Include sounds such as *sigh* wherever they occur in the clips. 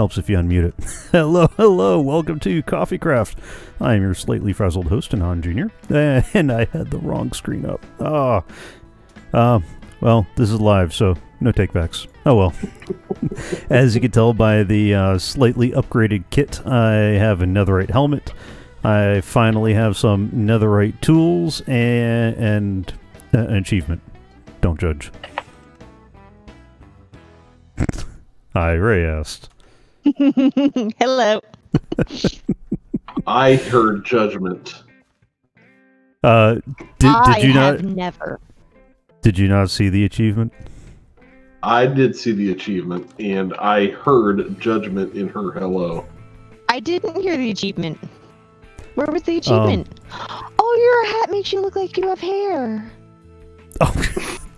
Helps if you unmute it. *laughs* hello, hello, welcome to CoffeeCraft. I am your slightly frazzled host, Anon Jr., *laughs* and I had the wrong screen up. Ah. Uh, well, this is live, so no takebacks. Oh well. *laughs* As you can tell by the uh, slightly upgraded kit, I have a netherite helmet. I finally have some netherite tools and, and uh, an achievement. Don't judge. I Rayeste. *laughs* Hello. *laughs* I heard judgment. Uh, did, I did you have not never. did you not see the achievement? I did see the achievement, and I heard judgment in her hello. I didn't hear the achievement. Where was the Um, achievement? *gasps* oh, your hat makes you look like you have hair. Oh, *laughs*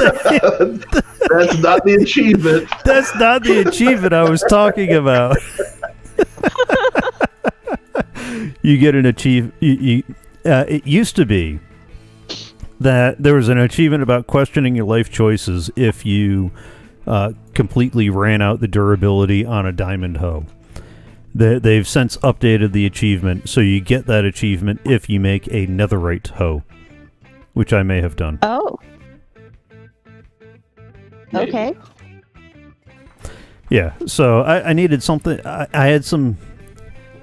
That's not the achievement. that's not the achievement I was talking about. *laughs* you get an achieve. You, you, uh, it used to be that there was an achievement about questioning your life choices if you uh, completely ran out the durability on a diamond hoe. They, they've since updated the achievement, so you get that achievement if you make a netherite hoe, which I may have done. Oh. Okay. Yeah, so I, I needed something. I, I had some,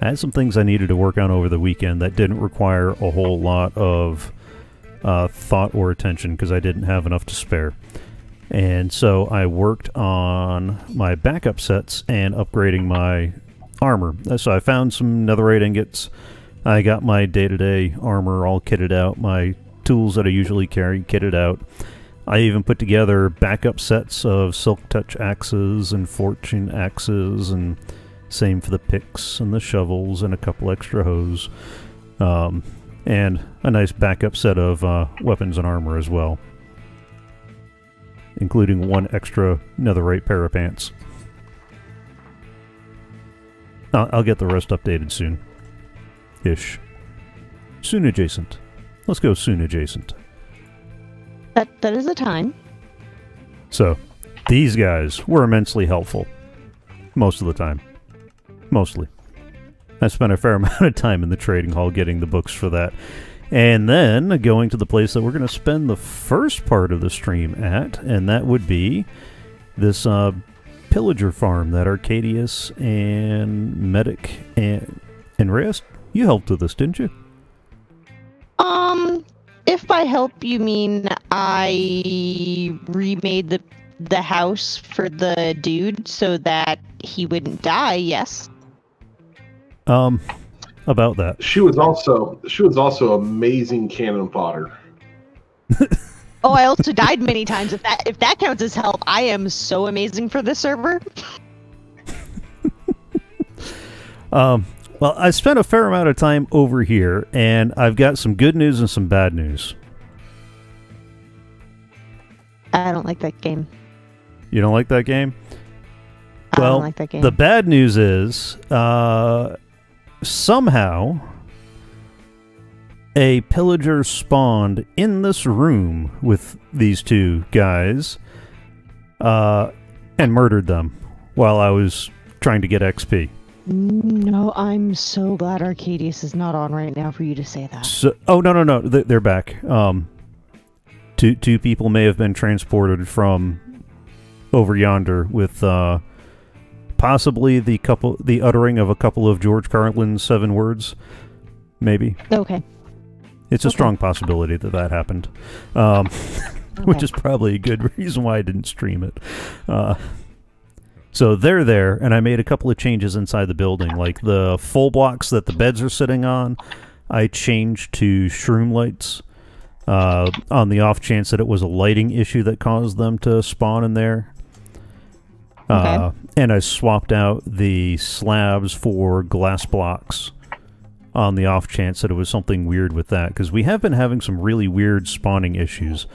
I had some things I needed to work on over the weekend that didn't require a whole lot of uh, thought or attention because I didn't have enough to spare. And so I worked on my backup sets and upgrading my armor. Uh, So I found some netherite ingots. I got my day-to-day armor all kitted out. My tools that I usually carry kitted out. I even put together backup sets of Silk Touch axes and Fortune axes, and same for the picks and the shovels and a couple extra hoes, um, and a nice backup set of uh, weapons and armor as well, including one extra netherite pair of pants. I'll, I'll get the rest updated soon. Ish. Soon adjacent. Let's go soon adjacent. That that is a time. So, these guys were immensely helpful. Most of the time. Mostly. I spent a fair *laughs* amount of time in the trading hall getting the books for that. And then going to the place that we're going to spend the first part of the stream at, and that would be this uh, pillager farm that Arcaidius and Medic and, and Reyes, you helped with this, didn't you? Um, if by help you mean I remade the the house for the dude so that he wouldn't die, yes. Um, about that. She was also she was also amazing cannon fodder. *laughs* Oh, I also died many times. If that if that counts as help, I am so amazing for this server. *laughs* Um, well, I spent a fair amount of time over here, and I've got some good news and some bad news. I don't like that game. You don't like that game? I Well, don't like that game. The bad news is uh, somehow a pillager spawned in this room with these two guys uh, and murdered them while I was trying to get XP. No, I'm so glad Arcaidius is not on right now for you to say that. So, oh no no no, they're back. Um, two two people may have been transported from over yonder with uh, possibly the couple the uttering of a couple of George Carlin's seven words, maybe. Okay. It's a Okay. strong possibility that that happened, um, *laughs* which is probably a good *laughs* reason why I didn't stream it. Uh, so they're there, and I made a couple of changes inside the building, like the full blocks that the beds are sitting on. I changed to shroomlights uh, on the off chance that it was a lighting issue that caused them to spawn in there. Uh, and I swapped out the slabs for glass blocks on the off chance that it was something weird with that because we have been having some really weird spawning issues,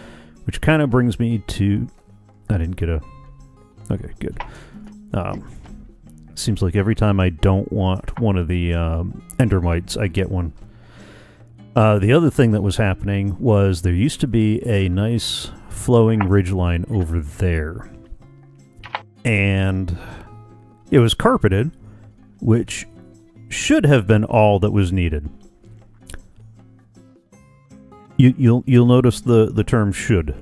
which kind of brings me to. I didn't get a. Okay, good. Um, seems like every time I don't want one of the um, endermites, I get one. Uh, the other thing that was happening was there used to be a nice flowing ridgeline over there. And It was carpeted, which should have been all that was needed. You, you'll you'll notice the the term should.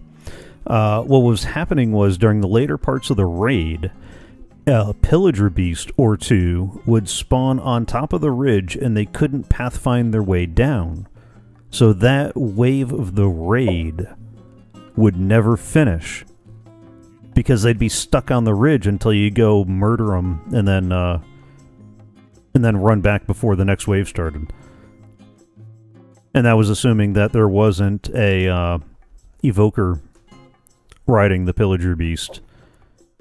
Uh, what was happening was during the later parts of the raid, a pillager beast or two would spawn on top of the ridge, and they couldn't pathfind their way down. So that wave of the raid would never finish because they'd be stuck on the ridge until you go murder them and then uh, and then run back before the next wave started. And that was assuming that there wasn't a uh, evoker riding the pillager beast.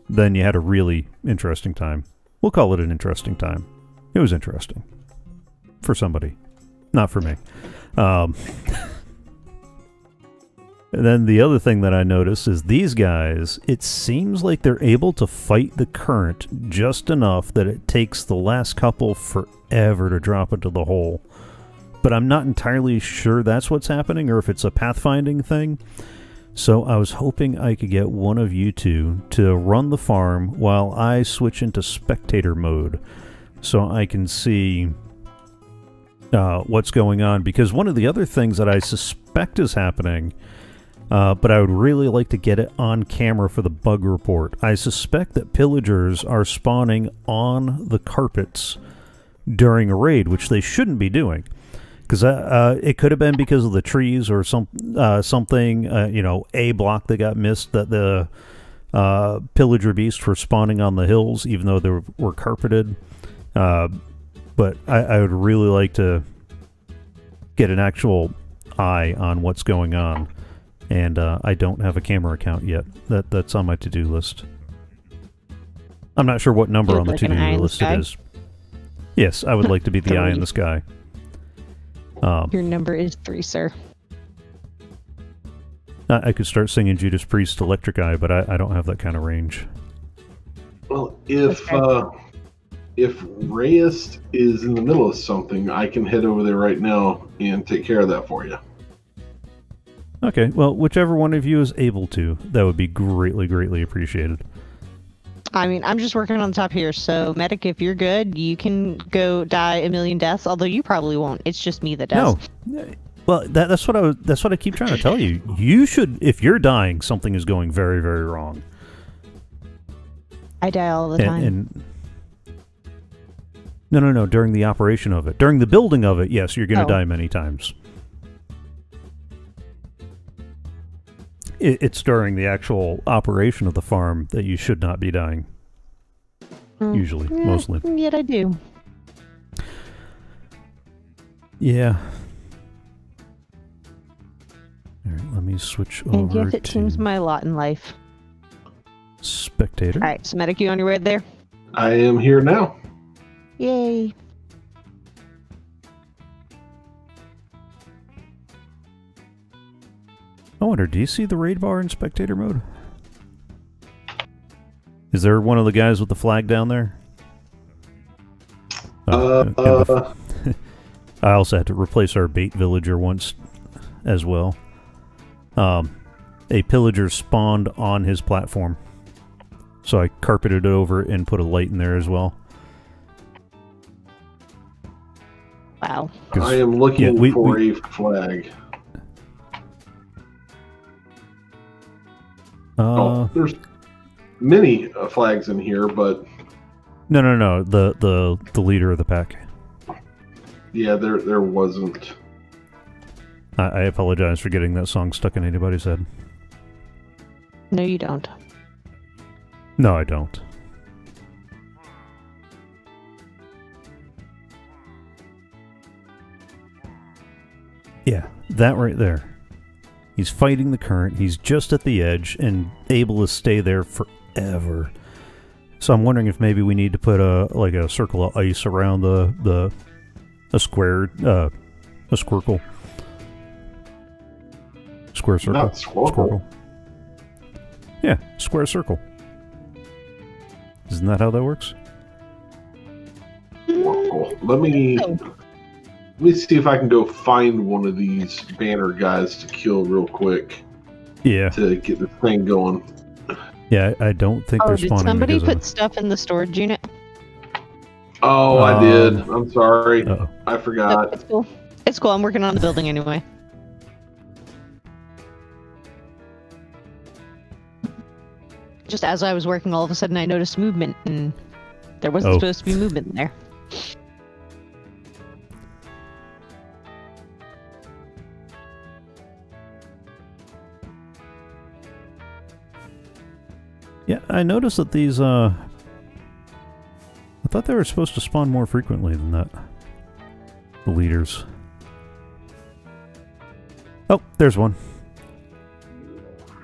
Then you had a really interesting time. We'll call it an interesting time. It was interesting for somebody, not for me. Um, *laughs* and then the other thing that I notice is these guys, it seems like they're able to fight the current just enough that it takes the last couple forever to drop into the hole. But I'm not entirely sure that's what's happening or if it's a pathfinding thing. So I was hoping I could get one of you two to run the farm while I switch into spectator mode so I can see uh, what's going on. Because one of the other things that I suspect is happening, uh, but I would really like to get it on camera for the bug report. I suspect that pillagers are spawning on the carpets during a raid, which they shouldn't be doing. Because uh, it could have been because of the trees or some uh, something, uh, you know, a block that got missed that the uh, pillager beasts were spawning on the hills, even though they were, were carpeted. Uh, but I, I would really like to get an actual eye on what's going on, and uh, I don't have a camera account yet. That that's on my to-do list. I'm not sure what number You'd on the like to-do eye in the list sky? it is. Yes, I would like to be the *laughs* eye in the sky. Um, Your number is three, sir. I, I could start singing Judas Priest Electric Eye, but I, I don't have that kind of range. Well, if Okay. uh, if Reyes is in the middle of something, I can head over there right now and take care of that for you. Okay, well, whichever one of you is able to, that would be greatly, greatly appreciated. I mean, I'm just working on the top here. So, medic, if you're good, you can go die a million deaths. Although you probably won't. It's just me that does. No. Well, that, that's what I that's what I keep trying to tell you. You should, if you're dying, something is going very, very wrong. I die all the time. And, and no, no, no. During the operation of it, during the building of it, yes, you're going to Oh. die many times. It's during the actual operation of the farm that you should not be dying. Mm. Usually, Yeah, mostly. Yet I do. Yeah. All right, let me switch And over yet it to seems my lot in life. spectator. All right, so medic, you on your way there? I am here now. Yay! I wonder, do you see the raid bar in spectator mode? Is there one of the guys with the flag down there? Oh, Uh, uh, *laughs* I also had to replace our bait villager once as well. Um, a pillager spawned on his platform. So I carpeted it over and put a light in there as well. Wow. I am looking yeah, we- for we- a flag. Uh, oh, there's many uh, flags in here, but no, no, no. The, the, the leader of the pack. yeah, there there wasn't. I, I apologize for getting that song stuck in anybody's head. No, you don't. No, I don't. Yeah, that right there. He's fighting the current. He's just at the edge and able to stay there forever. So I'm wondering if maybe we need to put a like a circle of ice around the the a square uh a squircle. Square circle. Not Squircle. Squircle. Yeah, square circle. Isn't that how that works? Let me Oh. Let me see if I can go find one of these banner guys to kill real quick Yeah, to get the thing going. yeah. I I don't think Oh, they're did somebody put of- stuff in the storage unit? Oh, I Um, did. I'm sorry. Uh-oh. I Nope, forgot. it's cool. It's cool. I'm working on the building anyway. Just as I was working, all of a sudden I noticed movement, and there wasn't Oh. supposed to be movement there. Yeah, I noticed that these, uh... I thought they were supposed to spawn more frequently than that. The leaders. Oh, there's one.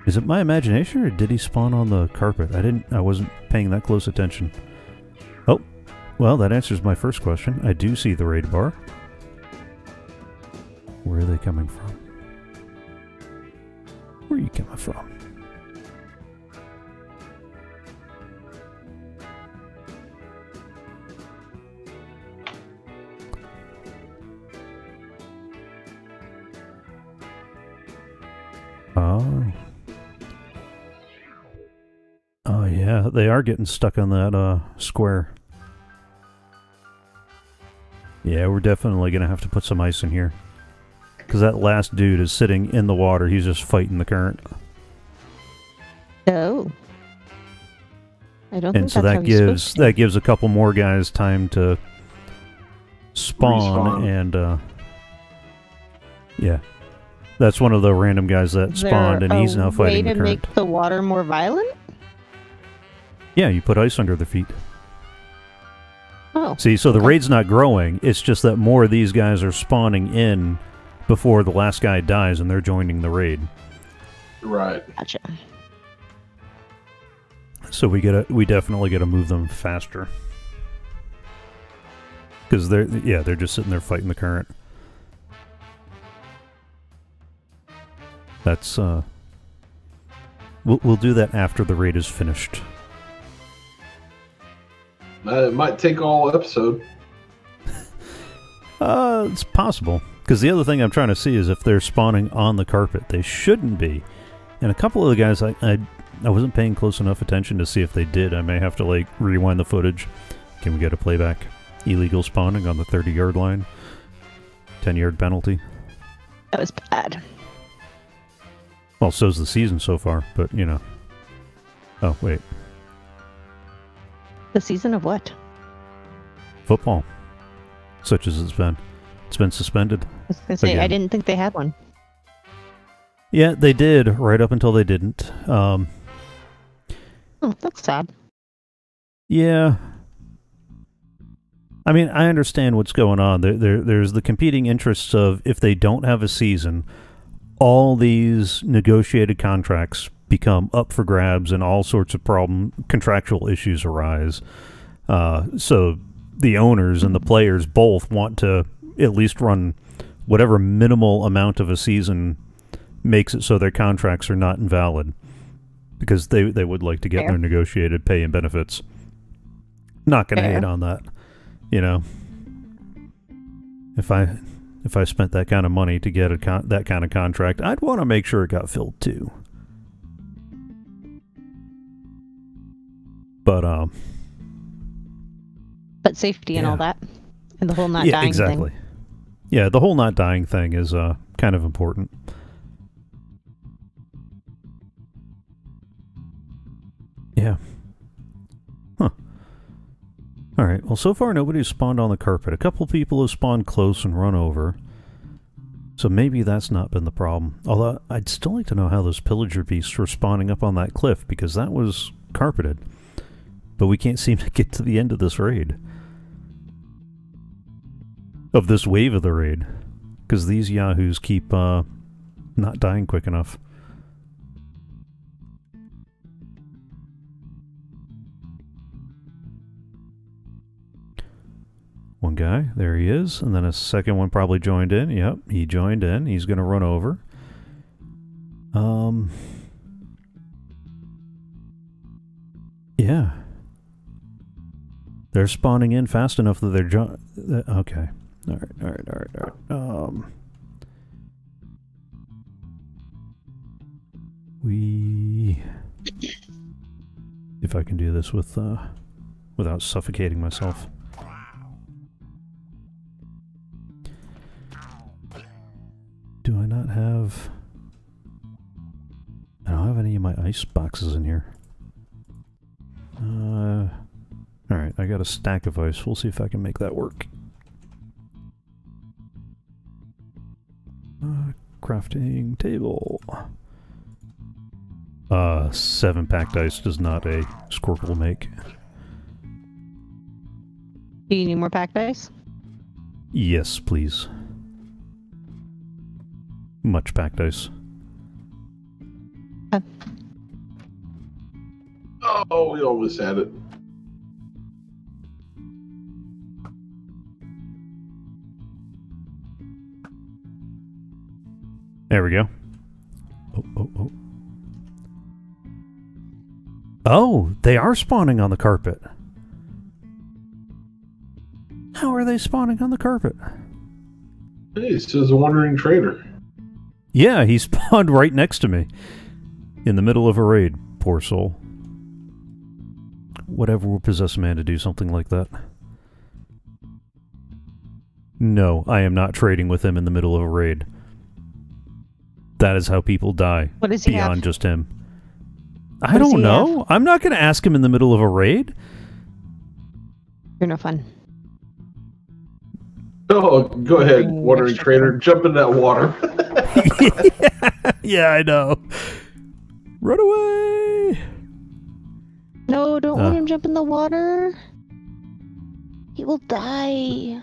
Is it my imagination, or did he spawn on the carpet? I didn't... I wasn't paying that close attention. Oh, well, that answers my first question. I do see the raid bar. Where are they coming from? Where are you coming from? Oh. Oh yeah, they are getting stuck on that uh square. Yeah, we're definitely gonna have to put some ice in here. Cause that last dude is sitting in the water, he's just fighting the current. Oh. I don't And think so that gives that gives a couple more guys time to spawn Respawn. and uh Yeah. That's one of the random guys that spawned and he's now fighting way the to current. make the water more violent? Yeah, you put ice under their feet. Oh. See, so the Okay. raid's not growing. It's just that more of these guys are spawning in before the last guy dies, and they're joining the raid. Right. Gotcha. So we gotta, we definitely gotta move them faster. Because they're, yeah, they're just sitting there fighting the current. That's, uh, we'll we'll do that after the raid is finished. Uh, it might take all episode. *laughs* Uh, it's possible. Because the other thing I'm trying to see is if they're spawning on the carpet. They shouldn't be. And a couple of the guys, I, I, I wasn't paying close enough attention to see if they did. I may have to, like, rewind the footage. Can we get a playback? Illegal spawning on the 30 yard line. 10 yard penalty. That was bad. Well, so's the season so far, but, you know. Oh, wait. The season of what? Football. Such as it's been. It's been suspended. I say I didn't think they had one. Yeah, they did, right up until they didn't. Um, Oh, that's sad. Yeah. I mean, I understand what's going on. There, there, there's the competing interests of if they don't have a season, all these negotiated contracts become up for grabs, and all sorts of problem contractual issues arise. Uh, so the owners and the players both want to at least run whatever minimal amount of a season makes it so their contracts are not invalid because they they would like to get Fair. their negotiated pay and benefits. Not going to hate on that, you know. If I if I spent that kind of money to get a con- that kind of contract, I'd want to make sure it got filled too. But um, But safety and all that. And the whole not yeah, dying exactly. thing. Yeah, the whole not dying thing is uh kind of important. Yeah. All right. Well, so far nobody's spawned on the carpet. A couple people have spawned close and run over. So maybe that's not been the problem. Although I'd still like to know how those pillager beasts were spawning up on that cliff because that was carpeted. But we can't *laughs* seem to get to the end of this raid. Of this wave of the raid. Because these yahoos keep uh, not dying quick enough. One guy, there he is, and then a second one probably joined in. Yep, he joined in. He's going to run over. Um, yeah, they're spawning in fast enough that they're uh, okay. All right, all right, all right, all right. Um, we, if I can do this with uh, without suffocating myself. Do I not have... I don't have any of my ice boxes in here. Uh, Alright, I got a stack of ice. We'll see if I can make that work. Uh, crafting table. Uh, seven packed ice does not a squircle make. Do you need more packed ice? Yes, please. Much packed ice. Uh. Oh, we almost had it. There we go. Oh, oh, oh. Oh, they are spawning on the carpet. How are they spawning on the carpet? Hey, it says a wandering trader. Yeah, he *laughs* spawned right next to me. In the middle of a raid. Poor soul. Whatever would possess a man to do something like that. No, I am not trading with him in the middle of a raid. That is how people die. What does he beyond have? just him. I What does don't know. I'm not going to ask him in the middle of a raid. You're no fun. Oh, go ahead, wandering extra. Jump in that water. *laughs* *laughs* yeah, I know. Run away. No, don't Uh. let him jump in the water. He will die.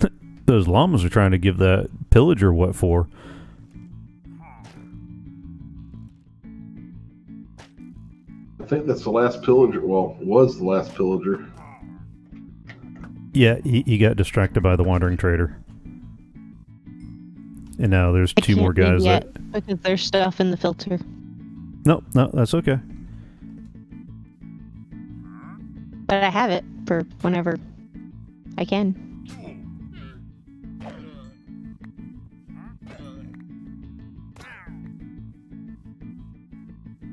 *laughs* Those llamas are trying to give that pillager what for. I think that's the last pillager. Well, was the last pillager. Yeah, he, he got distracted by the wandering trader. And now there's I two more can't read guys that. because there's stuff in the filter. No, no, that's okay. But I have it for whenever I can.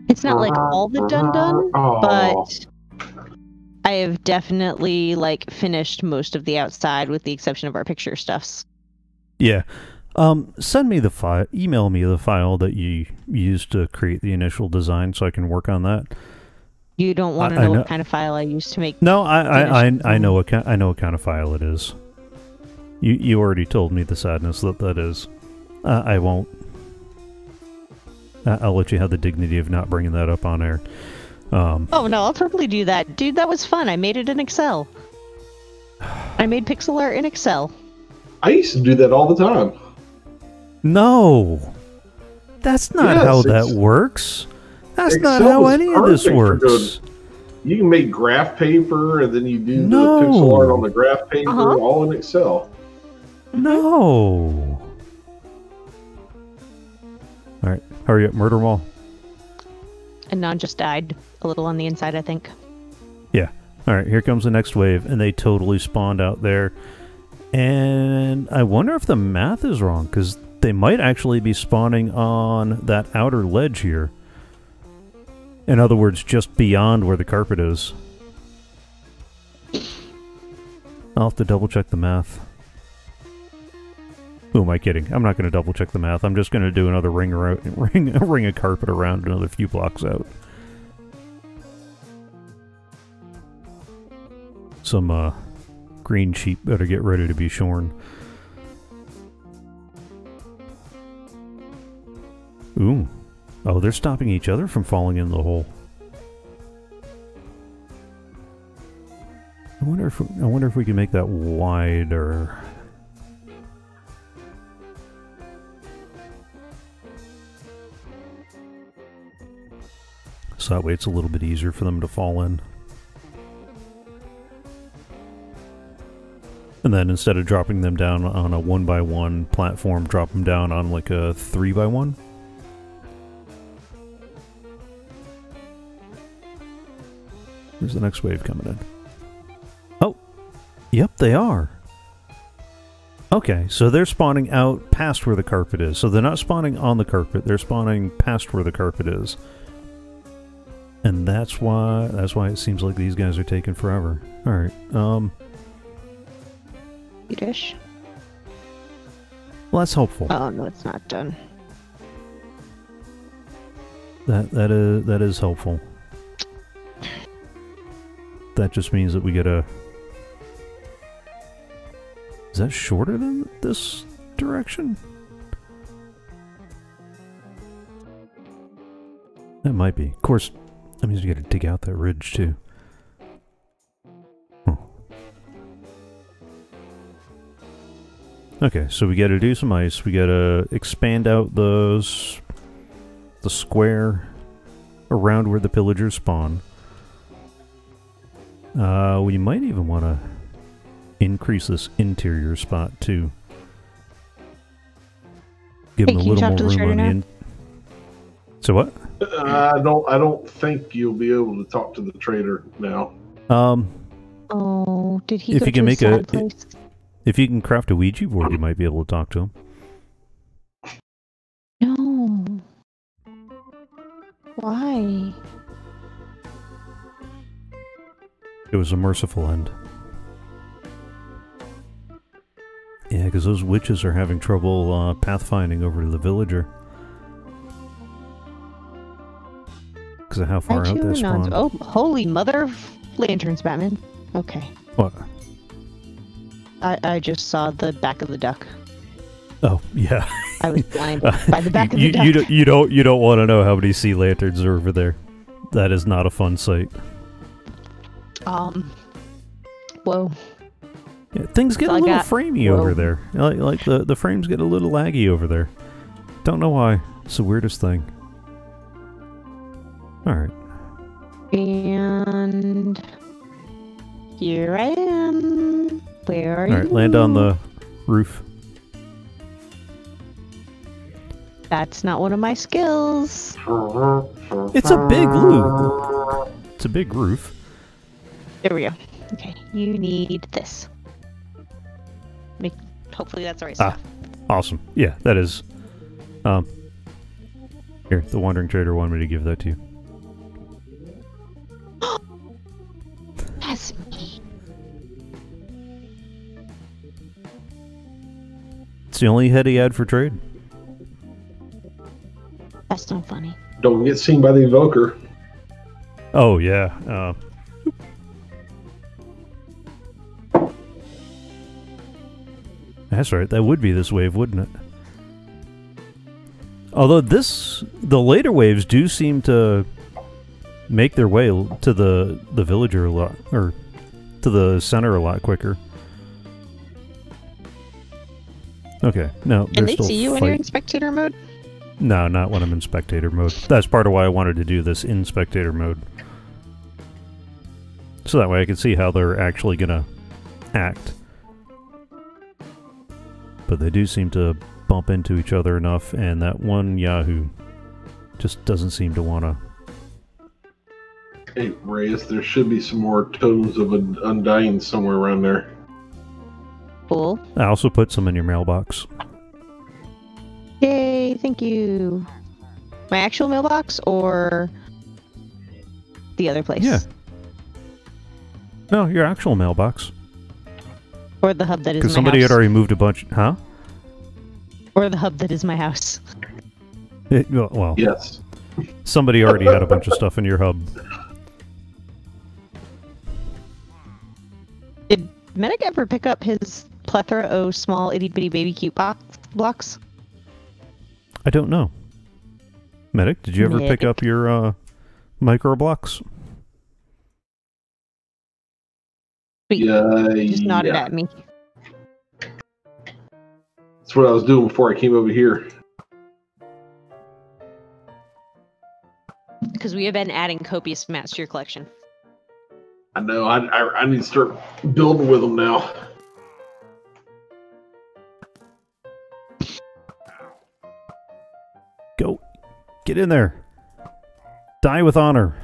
It's not like all the dun done, Oh, but uh-huh. I have definitely like finished most of the outside with the exception of our picture stuffs. Yeah. Um, send me the file. Email me the file that you used to create the initial design, so I can work on that. You don't want to know, know- what kind of file I used to make. No, I I, I, I know what kind I know what kind of file it is. You you already told me the sadness that that is. Uh, I won't. I'll let you have the dignity of not bringing that up on air. Um, Oh no, I'll totally do that, dude. That was fun. I made it in Excel. I made pixel art in Excel. I used to do that all the time. no, that's not Yes, how that works. That's not how any of this works. You can make graph paper, and then you do No. the pixel art on the graph paper, Uh-huh. all in Excel. No. All right, hurry up, murder them all. And Non just died a little on the inside, I think. Yeah. All right, here comes the next wave, and they totally spawned out there. And I wonder if the math is wrong, because they might actually be spawning on that outer ledge here. In other words, just beyond where the carpet is. I'll have to double check the math. Who am I kidding? I'm not going to double check the math. I'm just going to do another ring, *laughs* ring, ring of carpet around another few blocks out. Some uh, green sheep better get ready to be shorn. Ooh. Oh, they're stopping each other from falling in the hole. I wonder if I wonder if we can make that wider. So that way it's a little bit easier for them to fall in. And then instead of dropping them down on a one by one platform, drop them down on like a three by one. Where's the next wave coming in? Oh, yep, they are. Okay, so they're spawning out past where the carpet is. So they're not spawning on the carpet; they're spawning past where the carpet is. And that's why that's why it seems like these guys are taking forever. All right, um, Swedish. well, that's helpful. Oh no, it's not done. That that is that is helpful. That just means that we get a. Is that shorter than this direction? That might be. Of course, that means we got to dig out that ridge too. Okay, so we got to do some ice. We got to expand out those the square around where the pillagers spawn. Uh, we might even want to increase this interior spot too. Give Hey, them a little more room on the in. So what? I don't. I don't think you'll be able to talk to the trader now. Um, Oh, did he If go you to can make a- place? If you can craft a Ouija board, you might be able to talk to him. No. Why? It was a merciful end. Yeah, because those witches are having trouble uh, pathfinding over to the villager. Because of how far out they Two nuns. spawned. Oh, holy mother of lanterns, Batman. Okay. What? I, I just saw the back of the duck. Oh, yeah. I was *laughs* blinded by the back of you, the duck. you, don't, you don't you don't want to know how many sea lanterns are over there. That is not a fun sight. Um. Whoa. Yeah, things get a little framey Whoa. over there. Like, like the the frames get a little laggy over there. Don't know why. It's the weirdest thing. All right. And here I am. Where are All you? right. Land on the roof. That's not one of my skills. It's a big roof. It's a big roof. There we go. Okay, you need this. Make, hopefully that's the right Ah. stuff. Awesome. Yeah, that is. Um. Here, the wandering trader wanted me to give that to you. *gasps* That's It's the only head he had for trade. That's not funny. Don't get seen by the evoker. Oh yeah. Uh, that's right. That would be this wave, wouldn't it? Although this, the later waves do seem to make their way to the the villager a lot, or to the center a lot quicker. Okay, no, Can they're still see you when you're in spectator mode? no, not when I'm in spectator mode. That's part of why I wanted to do this in spectator mode. So that way I can see how they're actually gonna act. But they do seem to bump into each other enough, and that one Yahoo just doesn't seem to wanna. Hey, Reyes, there should be some more totems of an undying somewhere around there. Cool. I also put some in your mailbox. Yay, thank you. My actual mailbox or the other place? Yeah. No, your actual mailbox. Or the hub that is Because somebody house. had already moved a bunch. Huh? Or the hub that is my house. It- well, Yes. somebody already had a bunch of stuff in your hub. Did Medic ever pick up his plethora of small itty bitty baby cute box blocks? I don't know. Medic, did you ever pick up your uh, micro blocks? Sweet. Yeah. He just nodded yeah. at me. That's what I was doing before I came over here. Because we have been adding copious mats to your collection. I know. I, I, I need to start building with them now. Go. Get in there. Die with honor.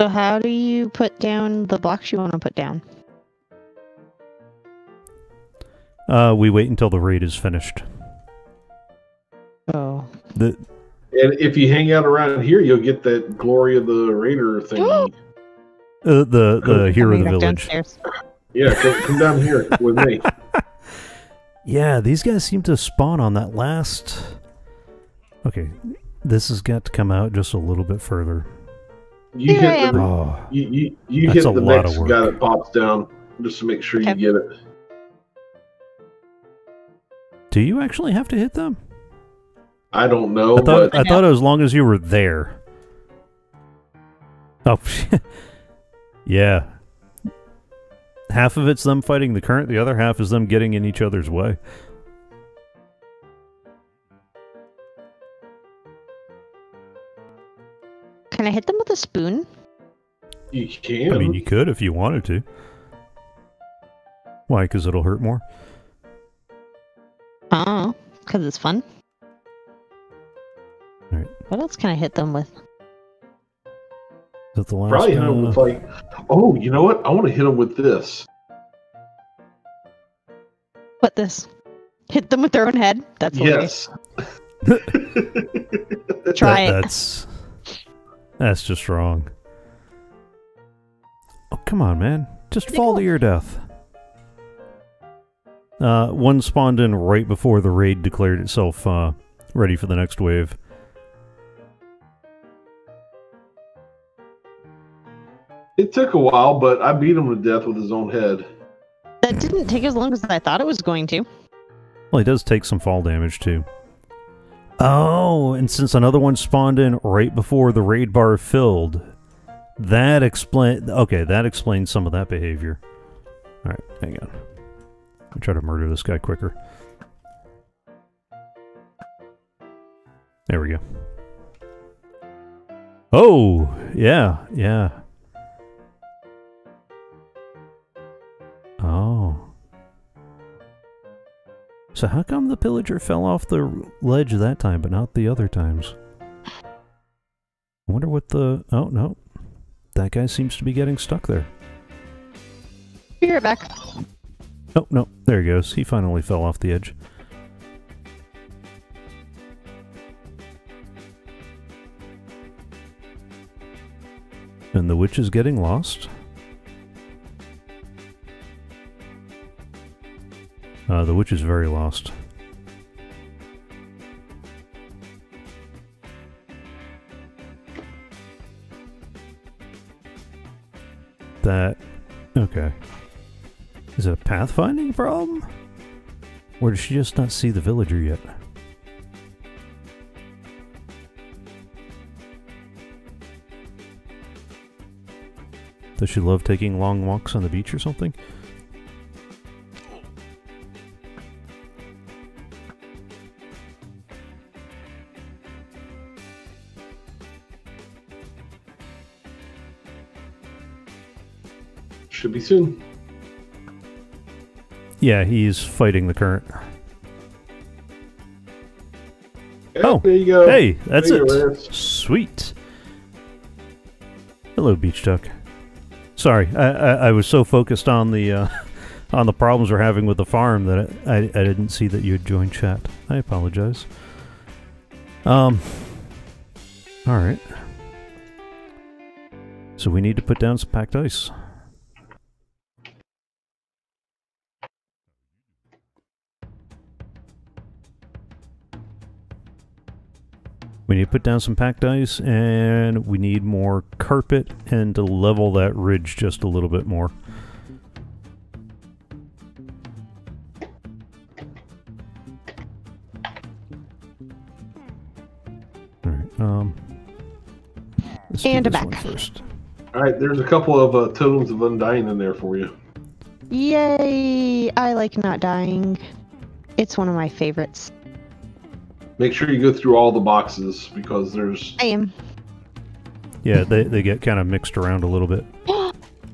So how do you put down the blocks you want to put down? Uh, we wait until the raid is finished. Oh. The And if you hang out around here, you'll get that glory of the raider thing. *gasps* uh, the the hero of the village. downstairs. yeah, come, come down here with me. *laughs* Yeah, these guys seem to spawn on that last. Okay, this has got to come out just a little bit further. You Here I hit am. the Oh, you, you, you That's hit a the lot of next work. guy that pops down just to make sure Okay. you get it. do you actually have to hit them? I don't know, I thought but I thought as long as you were there. Oh, *laughs* yeah. Half of it's them fighting the current. The other half is them getting in each other's way. Can I hit them with a spoon? you can. I mean, you could if you wanted to. Why? Because it'll hurt more. Oh, because it's fun. Alright. What else can I hit them with? Is that the last? Probably hit him with like, oh, you know what? I want to hit him with this. What this? Hit them with their own head? That's. Yes. *laughs* Try that- it. That's that's just wrong. Oh come on, man! Just They fall go. to your death. Uh, one spawned in right before the raid declared itself uh, ready for the next wave. It took a while, but I beat him to death with his own head. That didn't take as long as I thought it was going to. Well, he does take some fall damage too. Oh, and since another one spawned in right before the raid bar filled, that explain. Okay, that explains some of that behavior. All right, hang on. I'll try to murder this guy quicker. There we go. Oh, yeah, yeah. So how come the pillager fell off the ledge that time, but not the other times? I wonder what the... Oh, no. That guy seems to be getting stuck there. Be right back. Oh, no. There he goes. He finally fell off the edge. And the witch is getting lost? Uh, the witch is very lost. That. Okay. Is it a pathfinding problem? Or does she just not see the villager yet? Does she love taking long walks on the beach or something? Soon. Yeah, he's fighting the current. Yeah, Oh, there you go. Hey, that's There it. Sweet. Hello, Beach Duck. Sorry, I, I, I was so focused on the uh, *laughs* on the problems we're having with the farm that I, I, I didn't see that you had joined chat. I apologize. Um. All right. So we need to put down some packed ice. We need to put down some packed ice, and we need more carpet, and to level that ridge just a little bit more. All right. Um. And a back. one first. All right, there's a couple of uh, totems of undying in there for you. Yay! I like not dying. It's one of my favorites. Make sure you go through all the boxes because there's I am. Yeah, they they get kind of mixed around a little bit. *gasps*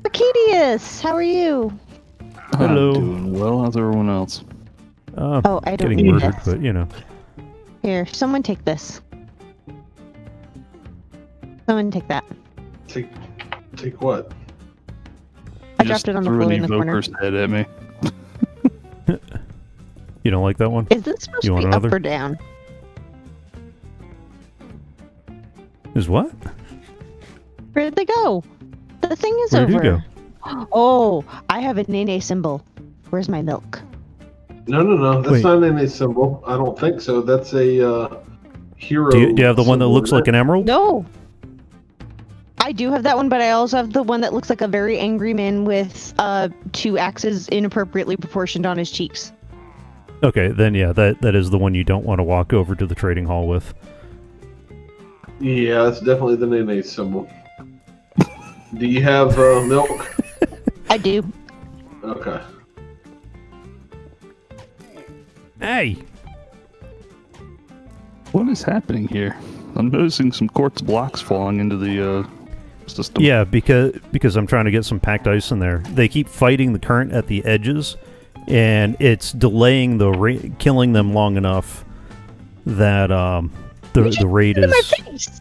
Arcaidius, how are you? Hello. I'm doing well. How's everyone else? Uh, Oh, I don't getting need murdered, this. but you know. Here, someone take this. Someone take that. take take what? I dropped it on the floor an in the corner. evoker's head at me. *laughs* You don't like that one? Is this supposed You to want be another? up or down? Is what? Where did they go? The thing is Where'd you over. Oh, I have a Nene symbol. Where's my milk? No, no, no. That's Wait. not an A symbol. I don't think so. That's a uh, hero. Do you, do you have the one that looks isn't like an emerald? No. I do have that one, but I also have the one that looks like a very angry man with uh, two axes inappropriately proportioned on his cheeks. Okay, then yeah, that that is the one you don't want to walk over to the trading hall with. It? Yeah, that's definitely the Nene symbol. Do you have uh, milk? I do. Okay. Hey, What is happening here? I'm noticing some quartz blocks falling into the uh, system. yeah, because because I'm trying to get some packed ice in there. They keep fighting the current at the edges, and it's delaying the ra- killing them long enough that um the the rate is.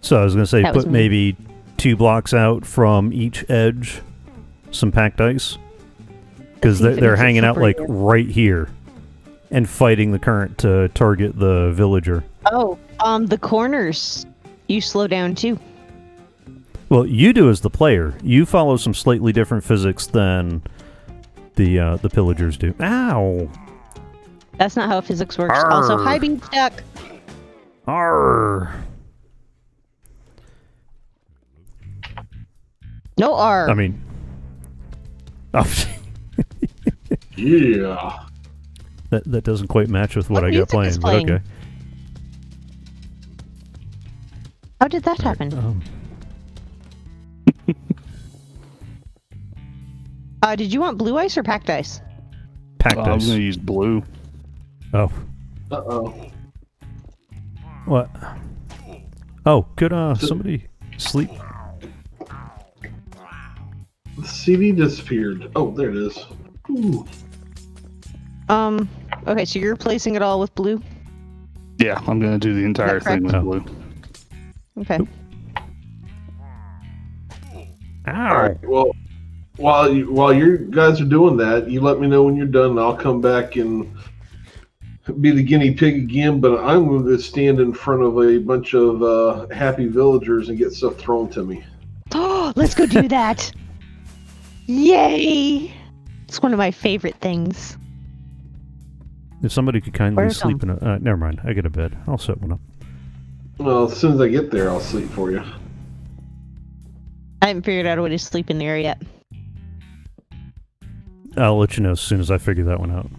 So I was gonna say That put maybe two blocks out from each edge, some packed ice, because they're, they're hanging out like right here, and fighting the current to target the villager. Oh, um, the corners. You slow down too. Well, you do as the player. You follow some slightly different physics than the uh, the pillagers do. Ow! That's not how physics works. Also, Arr. hi, being stuck. Arr! No R. I mean, *laughs* oh, Yeah. that that doesn't quite match with what, What I got music is playing, but okay. how did that happen? Um, Uh, did you want blue ice or packed ice? packed Uh, I'm gonna use blue. Oh, Uh oh. what? Oh, could uh somebody sleep? The CD disappeared. Oh, there it is. Ooh. Um. Okay, so you're replacing it all with blue. Yeah, I'm gonna do the entire thing with correct? blue. Okay. All Ow! right. Well, while you while you guys are doing that, you let me know when you're done, and I'll come back and be the guinea pig again. But I'm going to stand in front of a bunch of uh, happy villagers and get stuff thrown to me. Oh, *gasps* let's go do *laughs* that. Yay! It's one of my favorite things. If somebody could kindly Where's sleep in a. Uh, never mind. I get a bed. I'll set one up. Well, as soon as I get there, I'll sleep for you. I haven't figured out a way to sleep in there yet. I'll let you know as soon as I figure that one out.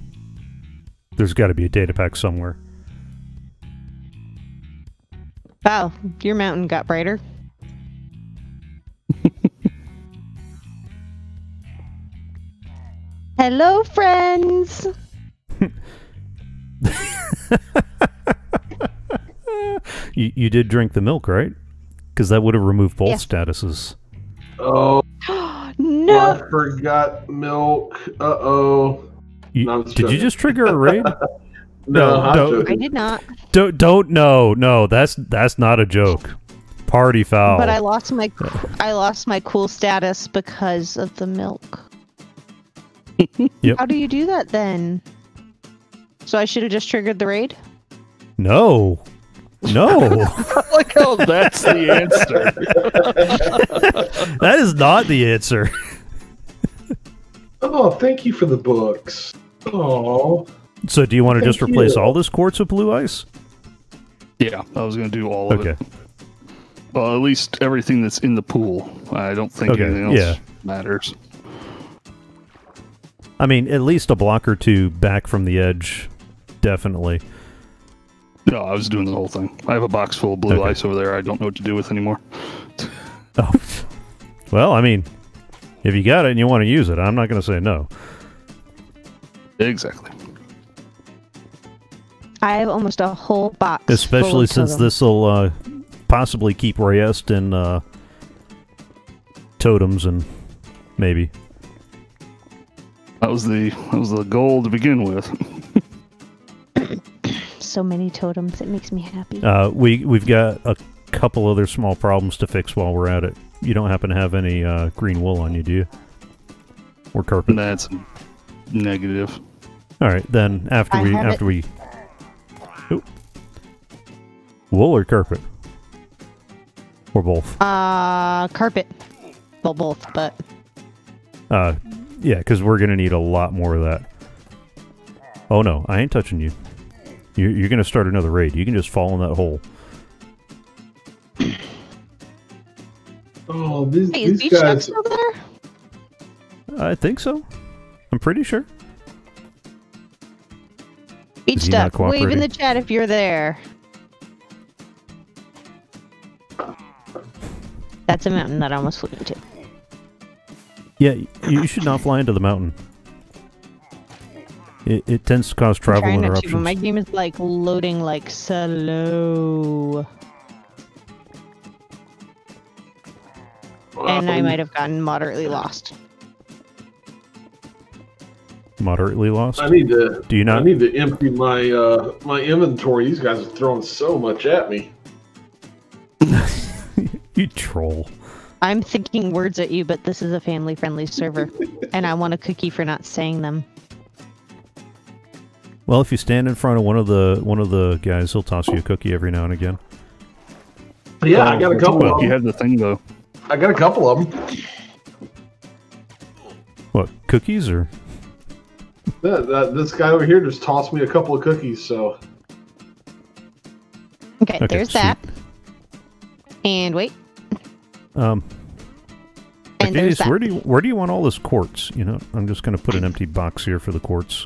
There's got to be a data pack somewhere. Wow, your mountain got brighter. *laughs* Hello, friends. *laughs* You you did drink the milk, right? Because that would have removed both Yeah. statuses. Oh, *gasps* no. I forgot milk. Uh oh. You, No, did you just trigger a raid? *laughs* No, No, I'm don't- I did not, don't don't no no that's that's not a joke. Party foul. but I lost my I lost my cool status because of the milk. *laughs* Yep. How do you do that then? So I should have just triggered the raid. no no *laughs* like how that's the answer. that is not the answer. Oh, thank you for the books. Oh, So do you want to just replace you. all this quartz with blue ice? yeah, I was gonna do all of Okay. it. Well, at least everything that's in the pool. I don't think Okay, anything else yeah. matters. I mean, at least a block or two back from the edge, definitely. No, I was doing the whole thing. I have a box full of blue Okay. ice over there. I don't know what to do with anymore. Oh, well, I mean, if you got it and you want to use it, I'm not going to say no. Exactly. I have almost a whole box. full Especially of since this will uh, possibly keep Rayeste in uh, totems and maybe. That was the that was the goal to begin with. *coughs* so many totems. It makes me happy. Uh, we we've got a couple other small problems to fix while we're at it. You don't happen to have any uh, green wool on you, do you? Or carpet? That's negative. All right, then after I we have it. after we Oop. wool or carpet or both. Uh, carpet. Well, both, but Uh, yeah, because we're gonna need a lot more of that. Oh no, I ain't touching you. you you're gonna start another raid. You can just fall in that hole. Oh, these, Hey, is these guys. still there? I think so. I'm pretty sure. Not Duck, wave in the chat if you're there. That's a mountain that I almost flew into. Yeah, you should not fly into the mountain. It, it tends to cause I'm travel to, interruptions. my game is like loading like slow. And I might have gotten moderately lost. Moderately lost. I need to. Do you not? I need to empty my uh, my inventory. These guys are throwing so much at me. *laughs* You troll. I'm thinking words at you, but this is a family friendly server. and I want a cookie for not saying them. Well, if you stand in front of one of the one of the guys, he'll toss you a cookie every now and again. Yeah, I got a couple. Well, Of you them. have the thing though. I got a couple of them. What cookies or? That, that, this guy over here just tossed me a couple of cookies. So Okay, Okay, there's sweet. that. And wait, Um, and there's that. where do you where do you want all this quartz? You know, I'm just gonna put an empty box here for the quartz.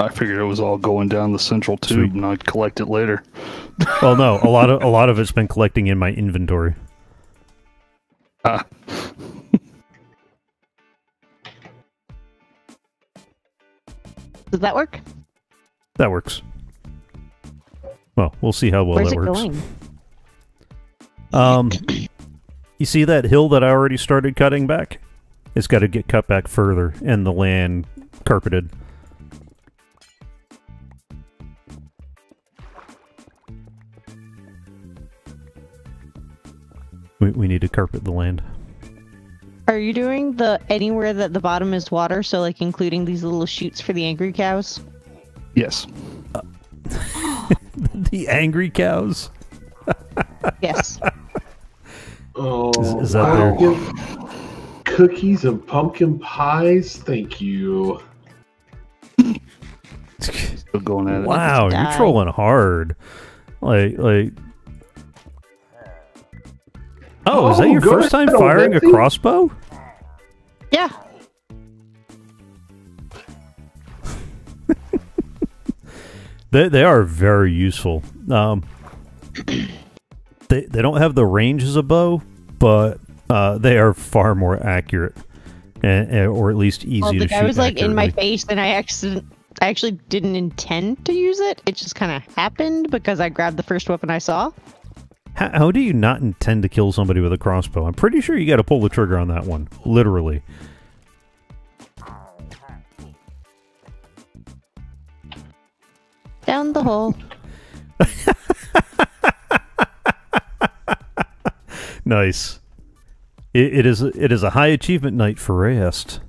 I figured it was all going down the central tube, Sweet. and I'd collect it later. Well, no, a lot of a lot of it's been collecting in my inventory. *laughs* Ah, Does that work? That works. Well, we'll see how well Where's that it works. going? Um, you see that hill that I already started cutting back? It's got to get cut back further, and the land carpeted. We, we need to carpet the land. Are you doing the anywhere that the bottom is water, so like including these little shoots for the angry cows? yes. *laughs* the angry cows. *laughs* Yes. oh, Is- is that their- cookies and pumpkin pies? Thank you. Still going at it. Wow, you're trolling hard. Like, like. Oh, is that Oh, your first time firing a Alexi. crossbow? Yeah. They they are very useful. Um, *clears throat* they they don't have the range as a bow, but uh, they are far more accurate, and, or at least easy Well, to the shoot. guy was like in my face, and I accident. I actually didn't intend to use it. It just kind of happened because I grabbed the first weapon I saw. How, how do you not intend to kill somebody with a crossbow? I'm pretty sure you got to pull the trigger on that one, literally. Down the hole. *laughs* Nice. It, it is it is a high achievement night for Rayeste.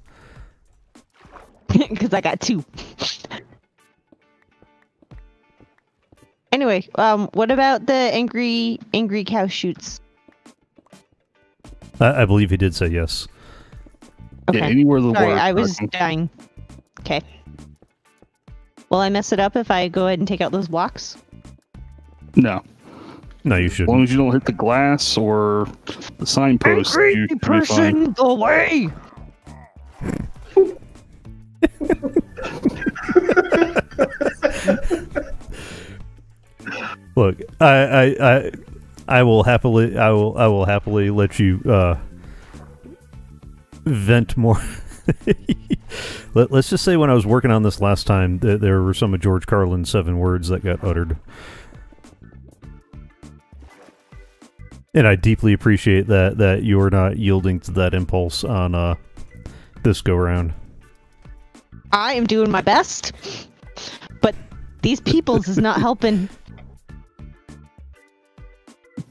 because *laughs* I got two. Anyway, um, what about the angry angry cow shoots? I, I believe he did say yes. Okay, Yeah, anywhere the sorry, water I was tracking- dying. Okay. Will I mess it up if I go ahead and take out those blocks? No. No, you should. As long as you don't hit the glass or the signpost, you should be fine. *laughs* *laughs* Look, I, I, I, I will happily, I will, I will happily let you uh, vent more. *laughs* let, let's just say when I was working on this last time, th- there were some of George Carlin's seven words that got uttered, and I deeply appreciate that that you are not yielding to that impulse on uh, this go round. I am doing my best, but these peoples is not helping.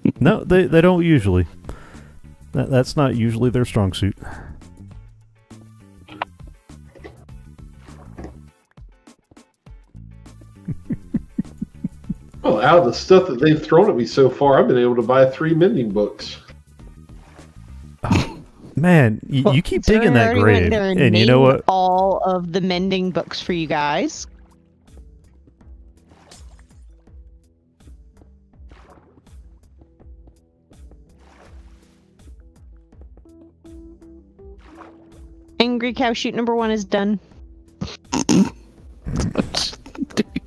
*laughs* No, they they don't usually. That, that's not usually their strong suit. *laughs* Well, out of the stuff that they've thrown at me so far, I've been able to buy three mending books. *sighs* Man, y- Well, you keep Zuri digging that already went grave, there and you know what? All of the mending books for you guys. Angry cow shoot number one is done.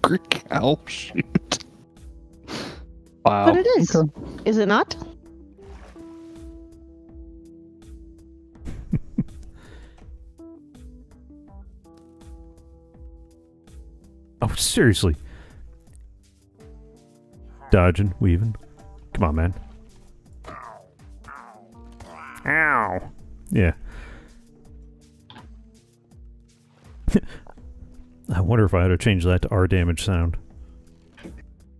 Angry cow shoot. Wow. But it is. Okay. Is it not? *laughs* Oh, seriously. Dodging, weaving. Come on, man. Ow. Yeah. *laughs* I wonder if I had to change that to our damage sound.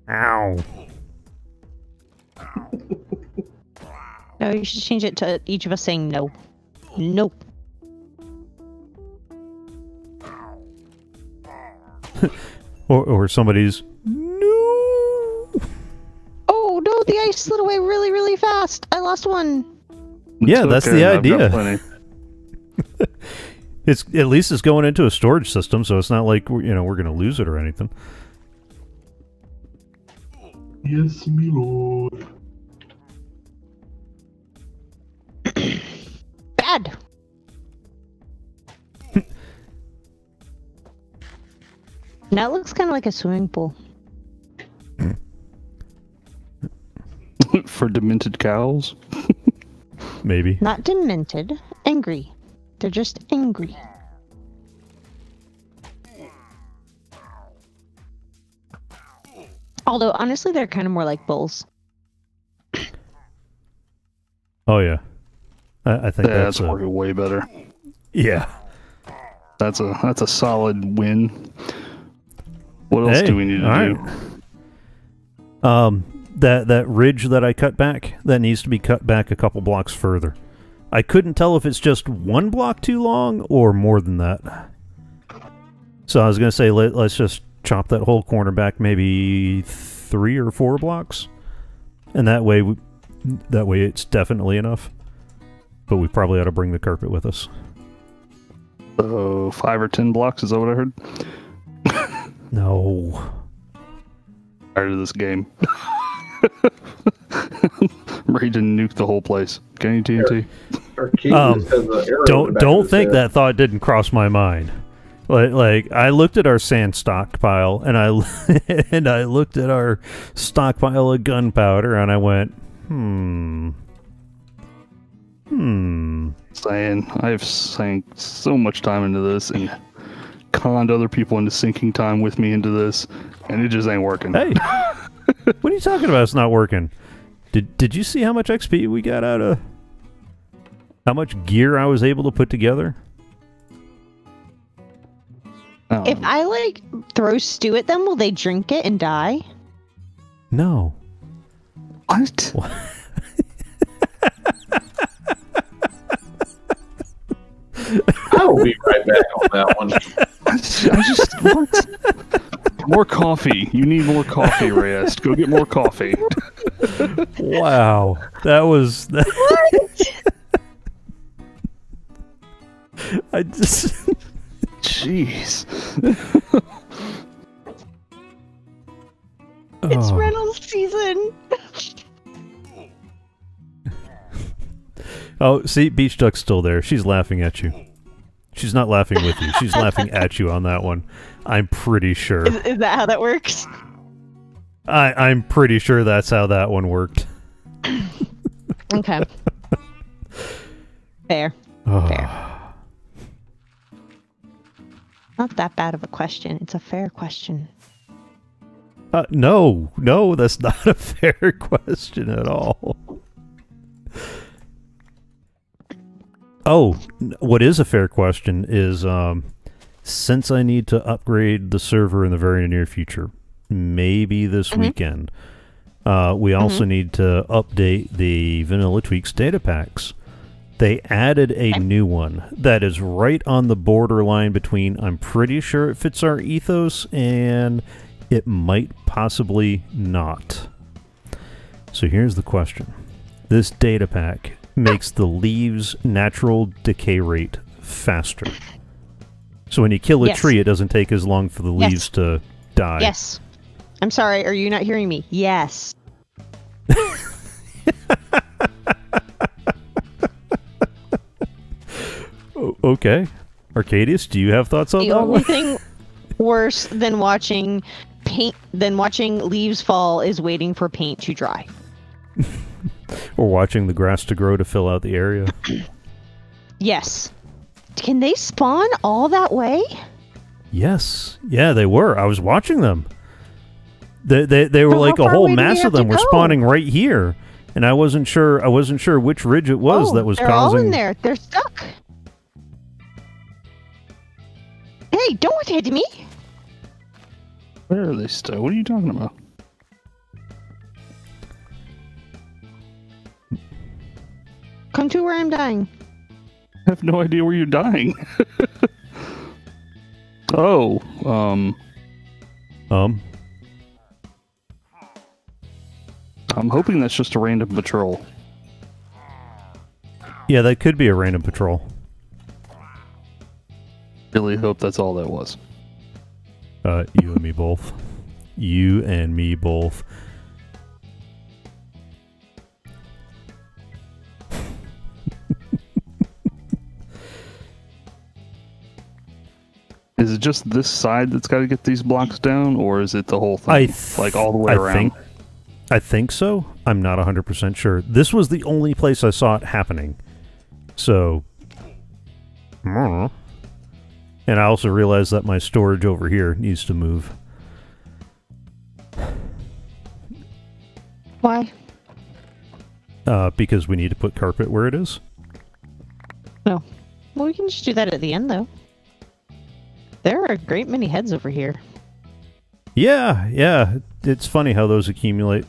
Ow. *laughs* No, you should change it to each of us saying no. Nope. *laughs* Or, or somebody's. No. Oh no, the ice slid away really, really fast. I lost one. Yeah, It's that's okay, the I've got idea. Plenty. It's at least it's going into a storage system, so it's not like we're- you know we're gonna lose it or anything. Yes, me lord. *coughs* Bad. now it looks kind of like a swimming pool. *laughs* For demented cows. *laughs* Maybe. Not demented, angry. They're just angry. Although honestly, they're kind of more like bulls. Oh yeah. I, I think Yeah, that's that's a, working way better. yeah. That's a that's a solid win. What else Hey, do we need to all do? right. Um, that that ridge that I cut back that needs to be cut back a couple blocks further. I couldn't tell if it's just one block too long or more than that. So I was gonna say let, let's just chop that whole corner back maybe three or four blocks, and that way we, that way it's definitely enough. But we probably ought to bring the carpet with us. So five or ten blocks, is that what I heard? No. *laughs* Tired of this game. *laughs* I'm *laughs* ready to nuke the whole place. Can you TNT? Arcade Um, just has an arrow in the don't don't think that thought didn't cross my mind. Like like I looked at our sand stockpile and I *laughs* and I looked at our stockpile of gunpowder and I went, hmm, hmm. Saying I've sank so much time into this and conned other people into sinking time with me into this, and it just ain't working. Hey, *laughs* what are you talking about? It's not working. Did Did you see how much XP we got out of? How much gear I was able to put together? Um, If I like throw stew at them, will they drink it and die? No. what? *laughs* *laughs* I'll be right back on that one. I just, I just what? More coffee. You need more coffee, *laughs* Rayeste. Go get more coffee. Wow, that was. *laughs* that. I just. Jeez. It's Oh. Reynolds season. Oh, see, Beach Duck's still there. She's laughing at you. She's not laughing with you. She's laughing at you on that one. I'm pretty sure. Is, is that how that works? I, I'm pretty sure that's how that one worked. Okay. *laughs* Fair. Oh. Fair. Not that bad of a question. It's a fair question. Uh, no, no, that's *laughs* not a fair question at all. Oh, what is a fair question is um, since I need to upgrade the server in the very near future, maybe this Mhm. weekend, uh, we also need to update the Vanilla Tweaks data packs. They added a Okay. new one that is right on the borderline between I'm pretty sure it fits our ethos and it might possibly not. So here's the question. This data pack makes the leaves' natural decay rate faster. So when you kill a Yes. tree, it doesn't take as long for the Yes. leaves to die. Yes. I'm sorry. Are you not hearing me? Yes. *laughs* Okay. Arcaidius, do you have thoughts on The that only one? thing worse than watching paint than watching leaves fall is waiting for paint to dry. *laughs* Or watching the grass to grow to fill out the area? *clears throat* Yes. Can they spawn all that way? yes. Yeah, they were. I was watching them. They they, they were Well, like a whole away do we mass of them were go? spawning right here. And I wasn't sure I wasn't sure which ridge it was oh, that was they're causing all in there. They're stuck. Hey, don't hit me. Where are they still? What are you talking about? Come to where I'm dying. I have no idea where you're dying. *laughs* oh, um, um I'm hoping that's just a random patrol. Yeah, that could be a random patrol. Really hope that's all that was. Uh, you and me both. You and me both. Is it just this side that's got to get these blocks down, or is it the whole thing? I th- like all the way I around. think I think so. I'm not 100% sure. This was the only place I saw it happening. So I. And I also realized that my storage over here needs to move. Why? Uh, because we need to put carpet where it is. No. Well, we can just do that at the end, though. There are a great many heads over here. Yeah, yeah. It's funny how those accumulate.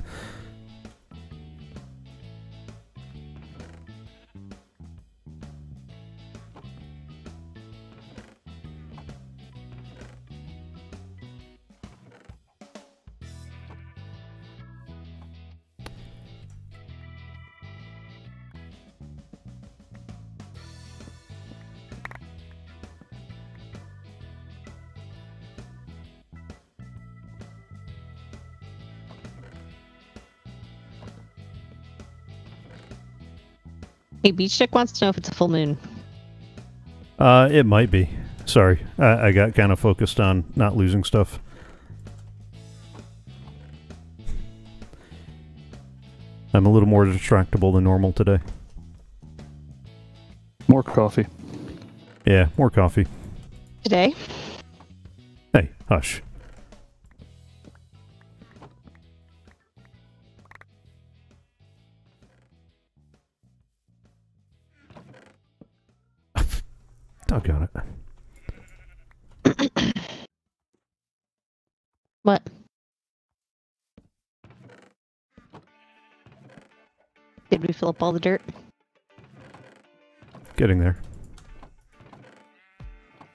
Hey, Beach Chick wants to know if it's a full moon. Uh, it might be. Sorry, I, I got kind of focused on not losing stuff. I'm a little more distractible than normal today. More coffee. Yeah, more coffee. Today? Hey, hush. Doggone it. *coughs* What? Did we fill up all the dirt? Getting there.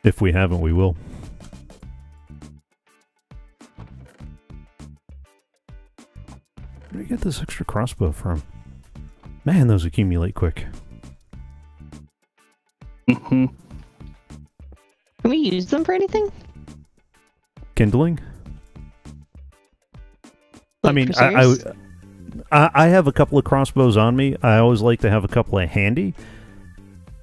If we haven't, we will. Where do I get this extra crossbow from? Man, those accumulate quick. hmm Can we use them for anything? Kindling? I mean, I, I. I I have a couple of crossbows on me. I always like to have a couple of handy,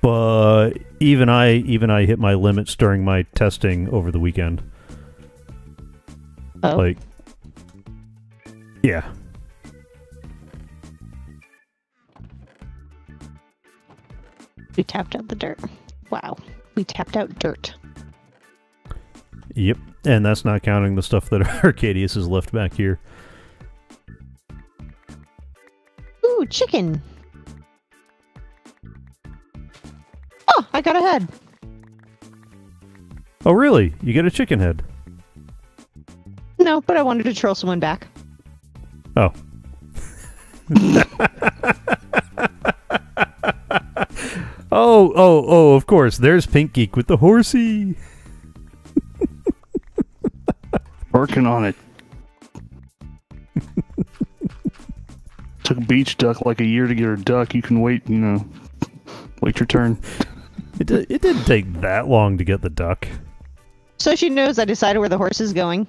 but even I even I hit my limits during my testing over the weekend. Oh. Like, yeah, We tapped out the dirt. Wow. We tapped out dirt. Yep, and that's not counting the stuff that *laughs* Arcaidius has left back here. Ooh, chicken. Oh, I got a head. Oh, really? You get a chicken head? No, but I wanted to troll someone back. Oh. *laughs* *laughs* oh, oh, oh, of course. There's Pink Geek with the horsey. Working on it. *laughs* Took a beach duck like a year to get her duck. You can wait, you know, wait your turn. It, di- it didn't take that long to get the duck. So she knows I decided where the horse is going.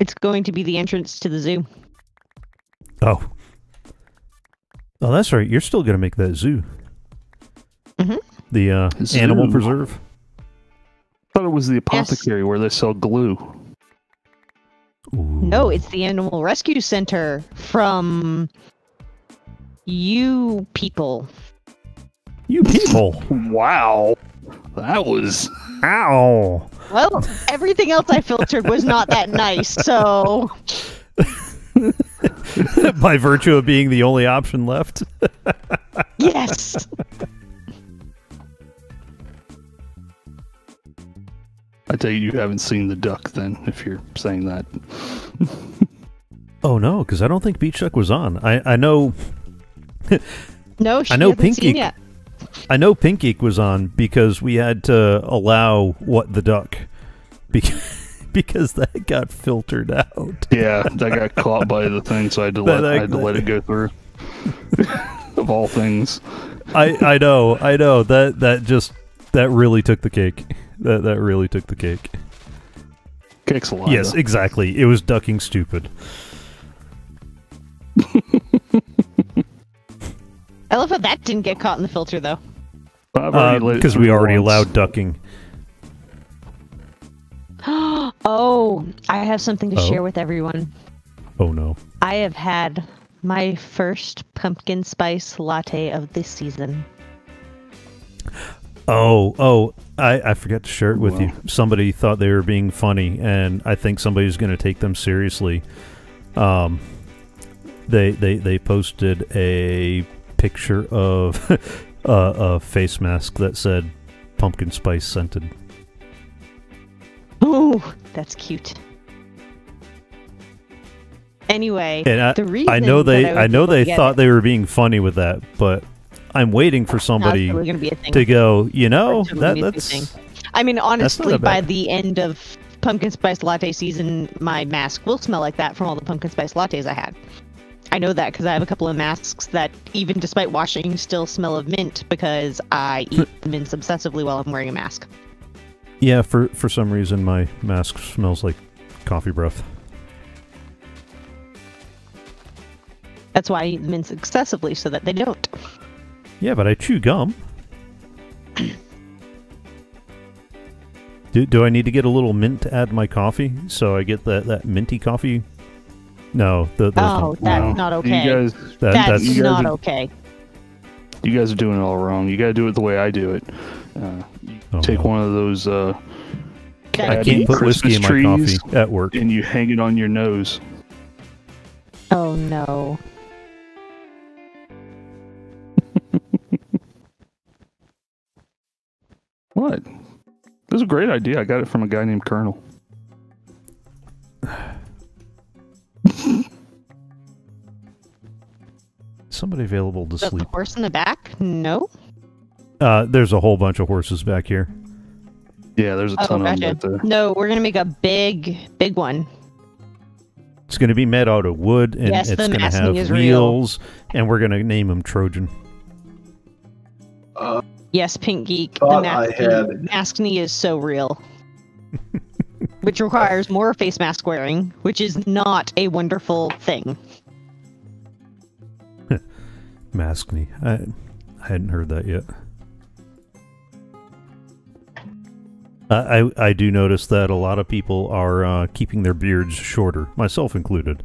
It's going to be the entrance to the zoo. Oh. Oh, that's right. You're still going to make that zoo. Mhm. The uh, animal Zoo. preserve. thought it was the apothecary where they sell glue. Ooh. No, it's the Animal Rescue Center from you people. You people. Wow. That was Ow. Well, everything else I filtered was not that nice, so *laughs* By virtue of being the only option left. *laughs* yes. I tell you, you haven't seen the duck then, if you're saying that. *laughs* Oh no, because I don't think Beach Duck was on. I, I know *laughs* No, she I know hasn't Pinky- yet. I know Pink Geek was on because we had to allow what the duck *laughs* because because that got filtered out. Yeah, that got caught by the thing, so I had to let, That- I had to let it go through. of all things. I I know I know that that just that really took the cake. That that really took the cake. Kicks a lot. Yes, exactly. It was ducking stupid. *laughs* I love how that didn't get caught in the filter though. Because Uh, we already allowed ducking. *gasps* oh, I have something to Oh. share with everyone. Oh no. I have had my first pumpkin spice latte of this season. Oh, oh, I, I forgot to share it with you. Somebody thought they were being funny, and I think somebody's going to take them seriously. Um, they they they posted a picture of a, *laughs* a face mask that said pumpkin spice scented. Oh, that's cute. Anyway, And I, the reason I know they was I know they thought it- they were being funny with that, but I'm waiting for somebody gonna be a thing. to go. You know that gonna be a that's. I mean, honestly, by the end of pumpkin spice latte season, my mask will smell like that from all the pumpkin spice lattes I had. I know that because I have a couple of masks that, even despite washing, still smell of mint because I eat mints obsessively while I'm wearing a mask. yeah. For for some reason, my mask smells like coffee breath. That's why I eat mints excessively so that they don't. Yeah, but I chew gum. do, do I need to get a little mint to add my coffee so I get that, that minty coffee? No, the, those Oh, don't- that's No. not okay. You guys, that, that's, that's you guys not are- okay. you guys are doing it all wrong. You got to do it the way I do it. Uh, Oh, take no. one of those uh, I can't put Christmas whiskey in my coffee at work. and you hang it on your nose. Oh no. What? It was a great idea. I got it from a guy named Colonel. *laughs* Somebody available to The sleep. horse in the back? No. Uh, there's a whole bunch of horses back here. Yeah, there's a Oh, ton of them gotcha. right there. No, we're gonna make a big, big one. It's going to be made out of wood, and Yes, it's going to have is real. wheels, and we're going to name him Trojan. Uh, Yes, Pink Geek. The Thought I mask, had- mask knee is so real. *laughs* which requires more face mask wearing, which is not a wonderful thing. *laughs* Maskney. I, I hadn't heard that yet. I, I I do notice that a lot of people are uh, keeping their beards shorter, myself included.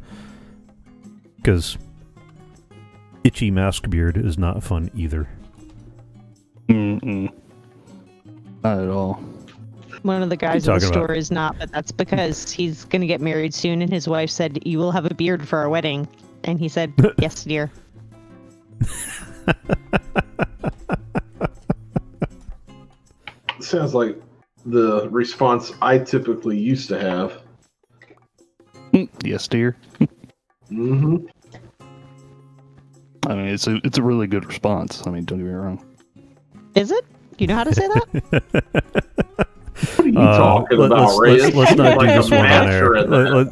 Because itchy mask beard is not fun either. Mm-mm. Not at all. One of the guys in the talking about? store is not, but that's because he's going to get married soon, and his wife said, You will have a beard for our wedding. And he said, *laughs* Yes, dear. sounds like the response I typically used to have. Mm, Yes, dear. hmm I mean, it's a it's a really good response. I mean, don't get me wrong. Is it? Do you know how to say that? *laughs* What are you Uh, talking let- about, let's, Ray? let's, let's not do this one on air. Let- let-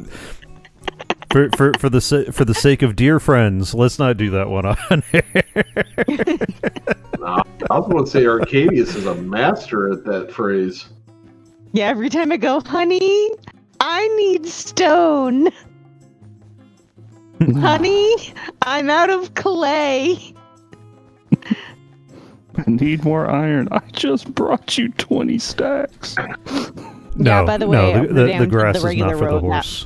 for, for, for the for the sake of dear friends, let's not do that one *laughs* on air. Nah, I was going to say Arcaidius is a master at that phrase. Yeah, every time I go, honey, I need stone. *laughs* honey, I'm out of clay. I need more iron. I just brought you 20 stacks. *laughs* No, by the no, way, the, the, the grass the is not for the road, that- horse.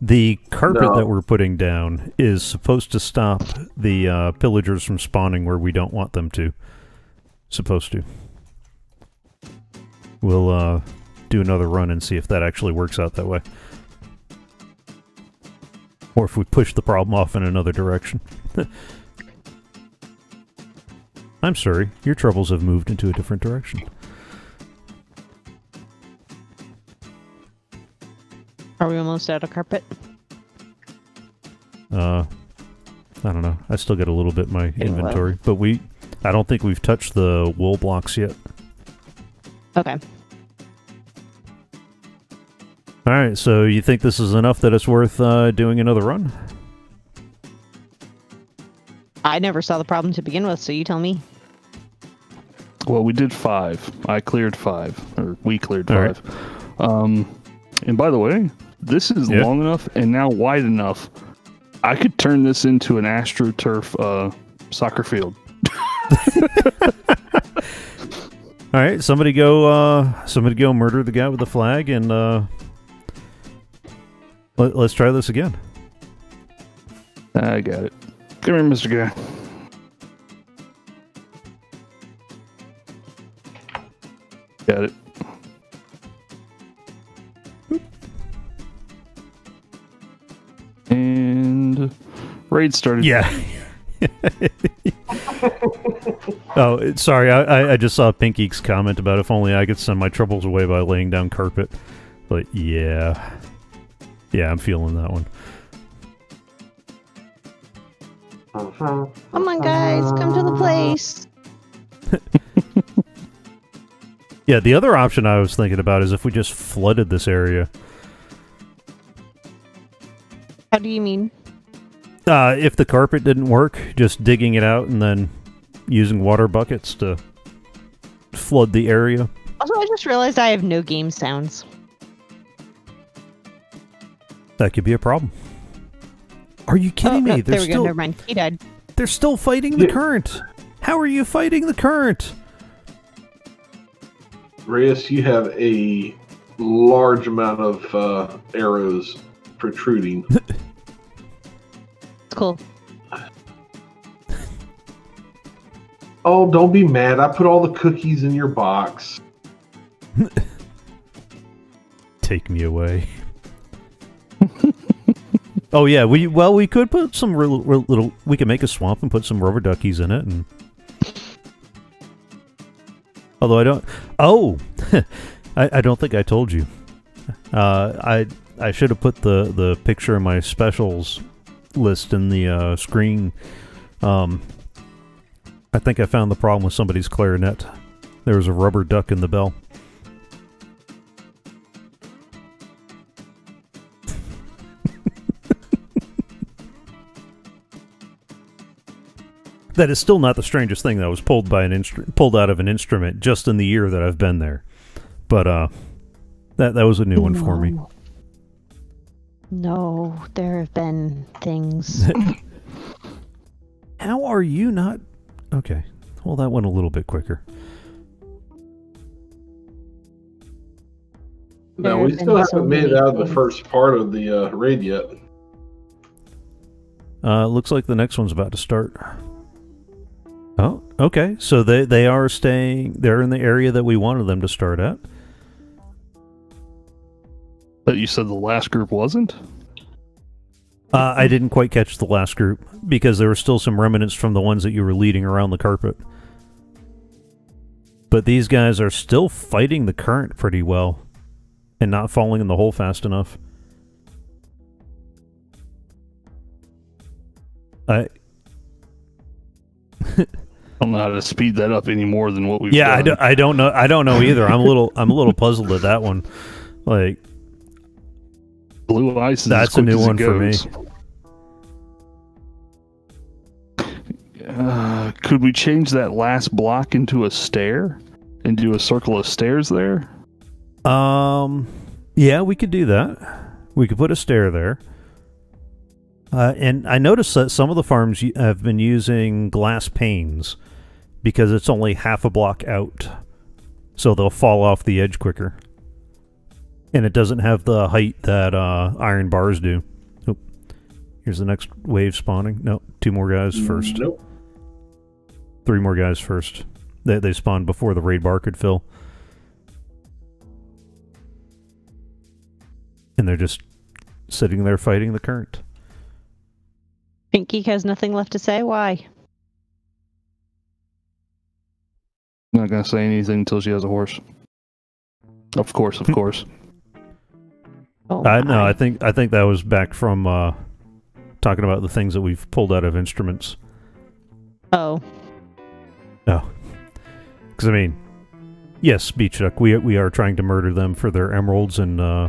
The carpet No. that we're putting down is supposed to stop the uh, pillagers from spawning where we don't want them to. Supposed to. We'll uh, do another run and see if that actually works out that way. Or if we push the problem off in another direction. *laughs* I'm sorry, your troubles have moved into a different direction. Are we almost out of carpet? Uh, I don't know. I still got a little bit in my inventory, but we, I don't think we've touched the wool blocks yet. Okay. All right, so you think this is enough that it's worth uh, doing another run? I never saw the problem to begin with, so you tell me. Well, we did five. I cleared five, or we cleared All right. five. Um, and by the way, this is Yeah. long enough and now wide enough. I could turn this into an astroturf uh, soccer field. *laughs* All right, somebody go. Uh, somebody go murder the guy with the flag, and uh, let, let's try this again. I got it. Come here, Mr. Guy. Got it. And raid started. Yeah. *laughs* oh, sorry. I, I- just saw Pink Geek's comment about if only I could send my troubles away by laying down carpet. But yeah, yeah, I'm feeling that one. Come on, guys, come to the place. *laughs* Yeah, the other option I was thinking about is if we just flooded this area. How do you mean? Uh, if the carpet didn't work, just digging it out and then using water buckets to flood the area. Also, I just realized I have no game sounds. That could be a problem. Are you kidding oh, me? no, they're there we go. still Never mind. He died. they're still fighting the Yeah. current. How are you fighting the current? Rayeste, you have a large amount of uh, arrows protruding. *laughs* It's cool. oh, don't be mad. I put all the cookies in your box. *laughs* Take me away. Oh yeah, we well we could put some real, real little. We could make a swamp and put some rubber duckies in it, and although I don't. Oh, *laughs* I, I don't think I told you. Uh, I I should have put the the picture of my specials list in the uh, screen. Um, I think I found the problem with somebody's clarinet. There was a rubber duck in the bell. That is still not the strangest thing that was pulled by an instru- pulled out of an instrument just in the year that I've been there. But uh that that was a new one for me. No. No, there have been things. *laughs* How are you not Okay. Well, that went a little bit quicker. No, we still haven't made it out of the first part of the uh, raid yet. Uh looks like the next one's about to start. Oh, okay. So they they are staying they're in the area that we wanted them to start at. But you said the last group wasn't? Uh, I didn't quite catch the last group because there were still some remnants from the ones that you were leading around the carpet. But these guys are still fighting the current pretty well and not falling in the hole fast enough. I I don't know how to speed that up any more than what we've Yeah, I done. don't, I don't know. I don't know either. I'm a little. I'm a little puzzled at that one. Like, Blue ice is That's a new one for me. Uh, could we change that last block into a stair and do a circle of stairs there? um, yeah, we could do that. We could put a stair there. Uh, and I noticed that some of the farms have been using glass panes because it's only half a block out, so they'll fall off the edge quicker. And it doesn't have the height that uh, iron bars do. Oh, here's the next wave spawning. No, two more guys first. Nope. Three more guys first. They they spawned before the raid bar could fill. And they're just sitting there fighting the current. Pinky has nothing left to say. Why? I'm not gonna say anything until she has a horse. Of course, of course. Oh, I know. I think I think that was back from uh, talking about the things that we've pulled out of instruments. Oh, Oh. Because I mean, yes, beach duck. We we are trying to murder them for their emeralds and uh,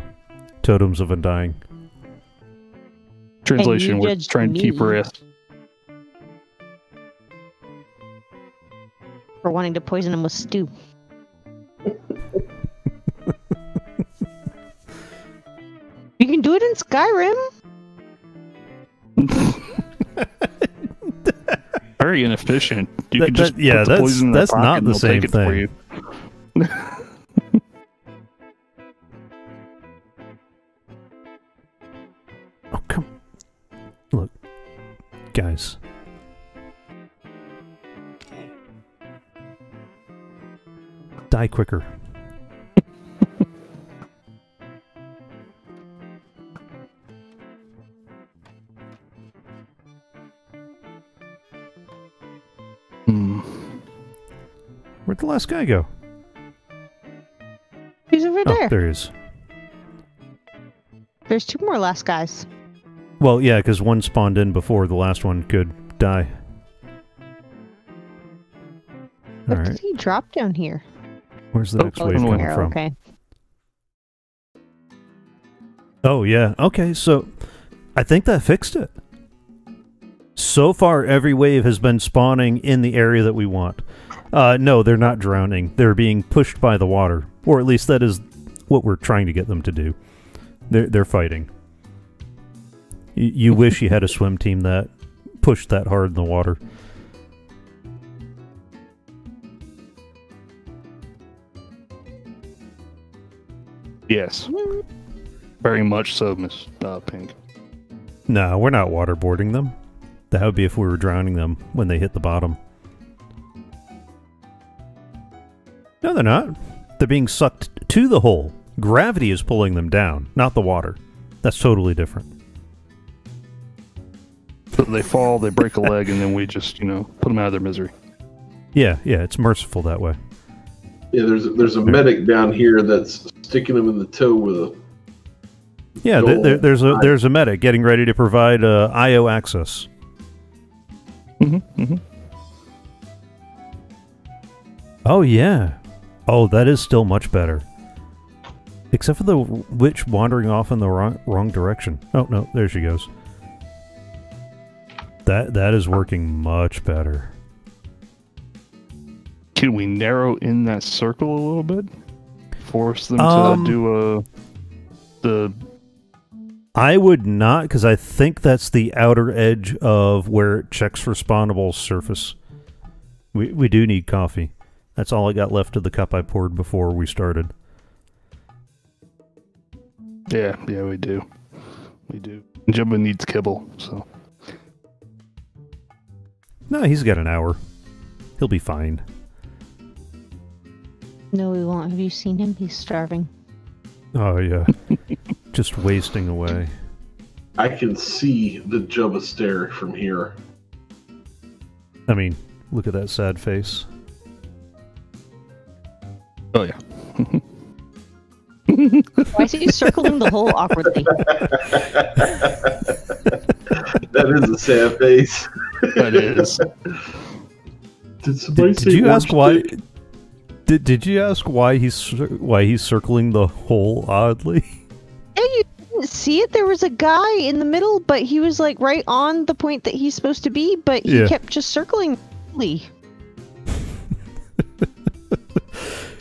totems of undying. Translation: We're judged trying to keep her for wanting to poison him with stew. you can do it in Skyrim. Very inefficient. You That- can just that- yeah, put the that's- poison in their that's pocket not and the they'll same take it for thing. you. *laughs* Oh come, look, guys. Die quicker. Hmm. Where'd the last guy go? He's over Oh, there. there he is. There's two more last guys. Well, yeah, because one spawned in before the last one could die. All What right, did he drop down here? Where's the Oh, next oh, wave coming Arrow, from? Okay. Oh yeah. Okay, so I think that fixed it. So far, every wave has been spawning in the area that we want. Uh, no, they're not drowning. They're being pushed by the water, or at least that is what we're trying to get them to do. They're they're fighting. You, you wish you had a swim team that pushed that hard in the water. Yes, very much so, Miss uh, Pink. No, we're not waterboarding them. That would be if we were drowning them when they hit the bottom. No, they're not. They're being sucked to the hole. Gravity is pulling them down, not the water. That's totally different. So they fall, they break a leg, and then we just, you know, put them out of their misery. Yeah, yeah, it's merciful that way. Yeah, there's there's a medic down here that's sticking him in the toe with a. Yeah, there, there, there's a there's a medic getting ready to provide uh, IO access. Mm-hmm, mm-hmm. Oh yeah. Oh, that is still much better. Except for the witch wandering off in the wrong, wrong direction. Oh no, there she goes. That that is working much better. Can we narrow in that circle a little bit? Force them Um, to do a the I would not, because I think that's the outer edge of where it checks for spawnable surface. We we do need coffee. That's all I got left of the cup I poured before we started. yeah yeah we do we do. Jumbo needs kibble, so No, he's got an hour. He'll be fine. No, we won't. Have you seen him? He's starving. Oh yeah, *laughs* just wasting away. I can see the Jabba stare from here. I mean, look at that sad face. oh yeah. *laughs* Why is he circling the hole awkwardly? *laughs* That is a sad face. That is. Did somebody Did, say did you ask why? orange Did, did you ask why he's why he's circling the hole oddly? *laughs* Yeah, you didn't see it. There was a guy in the middle, but he was like right on the point that he's supposed to be, but he Yeah. kept just circling. Lee. *laughs*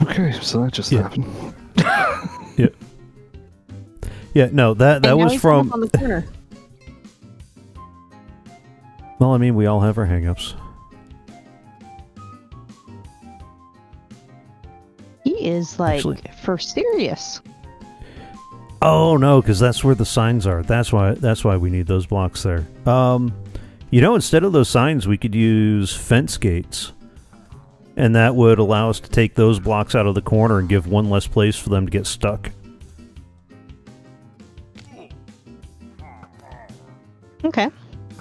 Okay, so that just Yeah. happened. *laughs* Yeah, Yeah, no, that that And was he's hung up from. on the corner. Well, I mean, we all have our hangups. Is like Actually- for serious. Oh no, because that's where the signs are. That's why. That's why we need those blocks there. Um, you know, instead of those signs, we could use fence gates, and that would allow us to take those blocks out of the corner and give one less place for them to get stuck. Okay.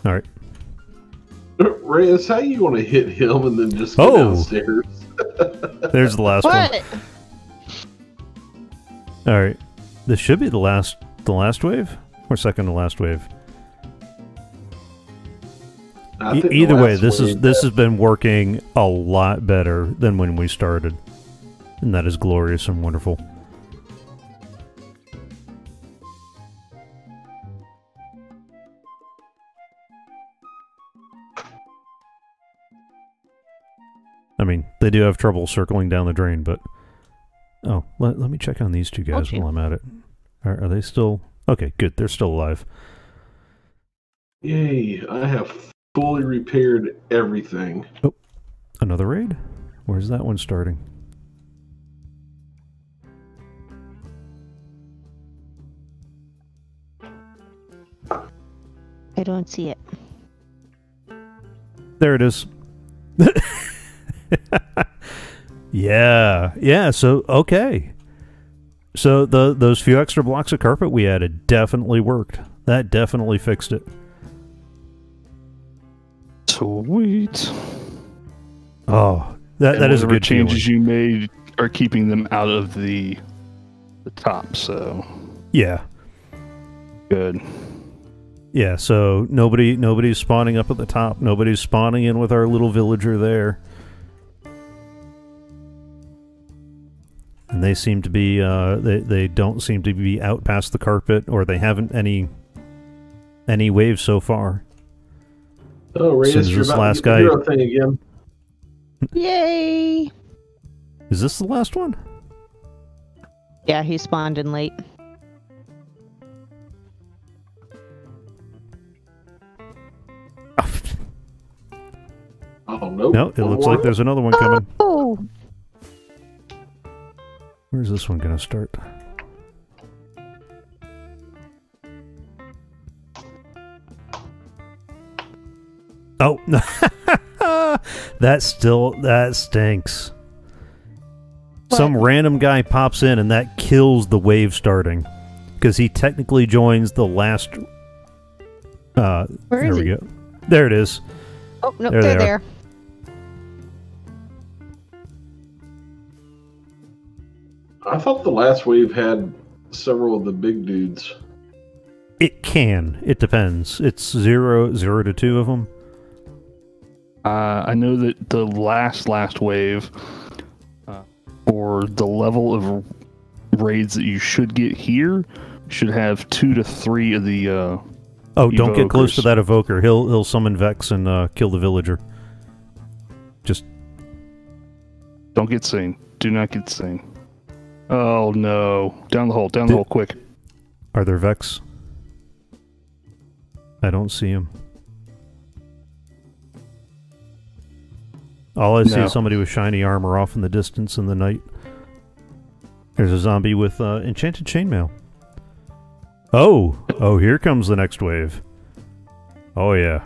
All right. Ray, that's how you want to hit him and then just go Oh. downstairs. There's the last one. All right. This should be the last. The last wave, or second to last wave. I E- think the either way, last this is this has been working a lot better than when we started, and that is glorious and wonderful. I mean, they do have trouble circling down the drain, but oh, let, let me check on these two guys Okay. while I'm at it. Are, are they still okay? Good, they're still alive. Yay! I have fully repaired everything. Oh, another raid? Where's that one starting? I don't see it. There it is. *laughs* *laughs* yeah, yeah. So okay, so the those few extra blocks of carpet we added definitely worked. That definitely fixed it. Sweet. Oh, that And that is a good changes feeling. you made are keeping them out of the the top. So Yeah, good. yeah. So nobody nobody's spawning up at the top. Nobody's spawning in with our little villager there. And they seem to be uh, they they don't seem to be out past the carpet, or they haven't any any waves so far. Oh, Ray, So this is you're this about last to get the guy- hero thing again. Yay! Is this the last one? Yeah, he spawned in late. *laughs* Oh no! No, it looks like there's another one coming. Oh, Where's this one gonna start? Oh, *laughs* that still that stinks. Some random guy pops in and that kills the wave starting because he technically joins the last. Uh, Where there we he? go. There it is. oh no, There they're they are. there. Thought the last wave had several of the big dudes. It can. It depends. It's zero zero to two of them. Uh, I know that the last last wave, uh, for the level of raids that you should get here, should have two to three of the. Uh, Oh, don't get close to that evoker. He'll he'll summon Vex and uh, kill the villager. Just don't get seen. Do not get seen. Oh no! Down the hole! Down the hole! Quick! are there Vex? I don't see him. All I see No. is somebody with shiny armor off in the distance in the night. There's a zombie with uh, enchanted chainmail. Oh, oh, here comes the next wave. Oh yeah,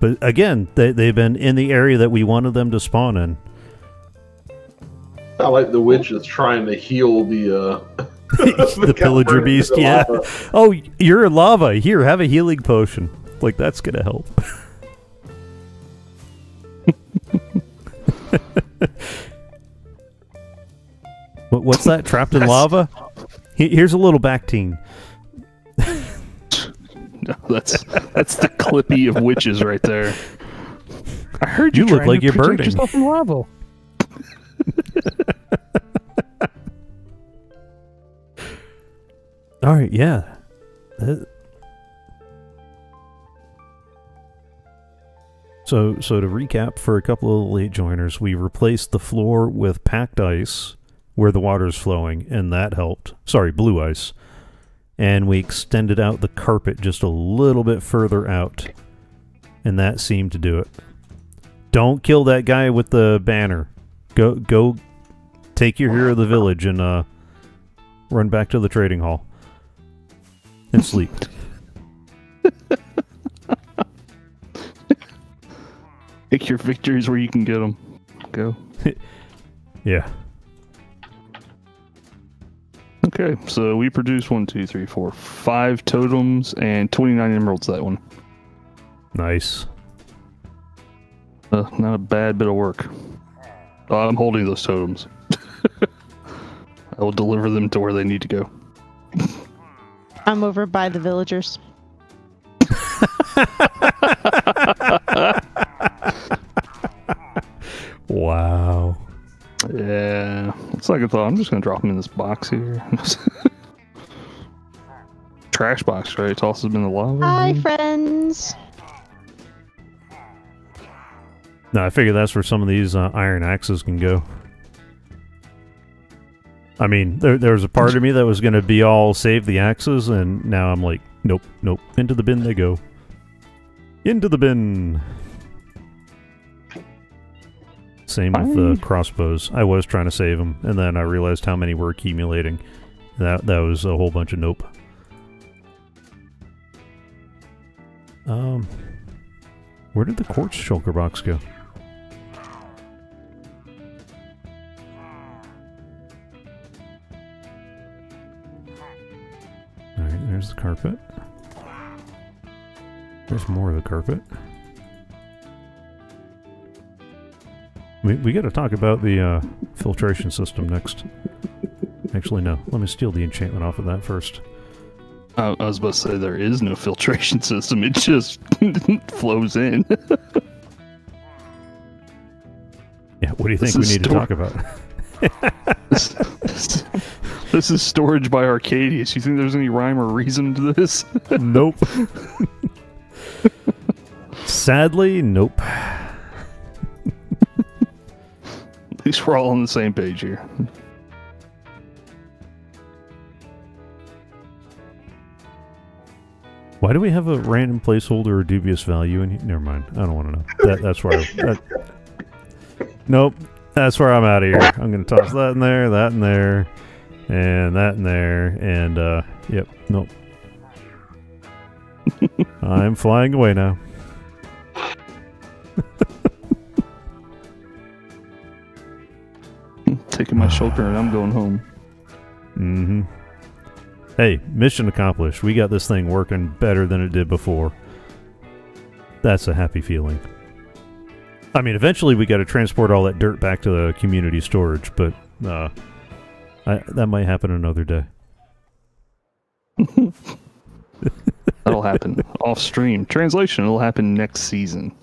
but again, they they've been in the area that we wanted them to spawn in. I like the witches trying to heal the uh *laughs* *laughs* the pillager beast, yeah. lava. Oh, you're in lava. Here, have a healing potion. Like that's gonna help. *laughs* what, what's that? Trapped in That's- lava? Here's a little back teen. No, that's that's the Clippy of witches right there. I heard You you, look like to you're protect birding. yourself from lava. All right, yeah. So, so to recap for a couple of late joiners, we replaced the floor with packed ice where the water's flowing, and that helped. Sorry, blue ice. And we extended out the carpet just a little bit further out, and that seemed to do it. Don't kill that guy with the banner. Go, go, take your hero of the village and uh, run back to the trading hall and sleep. *laughs* Pick your victories where you can get them. Go. *laughs* Yeah. Okay, so we produced one, two, three, four, five totems and 29 emeralds that one. Nice. Uh, not a bad bit of work. Uh, I'm holding those totems. *laughs* I will deliver them to where they need to go. I'm over by the villagers. Wow. Yeah, it's like I thought. I'm just gonna drop them in this box here. *laughs* Trash box, right? Tosses them in the lava. Hi, friends. No, I figure that's where some of these uh, iron axes can go. I mean, there there was a part of me that was going to be all save the axes, and now I'm like, nope, nope, into the bin they go. Into the bin. Same with the crossbows. I was trying to save them, and then I realized how many were accumulating. That that was a whole bunch of nope. Um, where did the quartz shulker box go? There's the carpet. There's more of the carpet. We, we gotta talk about the uh, filtration system next. Actually, no. Let me steal the enchantment off of that first. I, I was about to say there is no *laughs* filtration system. It just *laughs* flows in. *laughs* Yeah, what do you This think we need to talk about? this, this is storage by Arcaidius. You think there's any rhyme or reason to this? *laughs* nope. Sadly, nope. At least we're all on the same page here. Why do we have a random placeholder or dubious value in here? Never mind. I don't want to know. That, that's where. I, that, nope. That's where I'm out of here. I'm going to toss that in there, that in there, and that in there, and uh, yep. Nope. *laughs* I'm flying away now. *laughs* Taking my shulker and I'm *sighs* going home. Mm-hmm. Hey, mission accomplished. We got this thing working better than it did before. That's a happy feeling. I mean, eventually we got to transport all that dirt back to the community storage, but uh, I, that might happen another day. *laughs* That'll happen off stream. Translation, it'll happen next season.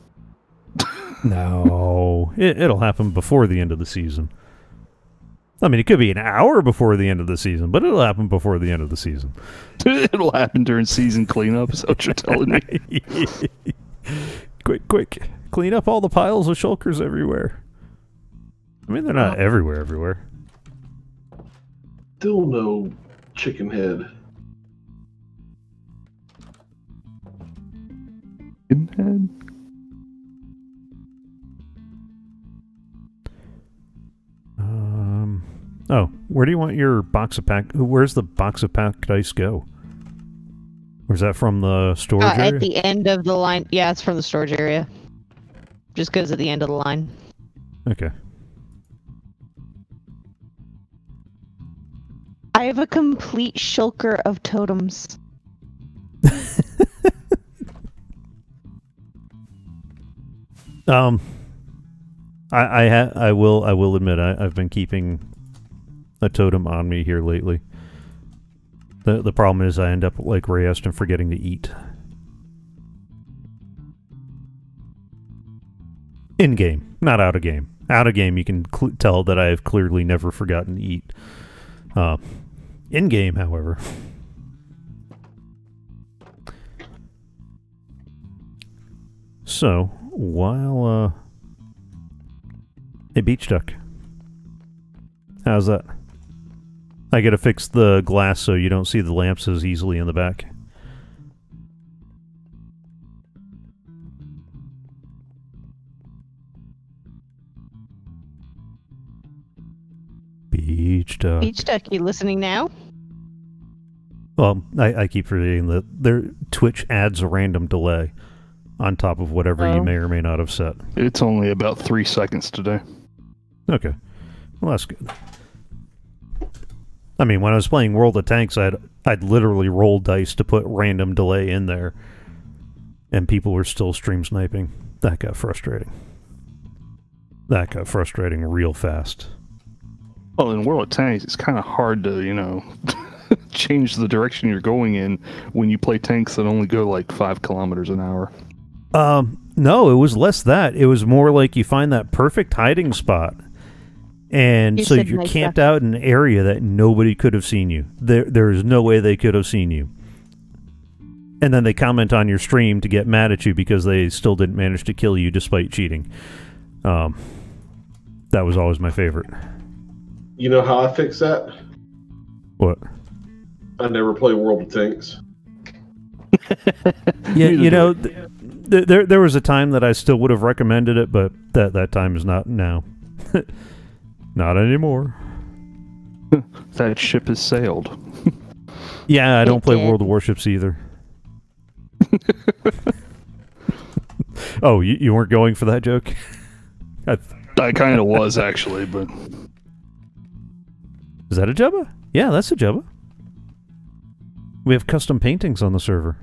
*laughs* No, it, it'll happen before the end of the season. I mean, it could be an hour before the end of the season, but it'll happen before the end of the season. *laughs* it'll happen during season cleanup, is what you're telling me. quick, quick. Clean up all the piles of shulkers everywhere. I mean, they're not everywhere, everywhere. Still no chicken head. Pinhead? Um. Oh, where do you want your box of pack? Where's the box of packed ice go? Where's that from the storage Uh, area? at the end of the line. Yeah, it's from the storage area. Just goes at the end of the line. okay. I have a complete shulker of totems. *laughs* Um. I I ha- I will I will admit I, I've been keeping a totem on me here lately. The the problem is I end up like Rayeste forgetting to eat. In game, not out of game. Out of game, you can tell that I have clearly never forgotten to eat. Uh, in game, however. So, while, uh. Hey, Beach Duck. How's that? I gotta fix the glass so you don't see the lamps as easily in the back. Beach Duck. Beach Duck, you listening now? Well, I, I keep forgetting that their Twitch adds a random delay on top of whatever you Oh. may or may not have set. It's only about three seconds today. Okay. Well, that's good. I mean, when I was playing World of Tanks, I'd I'd literally roll dice to put random delay in there, and people were still stream sniping. That got frustrating. That got frustrating real fast. Well, in World of Tanks, it's kind of hard to, you know, *laughs* change the direction you're going in when you play tanks that only go like five kilometers an hour. Um, no, it was less that. It was more like you find that perfect hiding spot. And You so you're nice camped out in an area that nobody could have seen you. There there is no way they could have seen you. And then they comment on your stream to get mad at you because they still didn't manage to kill you despite cheating. Um, that was always my favorite. You know how I fix that? What? I never play World of Tanks. *laughs* Yeah, you know, th- th- there there was a time that I still would have recommended it, but that that time is not now. *laughs* not anymore. *laughs* That ship has sailed. Yeah, I don't play. World of Warships either. oh, you, you weren't going for that joke? I th- I kind of was actually, but is that a Jabba? Yeah, that's a Jabba. We have custom paintings on the server.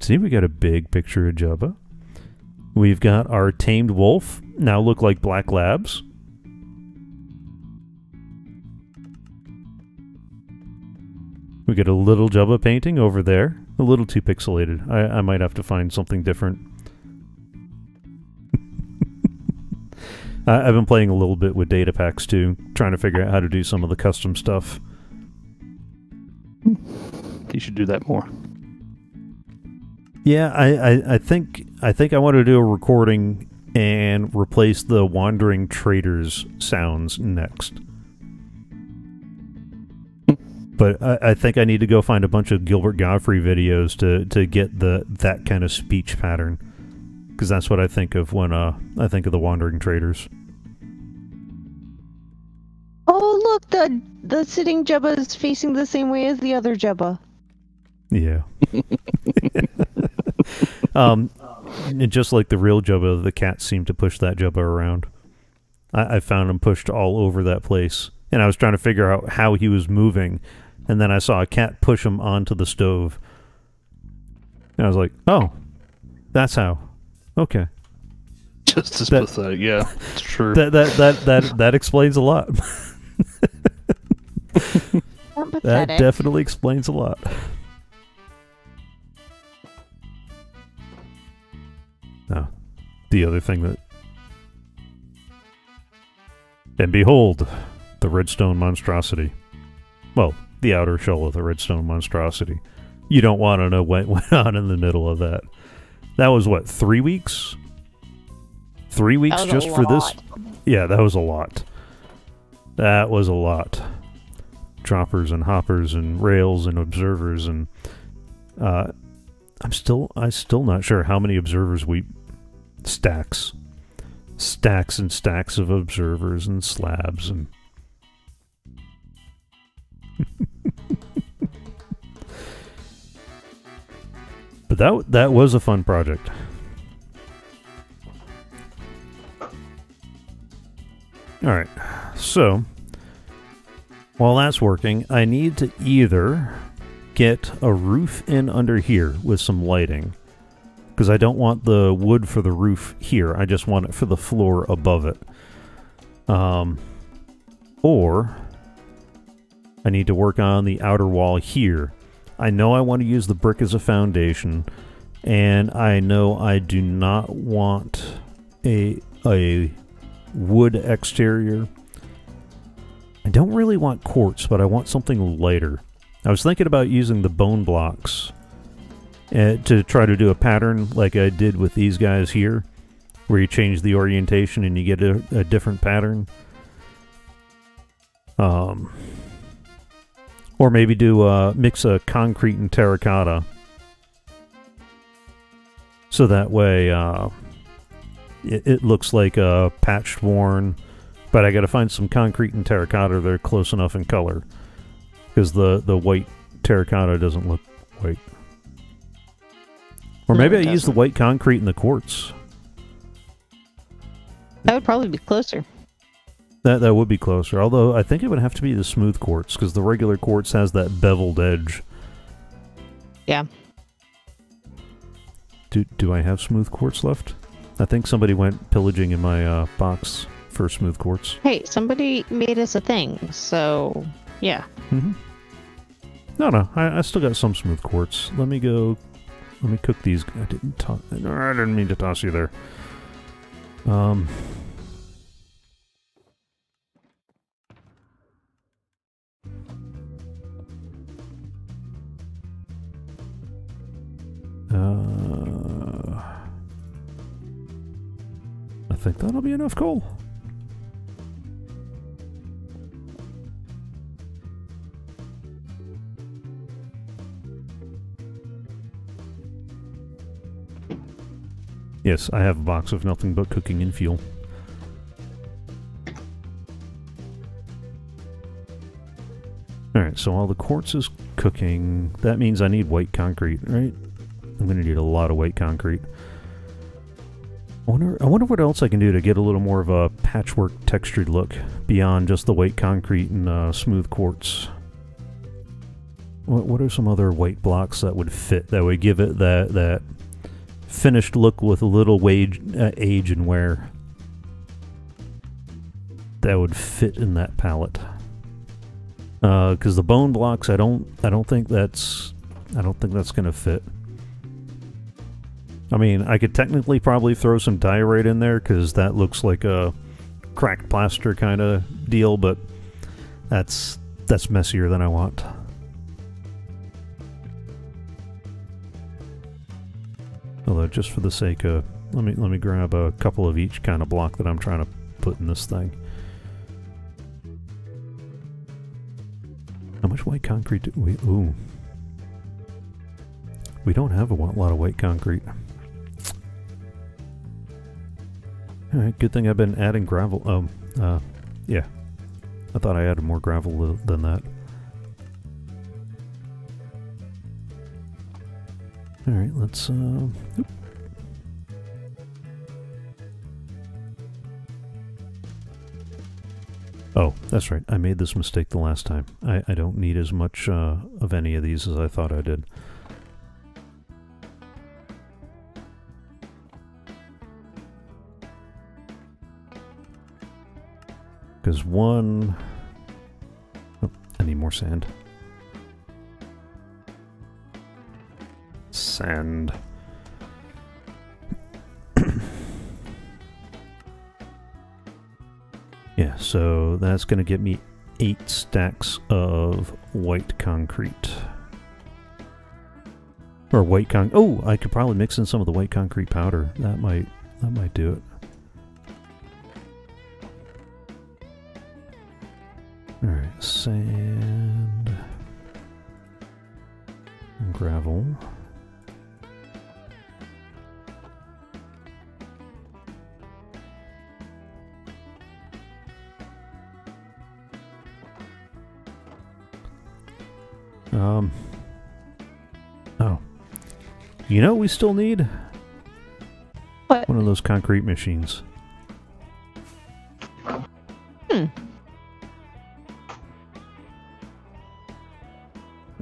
See, we got a big picture of Jabba. We've got our tamed wolf, now look like black labs. We got a little Jabba painting over there. A little too pixelated. I, I might have to find something different. I, I've been playing a little bit with data packs too, trying to figure out how to do some of the custom stuff. you should do that more. Yeah, I, I, I think I think I want to do a recording and replace the wandering traders sounds next. But I, I think I need to go find a bunch of Gilbert Gottfried videos to, to get the that kind of speech pattern, because that's what I think of when uh, I think of the wandering traders. Oh, look, the the sitting Jabba is facing the same way as the other Jabba. Yeah. *laughs* um, and just like the real Jabba, the cats seem to push that Jabba around. I, I found him pushed all over that place, and I was trying to figure out how he was moving, and then I saw a cat push him onto the stove. And I was like, "Oh, that's how." Okay, Just as That- pathetic. Yeah, it's true. *laughs* that that that that that explains a lot. *laughs* That definitely explains a lot. Now, the other thing that. And behold, the redstone monstrosity. Well, the outer shell of the redstone monstrosity. You don't want to know what *laughs* went on in the middle of that. That was what, three weeks? Three weeks That was a just for this? Yeah, that was a lot. That was a lot. Droppers and hoppers and rails and observers and uh, I'm still I'm still not sure how many observers we stacks. Stacks and stacks of observers and slabs and *laughs* But that that was a fun project. All right. So, while that's working, I need to either get a roof in under here with some lighting because I don't want the wood for the roof here. I just want it for the floor above it. Um, or I need to work on the outer wall here. I know I want to use the brick as a foundation, and I know I do not want a a wood exterior. I don't really want quartz, but I want something lighter. I was thinking about using the bone blocks uh, to try to do a pattern like I did with these guys here, where you change the orientation and you get a, a different pattern. Um, or maybe do a mix of concrete and terracotta, so that way uh, it, it looks like a patched worn. But I got to find some concrete and terracotta that are close enough in color, because the the white terracotta doesn't look white. Or No, maybe I it use the white concrete and the quartz. That would probably be closer. That that would be closer. Although I think it would have to be the smooth quartz because the regular quartz has that beveled edge. Yeah. Do do I have smooth quartz left? I think somebody went pillaging in my uh, box for smooth quartz. Hey, somebody made us a thing, so yeah. hmm No, no, I, I still got some smooth quartz. Let me go. Let me cook these. I didn't. I didn't mean to toss you there. Um. Uh, I think that'll be enough coal. Yes, I have a box of nothing but cooking and fuel. Alright, so while the quartz is cooking, that means I need white concrete, right? I'm gonna need a lot of white concrete. I wonder, I wonder what else I can do to get a little more of a patchwork textured look beyond just the white concrete and uh, smooth quartz. What, what are some other white blocks that would fit, that would give it that, that finished look with a little wage, uh, age and wear that would fit in that palette. Because the bone blocks, I don't, I don't think that's, I don't think that's gonna fit. I mean, I could technically probably throw some diorite in there because that looks like a cracked plaster kind of deal, but that's that's messier than I want. Although, just for the sake of, let me let me grab a couple of each kind of block that I'm trying to put in this thing. How much white concrete do we? Ooh, we don't have a lot of white concrete. All right, good thing I've been adding gravel. Um, uh, yeah, I thought I added more gravel than that. All right, let's. Uh, oop. Oh, that's right. I made this mistake the last time. I, I don't need as much uh, of any of these as I thought I did. Because one... Oh, I need more sand. Sand. *coughs* yeah, so that's going to get me eight stacks of white concrete. Or white con- Oh, I could probably mix in some of the white concrete powder. That might that might do it. Alright, sand gravel. Um Oh. You know we still need? What? One of those concrete machines. Hmm.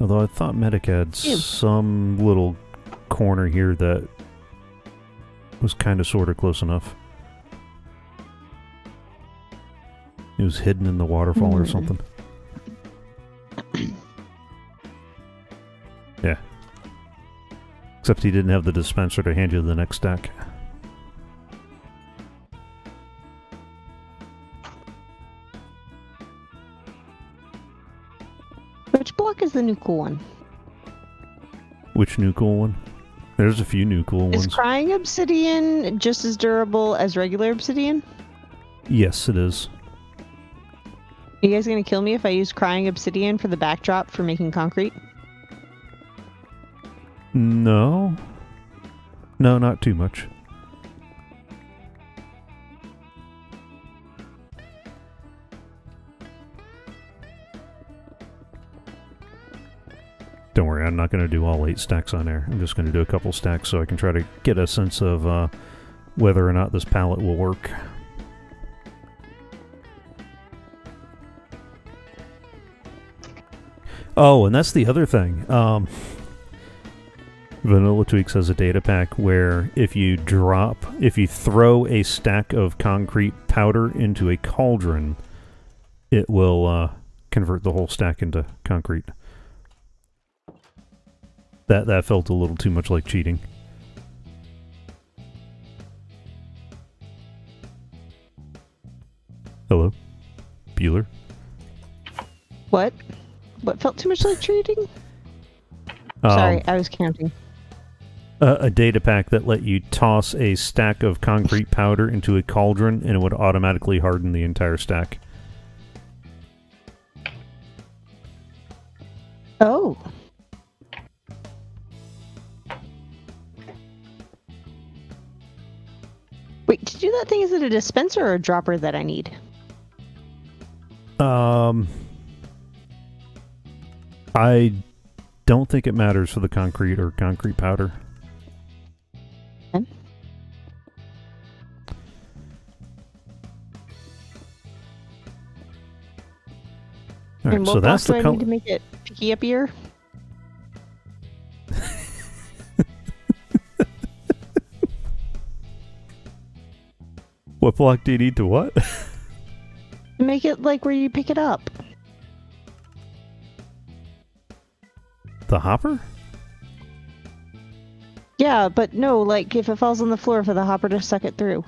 Although I thought Medic had Ew. some little corner here that was kind of sort of close enough. It was hidden in the waterfall or Hmm. something. yeah. Except he didn't have the dispenser to hand you the next stack. Block is the new cool one? Which new cool one? There's a few new cool ones. Is crying obsidian just as durable as regular obsidian? yes, it is. you guys gonna kill me if I use crying obsidian for the backdrop for making concrete? No. No, not too much. Don't worry, I'm not going to do all eight stacks on air. I'm just going to do a couple stacks so I can try to get a sense of uh, whether or not this palette will work. Oh, and that's the other thing. Um, Vanilla Tweaks has a data pack where if you drop, if you throw a stack of concrete powder into a cauldron, it will uh, convert the whole stack into concrete. That that felt a little too much like cheating. Hello, Bueller. What? What felt too much like cheating? Um, Sorry, I was counting. a, a data pack that let you toss a stack of concrete powder into a cauldron and it would automatically harden the entire stack. Oh. Do that thing, is it a dispenser or a dropper that I need? Um, I don't think it matters for the concrete or concrete powder. Okay. All right, and so that's the do I need color. to make it picky up ear? *laughs* What block do you need to what? *laughs* Make it like where you pick it up. the hopper? Yeah, but no, like if it falls on the floor for the hopper to suck it through.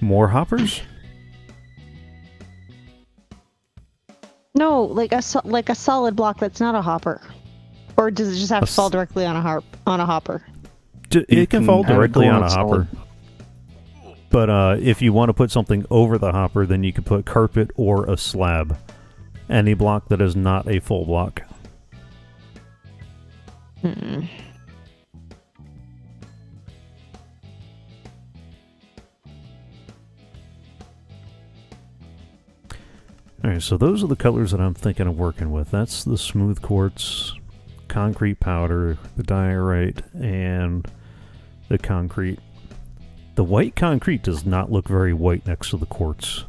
More hoppers? *laughs* No, like a like a solid block that's not a hopper. Or does it just have A to fall directly on a harp on a hopper? D- You it can can fall directly on on a solid. hopper. But uh, if you want to put something over the hopper, then you can put carpet or a slab. Any block that is not a full block. Hmm. Alright, so those are the colors that I'm thinking of working with. That's the smooth quartz, concrete powder, the diorite, and the concrete. The white concrete does not look very white next to the quartz.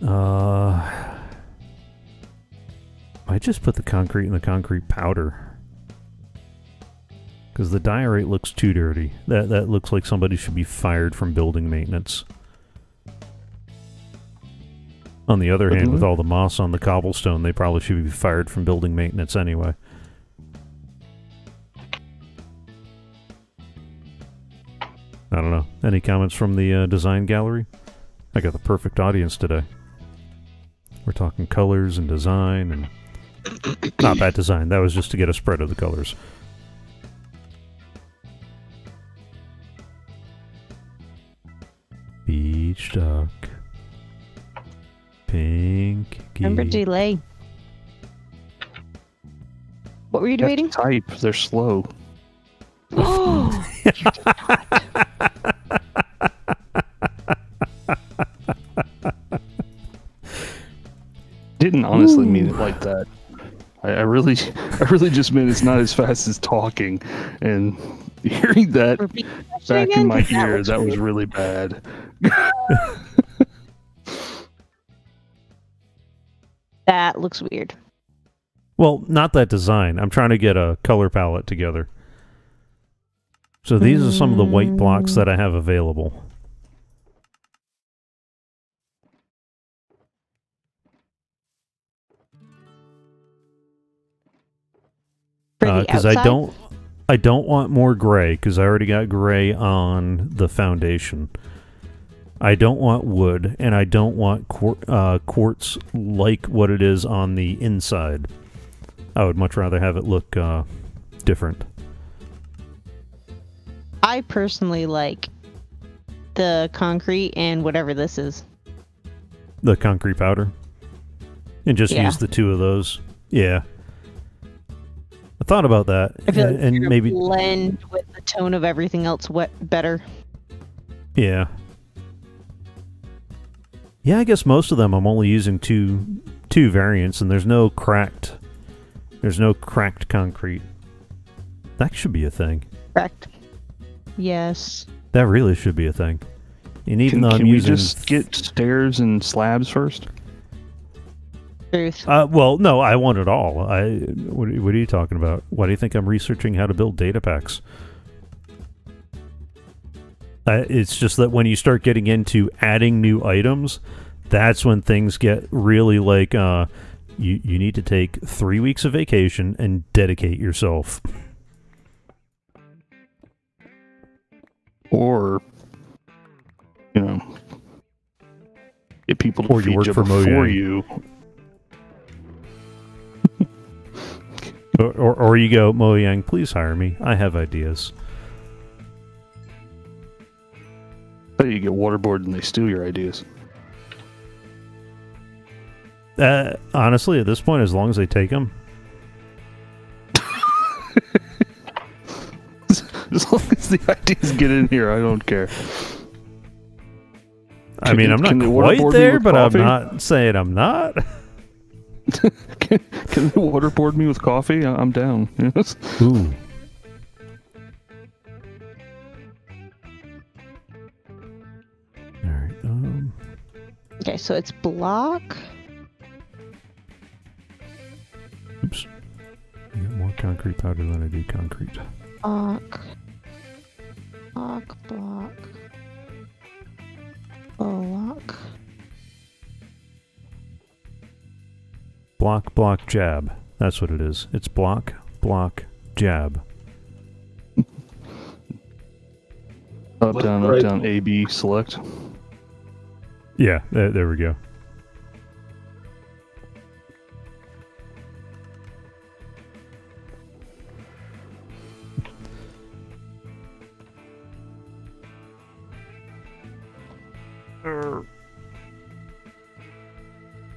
Uh, I just put the concrete in the concrete powder. Because the diorite looks too dirty. That that looks like somebody should be fired from building maintenance. On the other hand, with all the moss on the cobblestone, they probably should be fired from building maintenance anyway. I don't know. Any comments from the uh, design gallery? I got the perfect audience today. We're talking colors and design and *coughs* not bad design. That was just to get a spread of the colors. Beach duck. Pink. Remember geese. delay. What were you You have to debating? type. They're slow. Oh, *laughs* Didn't honestly mean it like that. I, I really, *laughs* I really just meant it's not as fast as talking. And *laughs* hearing that repeat back again, in my 'cause that ear, looks that was really bad. That looks weird. Well, not that design. I'm trying to get a color palette together. So these are some of the white blocks that I have available. Because uh, I don't, I don't want more gray because I already got gray on the foundation. I don't want wood, and I don't want uh, quartz like what it is on the inside. I would much rather have it look uh, different. I personally like the concrete and whatever this is. The concrete powder, and just Yeah. use the two of those. Yeah, I thought about that, feel like and, and maybe blend with the tone of everything else wet better. Yeah. Yeah, I guess most of them I'm only using two two variants and there's no cracked there's no cracked concrete. That should be a thing. Correct. Yes. That really should be a thing. And even Can, though I'm can we using just get stairs and slabs first? Truth. uh, well, no, I want it all. I what, are- what are you talking about? Why do you think I'm researching how to build data packs? Uh, it's just that when you start getting into adding new items, that's when things get really like uh, you you need to take three weeks of vacation and dedicate yourself. *laughs* Or, you know, get people to Or you feed work you for before Mojang. you. Or, or, or you go, Mojang, please hire me. I have ideas. But you get waterboarded and they steal your ideas. Uh, honestly, at this point, as long as they take them, *laughs* *laughs* As long as the ideas get in here, I don't care. I Can mean, you- I'm not can quite there, but coffee? I'm not saying I'm not. *laughs* *laughs* Can, can they waterboard me with coffee? I- I'm down. Yes. Ooh. All right. Um. Okay, so it's block. Oops. I got more concrete powder than I do concrete. Block. Block. Block. Block. Block, block, jab. That's what it is. It's block, block, jab. Up, down, up, down, A, B, select. Yeah. There, there we go.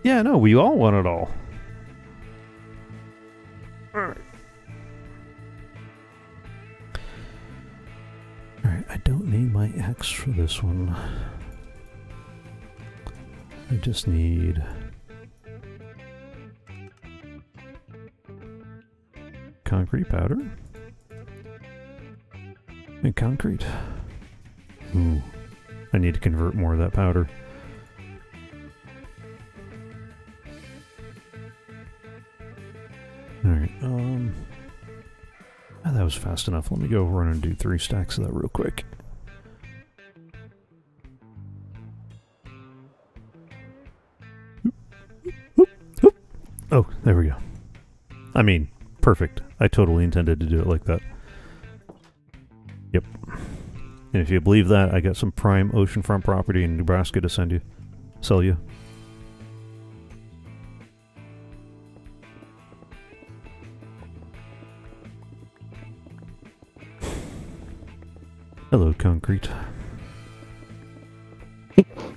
Yeah, no, we all want it all. Alright, I don't need my X for this one. I just need concrete powder and concrete. Ooh, I need to convert more of that powder. All right. Um, ah, that was fast enough. Let me go run and do three stacks of that real quick. Oh, there we go. I mean, perfect. I totally intended to do it like that. Yep. And if you believe that, I got some prime oceanfront property in Nebraska to send you, sell you. Hello, concrete.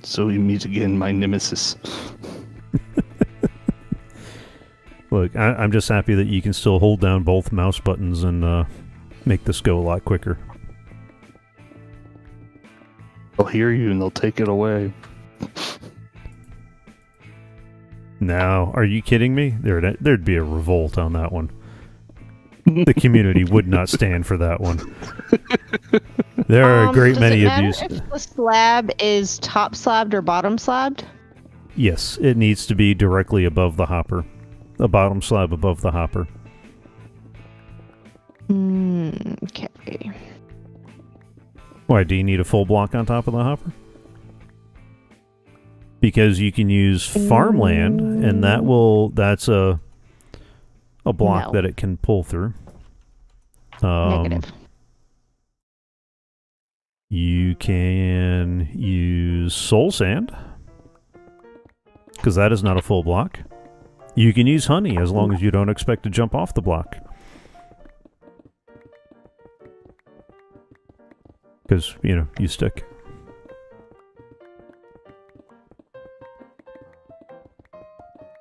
So we meet again, my nemesis. *laughs* Look, I, I'm just happy that you can still hold down both mouse buttons and uh, make this go a lot quicker. They'll hear you and they'll take it away. Now, are you kidding me? There'd there'd be a revolt on that one. The community would not stand for that one. *laughs* There are a Um, great does many it of matter these. If the slab is top slabbed or bottom slabbed? Yes, it needs to be directly above the hopper, a bottom slab above the hopper. Hmm. Okay. Why do you need a full block on top of the hopper? Because you can use farmland, and that will that's a a block No. that it can pull through. Um, Negative. You can use soul sand because that is not a full block. You can use honey as long as you don't expect to jump off the block. Because, you know, you stick.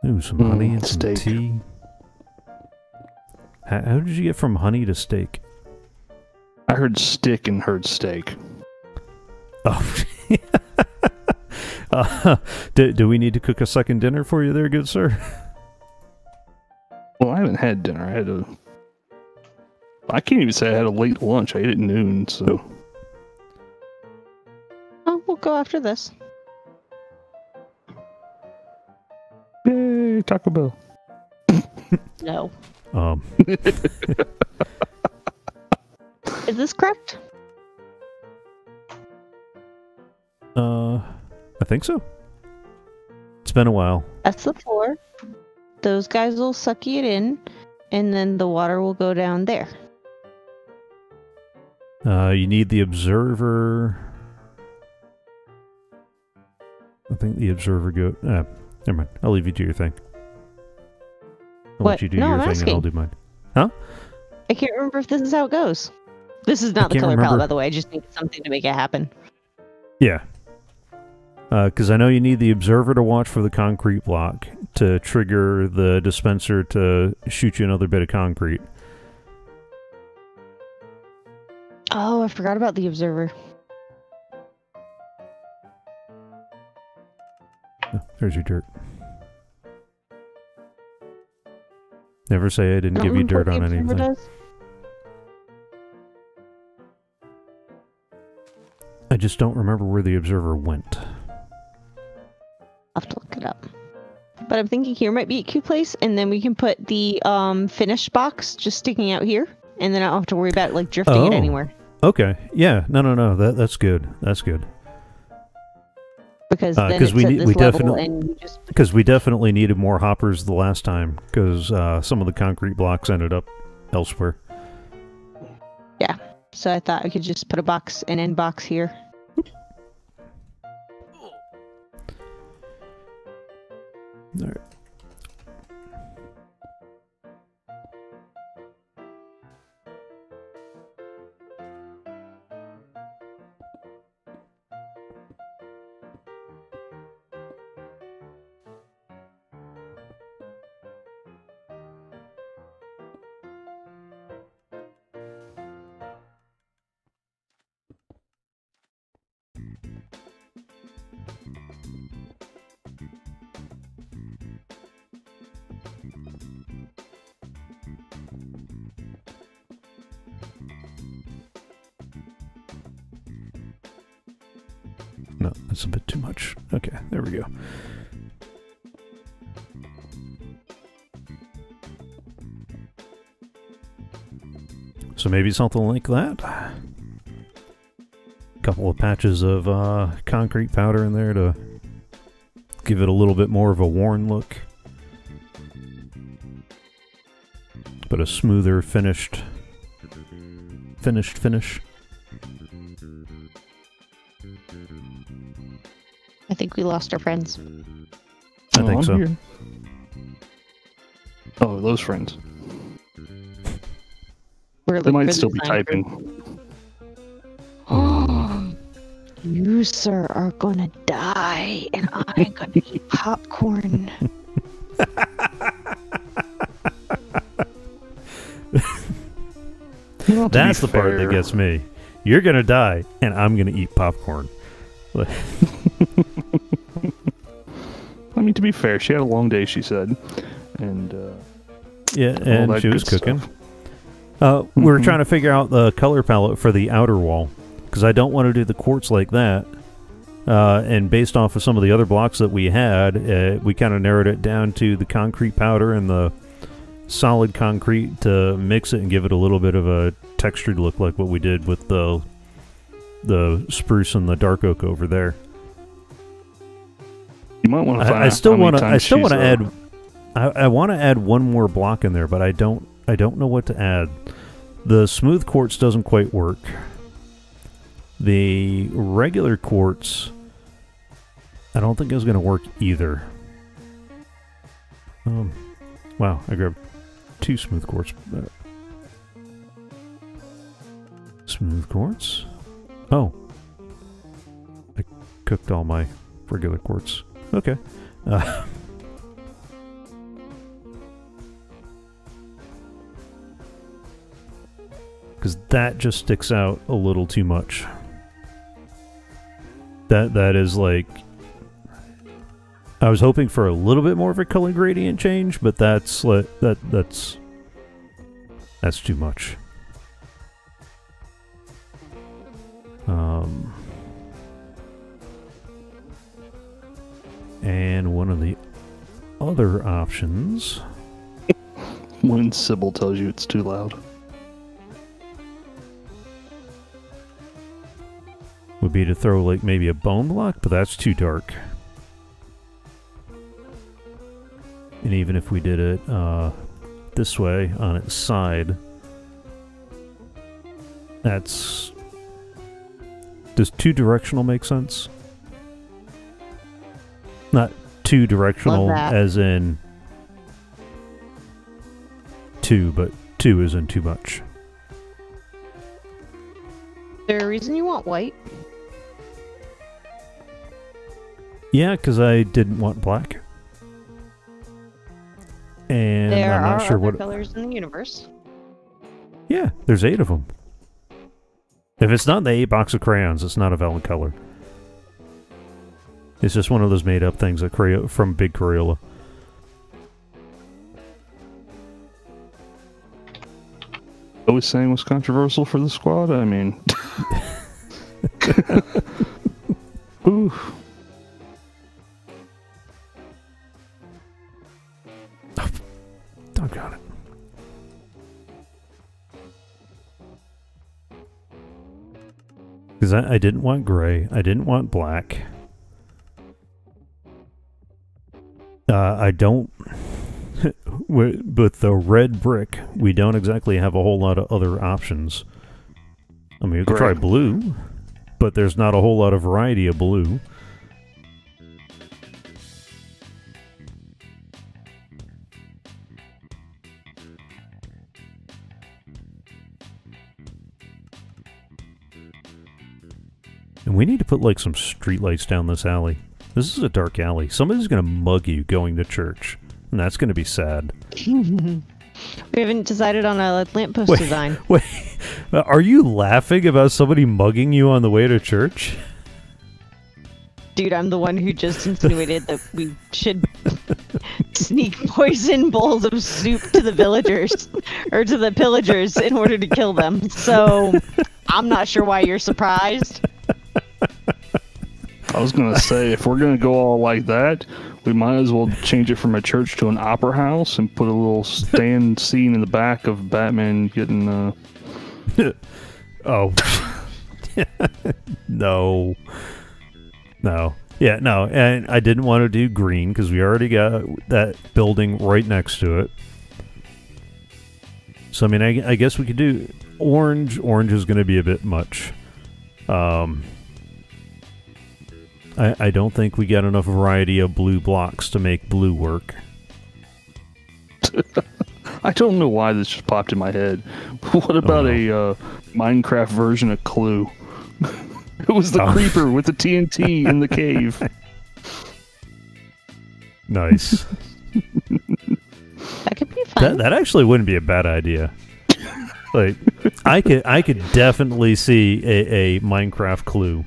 Ooh, some honey Mm, and some steak. tea. How, how did you get from honey to steak? I heard stick and heard steak. Oh. *laughs* uh, do, do we need to cook a second dinner for you there, good sir? Well, I haven't had dinner. I had a. I can't even say I had a late lunch. I ate at noon, so. Oh, we'll go after this. Yay, Taco Bell. *laughs* No. Um, *laughs* Is this correct? Uh, I think so. It's been a while. That's the floor. Those guys will suck it in, and then the water will go down there. Uh, you need the observer. I think the observer go. Uh, never mind. I'll leave you to your thing. I'll What? let you do No, your I'm thing and I'll do mine. Huh? I can't remember if this is how it goes. This is not the color remember. palette, by the way. I just need something to make it happen. Yeah. Uh, because I know you need the observer to watch for the concrete block to trigger the dispenser to shoot you another bit of concrete. Oh, I forgot about the observer. Oh, there's your dirt. Never say I didn't I give you dirt on anything. does. I just don't remember where the observer went. I'll have to look it up. But I'm thinking here might be a cute place, and then we can put the um finished box just sticking out here, and then I don't have to worry about like drifting it Oh. anywhere Okay. Yeah. No. No. No. That that's good. That's good. because Uh, we need- we definitely- Because we definitely needed more hoppers the last time. Because uh, some of the concrete blocks ended up elsewhere. Yeah. So I thought I could just put a box, an end box here. All right. So maybe something like that. A couple of patches of uh, concrete powder in there to give it a little bit more of a worn look. But a smoother finished finished finish. I think we lost our friends. I Oh, think I'm so. here. Oh, those friends. We're They like might still be typing. group. *gasps* you, sir, are gonna die, and I'm gonna eat *laughs* popcorn. *laughs* You know, to be That's the part that gets me. You're gonna die, and I'm gonna eat popcorn. *laughs* I mean, to be fair, she had a long day. She said, and uh, Yeah, and she was cooking. stuff. Uh, we were Mhm. trying to figure out the color palette for the outer wall because I don't want to do the quartz like that. Uh, and based off of some of the other blocks that we had, uh, we kind of narrowed it down to the concrete powder and the solid concrete to mix it and give it a little bit of a textured look, like what we did with the the spruce and the dark oak over there. You might want to I, I still want to. I still want to uh, add. I, I want to add one more block in there, but I don't. I don't know what to add. The smooth quartz doesn't quite work. The regular quartz, I don't think is going to work either. Um, wow, I grabbed two smooth quartz. Smooth quartz? Oh. I cooked all my regular quartz. Okay. Uh, *laughs* because that just sticks out a little too much. That that is like I was hoping for a little bit more of a color gradient change, but that's like that that's that's too much. Um and one of the other options *laughs* When Sybil tells you it's too loud. Would be to throw like maybe a bone block, but that's too dark. And even if we did it uh, this way on its side, that's. Does two directional make sense? Not two directional as in two, but two isn't too much. Is there a reason you want white? Yeah, because I didn't want black. And there I'm not are sure other what. colors in the universe. Yeah, there's eight of them. If it's not the eight box of crayons, it's not a valid color. It's just one of those made up things that Cray- from Big Crayola. I was saying was controversial for the squad. I mean, *laughs* *laughs* Ooh. Doggone it. Because I, I didn't want gray. I didn't want black. Uh, I don't. *laughs* wi- With the red brick, we don't exactly have a whole lot of other options. I mean, we could try blue, but there's not a whole lot of variety of blue. And we need to put like some streetlights down this alley. This is a dark alley. Somebody's gonna mug you going to church, and that's gonna be sad. *laughs* we haven't decided on a lamppost Wait. design. *laughs* Wait, uh, are you laughing about somebody mugging you on the way to church? *laughs* Dude, I'm the one who just insinuated that we should sneak poison bowls of soup to the villagers or to the pillagers in order to kill them. So I'm not sure why you're surprised. *laughs* I was gonna say if we're gonna go all like that, we might as well change it from a church to an opera house and put a little stand *laughs* scene in the back of Batman getting. Uh, *laughs* Oh, no, no, yeah, no. And I didn't want to do green because we already got that building right next to it. So I mean, I, I guess we could do orange. Orange is going to be a bit much. Um, I I don't think we got enough variety of blue blocks to make blue work. *laughs* I don't know why this just popped in my head. *laughs* What about a uh, Minecraft version of Clue? *laughs* it was the Oh. creeper with the TNT in the cave. Nice. That could be fun. That that actually wouldn't be a bad idea. Like, I could I could definitely see a, a Minecraft clue.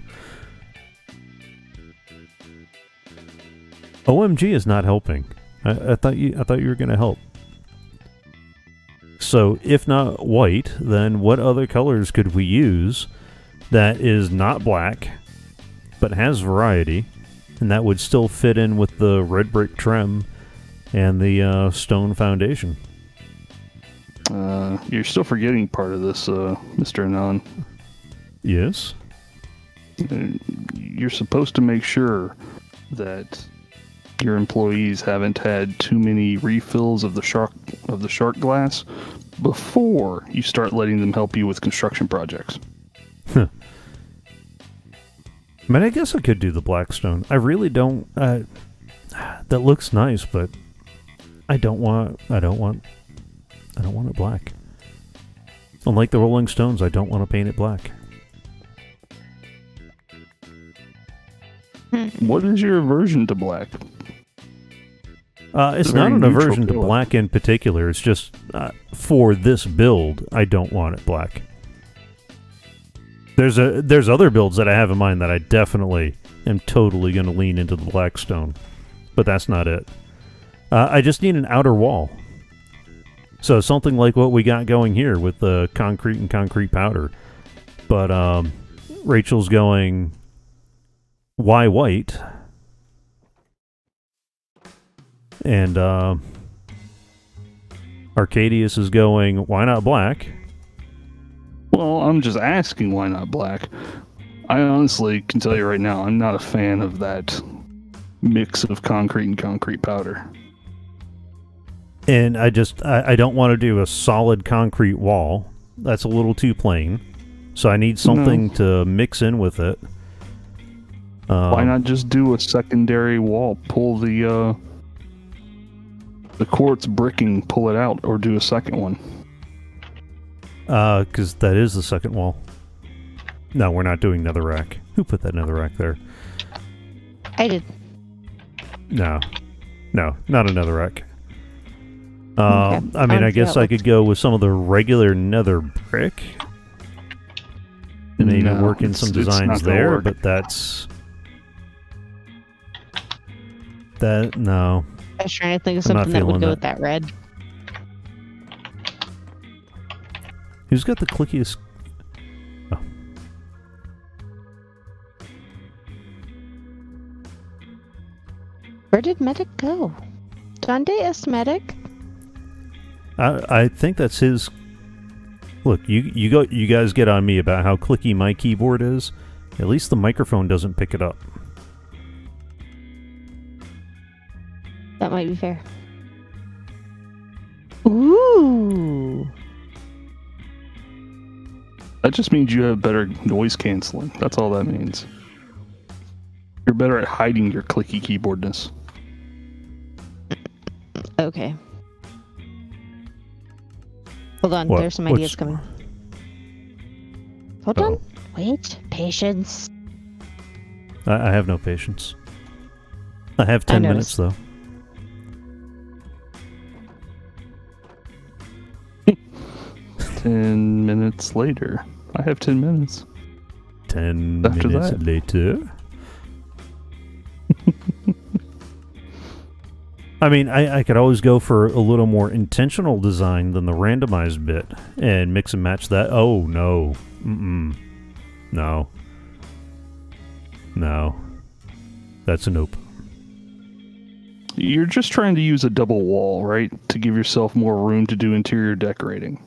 OMG is not helping. I, I thought you I thought you were gonna help. So if not white, then what other colors could we use that is not black, but has variety, and that would still fit in with the red brick trim and the uh, stone foundation? Uh, you're still forgetting part of this, uh, Mr. Anon. Yes. Uh, You're supposed to make sure that your employees haven't had too many refills of the shark of the shark glass before you start letting them help you with construction projects. I mean, I guess I could do the Blackstone. I really don't. Uh, that looks nice, but I don't want. I don't want. I don't want it black. Unlike the Rolling Stones, I don't want to paint it black. What is your aversion to black? Uh, it's not an aversion to black in particular. It's just uh, for this build, I don't want it black. There's a there's other builds that I have in mind that I definitely am totally going to lean into the blackstone, but that's not it. Uh, I just need an outer wall. So something like what we got going here with the concrete and concrete powder, but um, Rachel's going why white and uh, Arcaidius is going why not black Well, I'm just asking why not black. I honestly can tell you right now, I'm not a fan of that mix of concrete and concrete powder. and I just I, I don't want to do a solid concrete wall that's a little too plain so I need something to mix in with it um, Why not just do a secondary wall? Pull the uh, the quartz bricking, pull it out, or do a second one. Uh, because that is the second wall no we're not doing netherrack who put that netherrack there I did. No, no, not another wreck. Um, Okay. I mean, How I guess I could go with some of the regular nether brick, and maybe No, work in some designs there. work. But that's that. No, I was trying to think of I'm not something that would feeling go that. with that red. who's got the clickiest? Oh. Where did Medic go? Donde is Medic? I I think that's his. Look, you you go you guys get on me about how clicky my keyboard is. At least the microphone doesn't pick it up. That might be fair. Ooh. That just means you have better noise canceling. That's all that means. You're better at hiding your clicky keyboardness. Okay. Hold on, What- there's some what's- ideas coming. Hold Uh-oh. on. Wait. Patience. I, I have no patience. I have ten minutes though. Ten minutes later. I have ten minutes. Ten After minutes that. later. *laughs* I mean, I, I could always go for a little more intentional design than the randomized bit and mix and match that. Oh, no. Mm-mm. No. No. That's a nope. You're just trying to use a double wall, right? To give yourself more room to do interior decorating.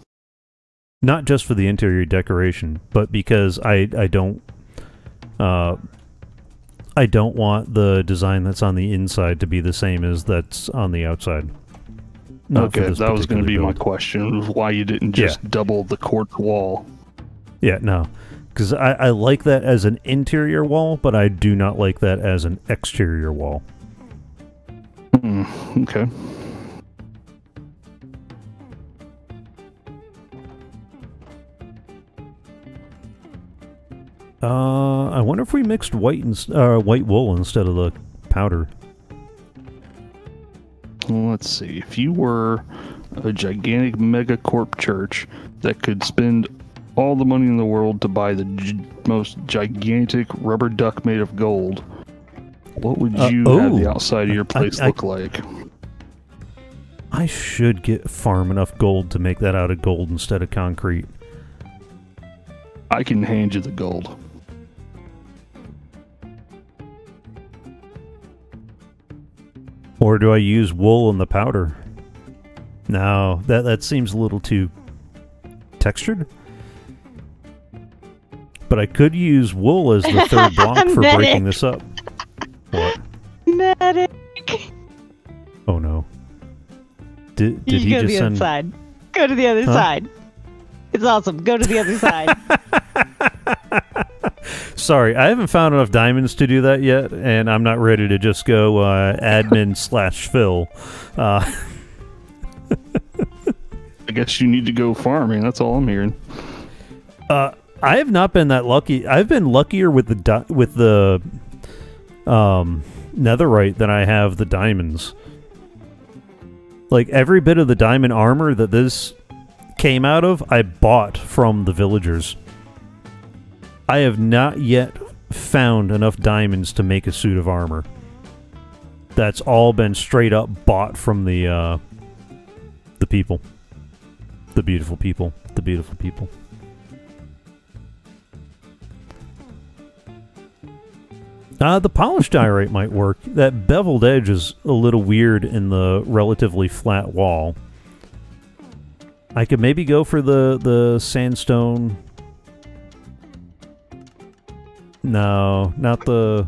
Not just for the interior decoration, but because I I don't uh I don't want the design that's on the inside to be the same as that's on the outside. Not okay, that was going to be particular my question: why you didn't just double the quartz wall? Yeah, no. Because I, I like that as an interior wall, but I do not like that as an exterior wall. Hmm, okay. Uh, I wonder if we mixed white and uh, white wool instead of the powder. Let's see. If you were a gigantic megacorp church that could spend all the money in the world to buy the most gigantic rubber duck made of gold, what would Uh, you have the oh. outside of your I- place I- look like? I should get farm enough gold to make that out of gold instead of concrete. I can hand you the gold. Or do I use wool in the powder? No, that that seems a little too textured. But I could use wool as the third *laughs* block for breaking this up. What? Medic. Oh no. Did did you he go just the send inside. Go to the other Huh? side. It's awesome. Go to the other side. *laughs* Sorry, I haven't found enough diamonds to do that yet, and I'm not ready to just go uh, admin *laughs* slash fill. Uh, I guess you need to go farming. That's all I'm hearing. uh, I have not been that lucky. I've been luckier with the di- with the um, netherite than I have the diamonds. Like every bit of the diamond armor that this came out of, I bought from the villagers. I have not yet found enough diamonds to make a suit of armor. That's all been straight up bought from the uh, the people, the beautiful people, the beautiful people. Uh, the polished diorite might work. That beveled edge is a little weird in the relatively flat wall. I could maybe go for the the sandstone. No, not the.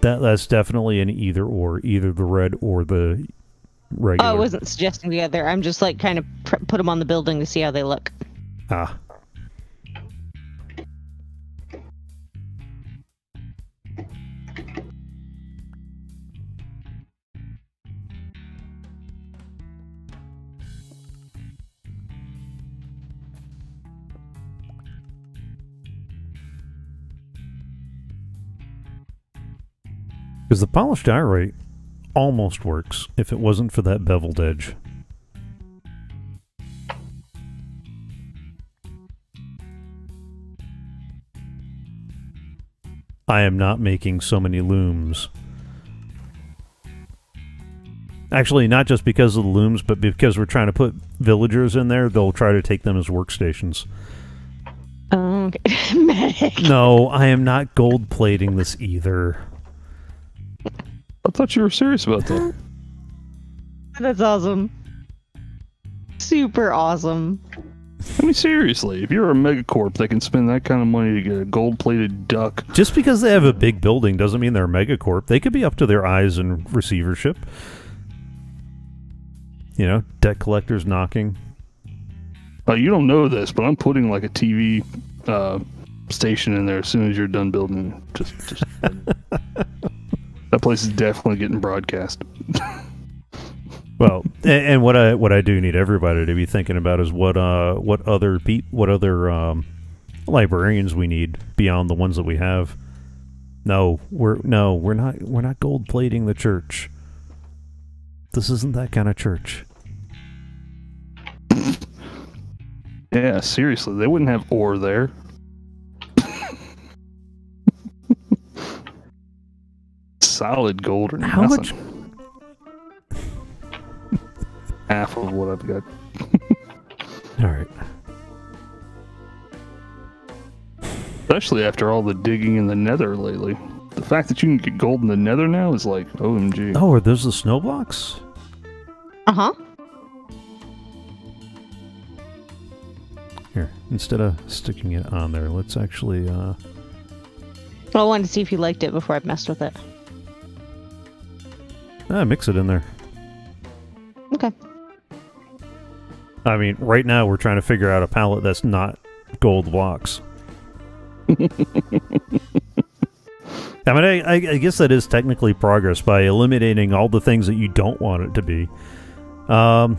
That that's definitely an either or, either the red or the regular. oh, I wasn't suggesting the other. I'm just like kind of pr- put them on the building to see how they look. Ah. Because the polished diorite almost works if it wasn't for that beveled edge. I am not making so many looms. Actually, not just because of the looms, but because we're trying to put villagers in there, they'll try to take them as workstations. Oh, okay. *laughs* Medic. No, I am not gold plating this either. I thought you were serious about that. *laughs* That's awesome. Super awesome. I mean, seriously, if you're a megacorp that can spend that kind of money to get a gold-plated duck, Just because they have a big building doesn't mean they're a megacorp. They could be up to their eyes in receivership. You know, debt collectors knocking. uh, you don't know this, but I'm putting like a TV uh, station in there as soon as you're done building. Just, just *laughs* that place is definitely getting broadcast. *laughs* Well, and, and what I what I do need everybody to be thinking about is what uh what other pe- what other um, librarians we need beyond the ones that we have. No, we're no, we're not we're not gold plating the church. This isn't that kind of church. *laughs* Yeah, seriously, they wouldn't have ore there. Solid gold or How much- nothing. *laughs* Half of what I've got. All right. Especially after all the digging in the nether lately. The fact that you can get gold in the nether now is like OMG. Oh, are those the snow blocks? Uh huh. Here, instead of sticking it on there, let's actually uh Well, I wanted to see if you liked it before I messed with it. Ah, mix it in there. Okay. I mean, right now we're trying to figure out a palette that's not gold blocks. *laughs* I mean, I, I, I guess that is technically progress by eliminating all the things that you don't want it to be. Um,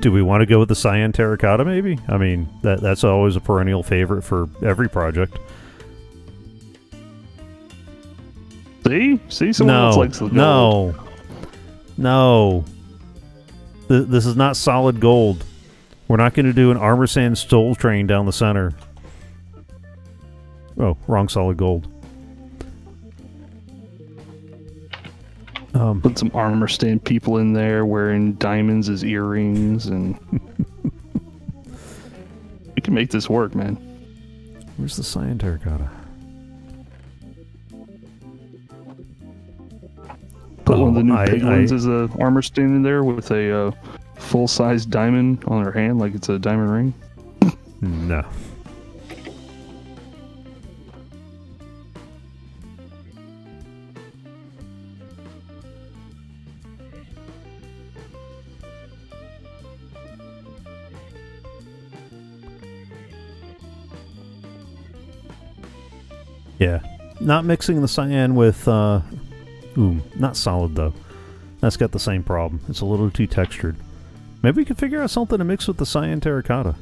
do we want to go with the cyan terracotta? Maybe. I mean, that that's always a perennial favorite for every project. See? See? Someone else likes the gold. no, no. Th- this is not solid gold. We're not going to do an armor sand stole train down the center. Oh, wrong solid gold. Um, Put some armor stand people in there wearing diamonds as earrings and. *laughs* we can make this work, man. where's the cyan terracotta? Put oh, one of the new I, pig I, ones as a armor standing there with a uh, full size diamond on her hand, like it's a diamond ring. no. Yeah. Not mixing the cyan with uh, ooh, not solid though. That's got the same problem. It's a little too textured. Maybe we could figure out something to mix with the cyan terracotta.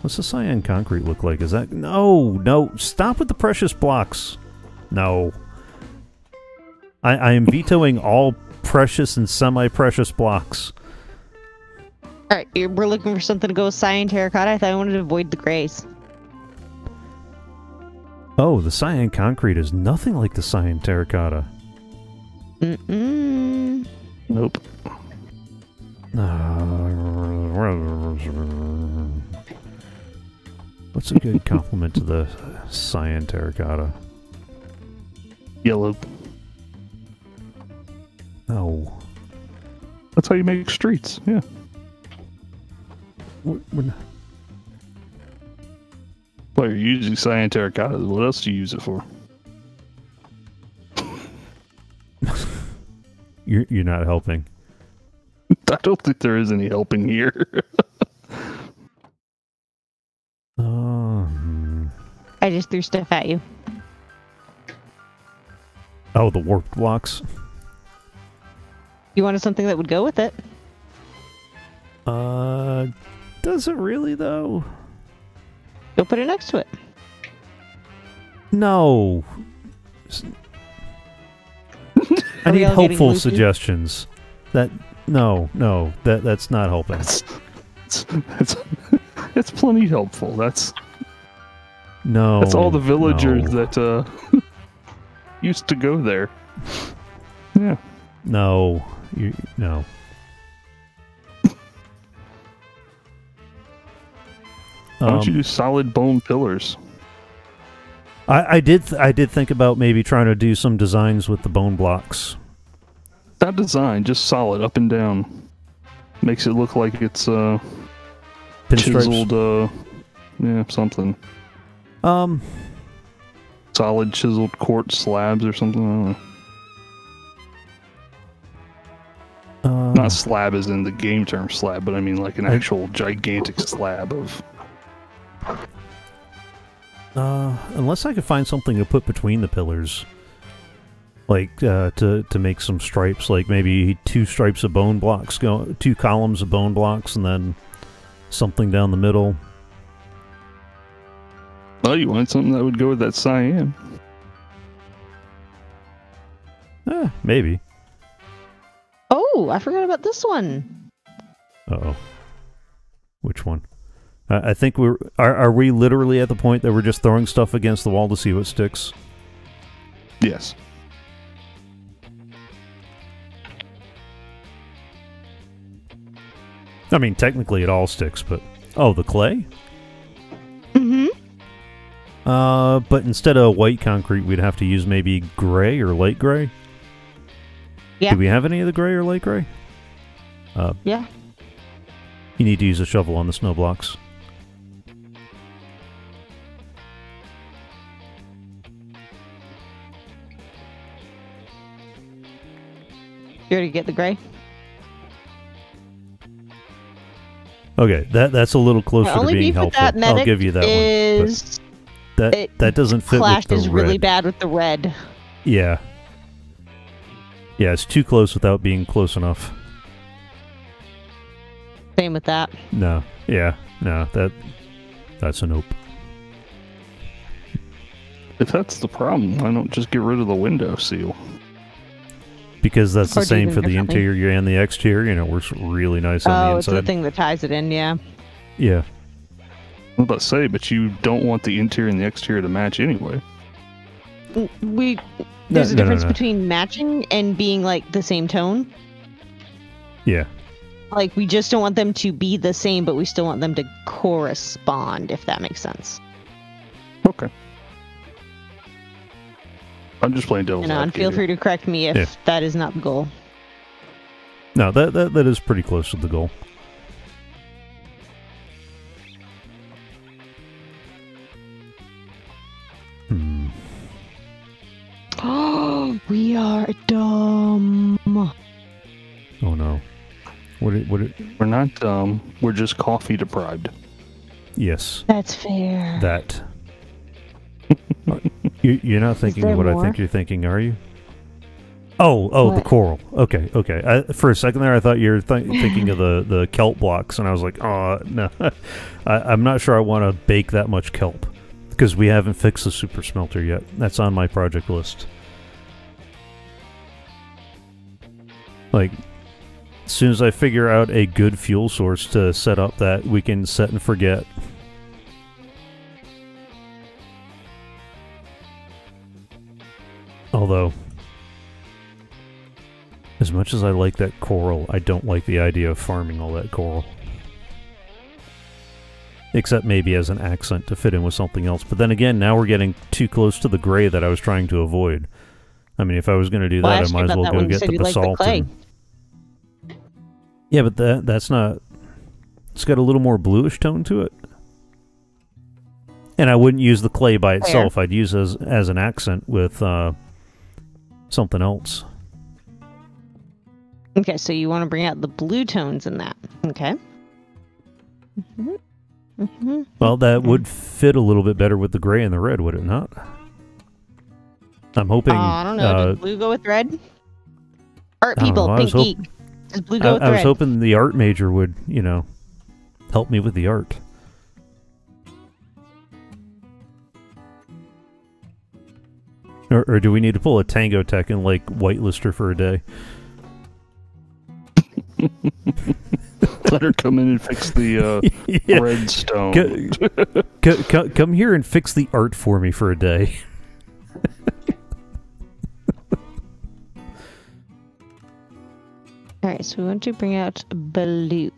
What's the cyan concrete look like? Is that, no, no, stop with the precious blocks. No. I, I am vetoing all precious and semi-precious blocks. All right, we're looking for something to go with cyan terracotta. I thought I wanted to avoid the grays. Oh, the cyan concrete is nothing like the cyan terracotta. Mm-mm. Nope. What's a good compliment to the cyan terracotta? Yellow. No. That's how you make streets. Yeah. We're, we're not- Well, you're using cyan terracotta. What else do you use it for? *laughs* you're, you're not helping. I don't think there is any helping here. *laughs* Um, I just threw stuff at you. oh, the warped blocks. You wanted something that would go with it. Uh, does it really though? Go put it next to it. No. S- I Are we need all getting helpful suggestions. That no, no, that that's not helping. That's that's, it's, it's plenty helpful. That's No, that's all the villagers no, that uh, *laughs* used to go there. Yeah. No, you no. Why don't you Um, do solid bone pillars? I, I did th- I did think about maybe trying to do some designs with the bone blocks. That design, just solid up and down. Makes it look like it's uh Pinstripes. chiseled uh yeah, something. Um, Solid chiseled quartz slabs or something. I don't know. uh, Not slab as in the game term slab, but I mean like an actual gigantic slab of Uh, unless I could find something to put between the pillars, like uh, to to make some stripes, like maybe two stripes of bone blocks, go two columns of bone blocks, and then something down the middle. Oh, you want something that would go with that cyan? Eh, maybe. Oh, I forgot about this one. Uh oh. Which one? I I think we're are are we literally at the point that we're just throwing stuff against the wall to see what sticks? Yes. I mean, technically it all sticks, but oh, the clay. Mm-hmm. Uh, but instead of white concrete, we'd have to use maybe gray or light gray. Yeah. Do we have any of the gray or light gray? Uh, Yeah. you need to use a shovel on the snow blocks. You already get the gray? Okay, that that's a little closer The to being helpful. that I'll give you that one. But that it that doesn't fit with clashes the really red. bad with the red. Yeah. Yeah, it's too close without being close enough. Same with that. No. Yeah. No. That that's a nope. If that's the problem, why don't just get rid of the window seal? Because that's the Or do same for the differently. interior and the exterior. You know, works really nice on the inside. Oh, the it's the thing that ties it in, yeah. Yeah. I'm about to say, but you don't want the interior and the exterior to match anyway. We there's a no, no, difference no. between matching and being like the same tone. Yeah. Like we just don't want them to be the same, but we still want them to correspond, if that makes sense. Okay. I'm just playing devil's You know, and feel here. free to correct me if Yeah. that is not the goal. No, that, that that is pretty close to the goal. Hmm. Oh, *gasps* we are dumb. Oh no. What it, what it, We're not dumb. We're just coffee deprived. yes. That's fair. That. You, you're not thinking what I think you're thinking, are you? Oh, oh, the coral. Okay, okay. I, for a second there, I thought you were th- *laughs* thinking of the, the kelp blocks, and I was like, oh, no. *laughs* I, I'm not sure I want to bake that much kelp because we haven't fixed the super smelter yet. That's on my project list. Like, as soon as I figure out a good fuel source to set up that we can set and forget. Although, as much as I like that coral, I don't like the idea of farming all that coral. Except maybe as an accent to fit in with something else. But then again, now we're getting too close to the gray that I was trying to avoid. I mean, if I was going to do Well, I that, I asked might as well go get the the basalt. clay. and- yeah, but that that's not. It's got a little more bluish tone to it. And I wouldn't use the clay by itself. I'd use as as an accent with uh, something else. Okay, so you want to bring out the blue tones in that. Okay. hmm hmm Well, that Okay. would fit a little bit better with the gray and the red, would it not? I'm hoping. Oh, I don't know. uh, Does blue go with red? Art people, know, I pink was geek. Does blue I, go with red? I was hoping the art major would, you know, help me with the art. Or, or do we need to pull a Tango Tek and like whitelister for a day? *laughs* Let her come in and fix the uh, *laughs* yeah. redstone. Co- *laughs* co- co- come here and fix the art for me for a day. All right, so we want to bring out blue.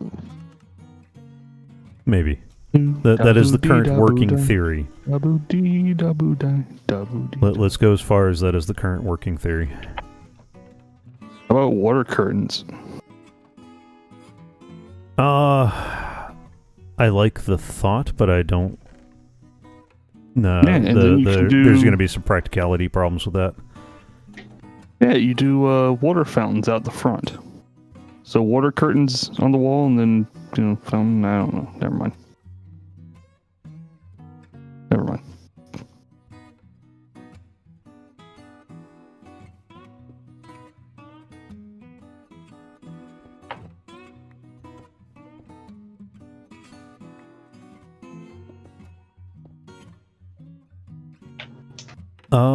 Maybe that that is the current working theory. Daboo-dee, daboo-die, daboo-dee. Let, let's go as far as that is the current working theory. How about water curtains? Uh, I like the thought, but I don't. No, the, the, do- there's going to be some practicality problems with that. Yeah, you do uh, water fountains out the front. So water curtains on the wall, and then you know fountain. I don't know. Never mind.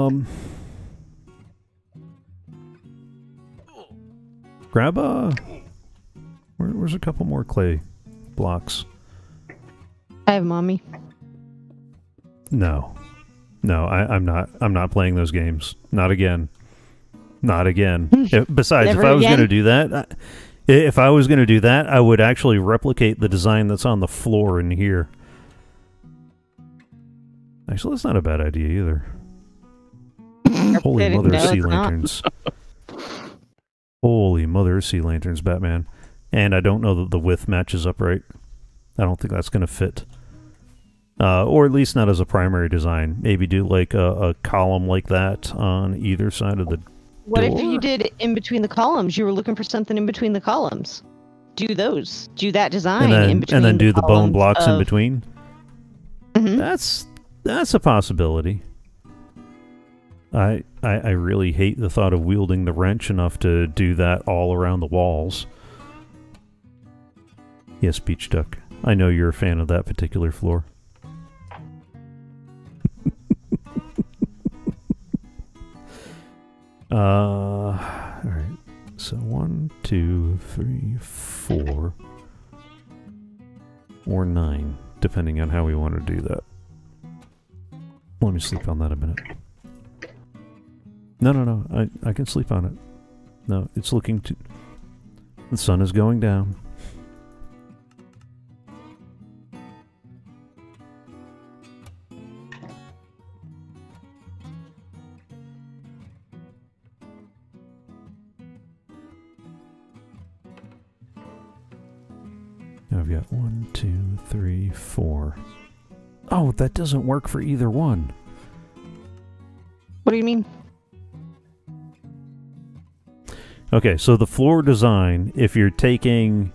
Um, grab a. Where, where's a couple more clay blocks? I have mommy. No, no, I, I'm not. I'm not playing those games. Not again. Not again. *laughs* Besides, if I was going to do that, I, if I was going to do that, I would actually replicate the design that's on the floor in here. Actually, that's not a bad idea either. Holy mother of sea lanterns. Holy mother of sea lanterns, Batman. And I don't know that the width matches up right. I don't think that's going to fit. Uh, or at least not as a primary design. Maybe do like a, a column like that on either side of the. What if you did in between the columns? You were looking for something in between the columns. Do those. Do that design And then, in between and then do the bone columns blocks in of- between. Mhm. That's that's a possibility. I, I I really hate the thought of wielding the wrench enough to do that all around the walls. Yes, Beach Duck. I know you're a fan of that particular floor. *laughs* uh, all right. So one, two, three, four, or nine, depending on how we want to do that. Let me sleep on that a minute. No, no, no. I, I can sleep on it. No, it's looking to. The sun is going down. I've got one, two, three, four. Oh, that doesn't work for either one. What do you mean? Okay, so the floor design, if you're taking,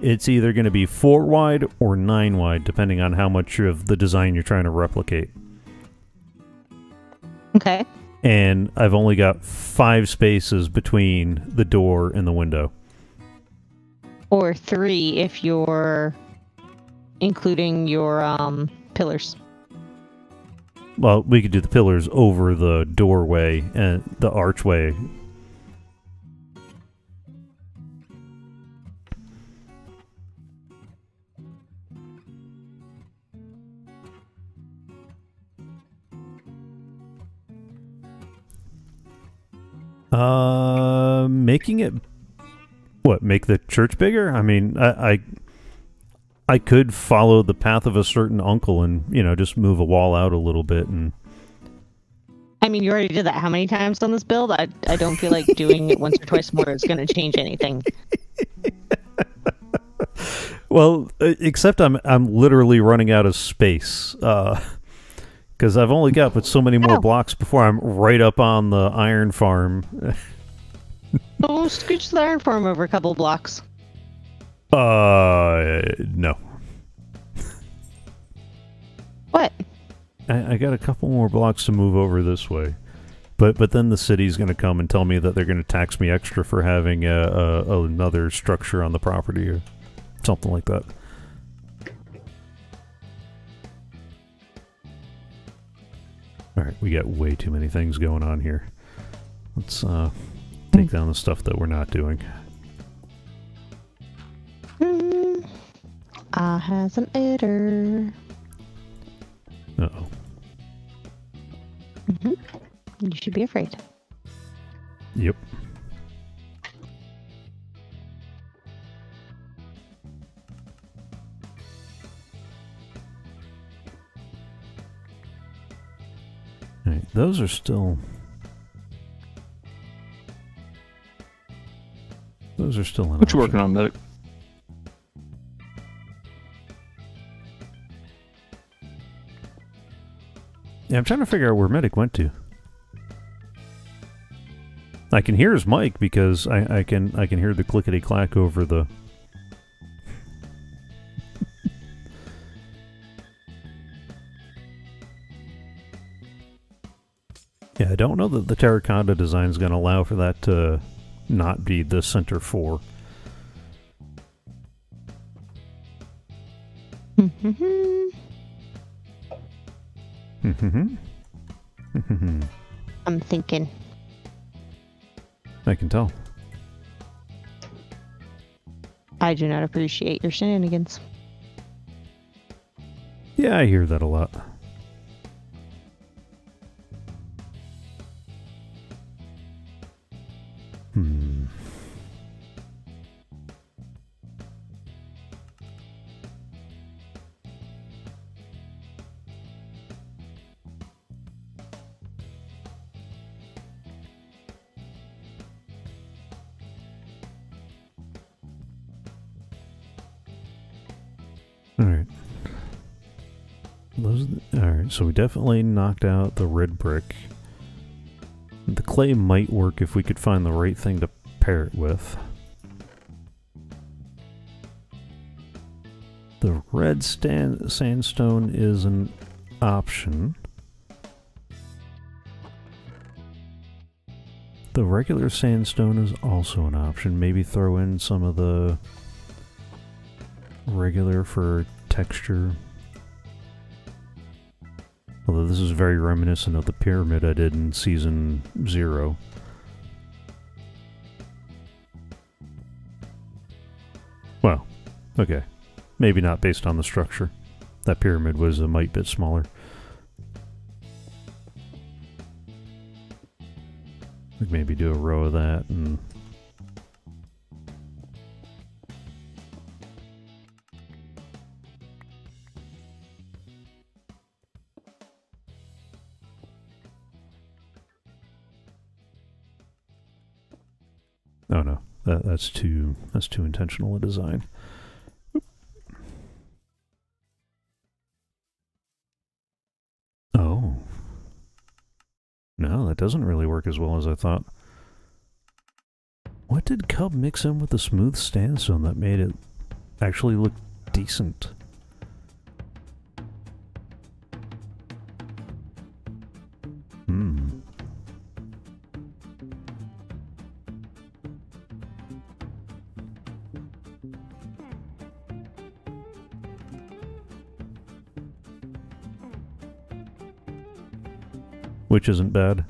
it's either going to be four wide or nine wide, depending on how much of the design you're trying to replicate. Okay. and I've only got five spaces between the door and the window. Or three if you're including your um pillars. Well, we could do the pillars over the doorway and the archway. Uh, making it what? Make the church bigger? I mean, I, I I could follow the path of a certain uncle and you know just move a wall out a little bit and I mean, you already did that how many times on this build? I, I don't feel like doing it once or twice more is going to change anything. *laughs* Well, uh, except I'm I'm literally running out of space because I've only got but so many more Oh. blocks before I'm right up on the iron farm. *laughs* Oh, scooch the iron farm over a couple blocks. Uh, no, What? I, I got a couple more blocks to move over this way, but but then the city's going to come and tell me that they're going to tax me extra for having a, a, another structure on the property or something like that. All right, we got way too many things going on here. Let's uh, take down the stuff that we're not doing. Hmm. I has an editor. Uh oh. You should be afraid. Yep. Those are still. Those are still in. What you option. working on, medic? Yeah, I'm trying to figure out where Medic went to. I can hear his mic because I, I can I can hear the clickety clack over the. That the terracotta design is going to allow for that to not be the center four. Mhm. *laughs* I'm thinking. I can tell. I do not appreciate your shenanigans. Yeah, I hear that a lot. So we definitely knocked out the red brick. The clay might work if we could find the right thing to pair it with. The red sandstone is an option. The regular sandstone is also an option. Maybe throw in some of the regular for texture. Although this is very reminiscent of the pyramid I did in season zero. Well, okay. Maybe not based on the structure. That pyramid was a mite bit smaller. Like maybe do a row of that and that's too that's too intentional a design. Oh. No, that doesn't really work as well as I thought. What did Cub mix in with the smooth sandstone that made it actually look decent? Which isn't bad.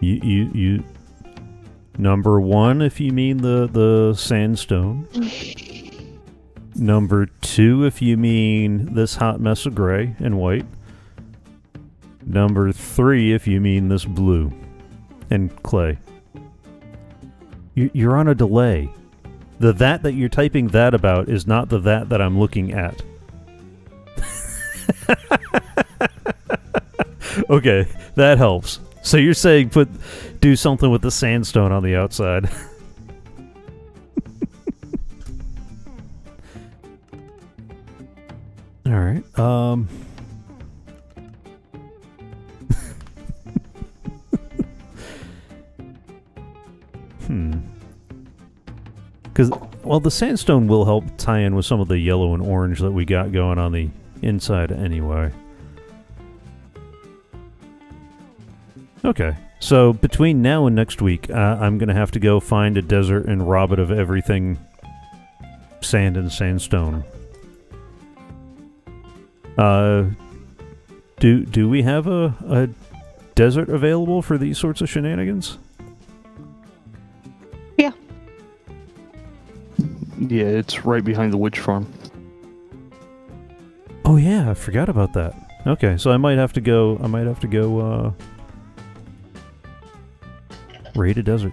You you you number one if you mean the the sandstone. Number two if you mean this hot mess of gray and white. Number three if you mean this blue and clay. You, you're on a delay. The that that you're typing that about is not the that that I'm looking at. *laughs* okay, that helps. So you're saying put do something with the sandstone on the outside. *laughs* All right. Um Because, well, the sandstone will help tie in with some of the yellow and orange that we got going on the inside anyway. Okay, so between now and next week, uh, I'm going to have to go find a desert and rob it of everything sand and sandstone. Uh, do do we have a, a desert available for these sorts of shenanigans? Yeah, it's right behind the witch farm. Oh yeah, I forgot about that. Okay, so I might have to go. I might have to go. uh... Raid a desert.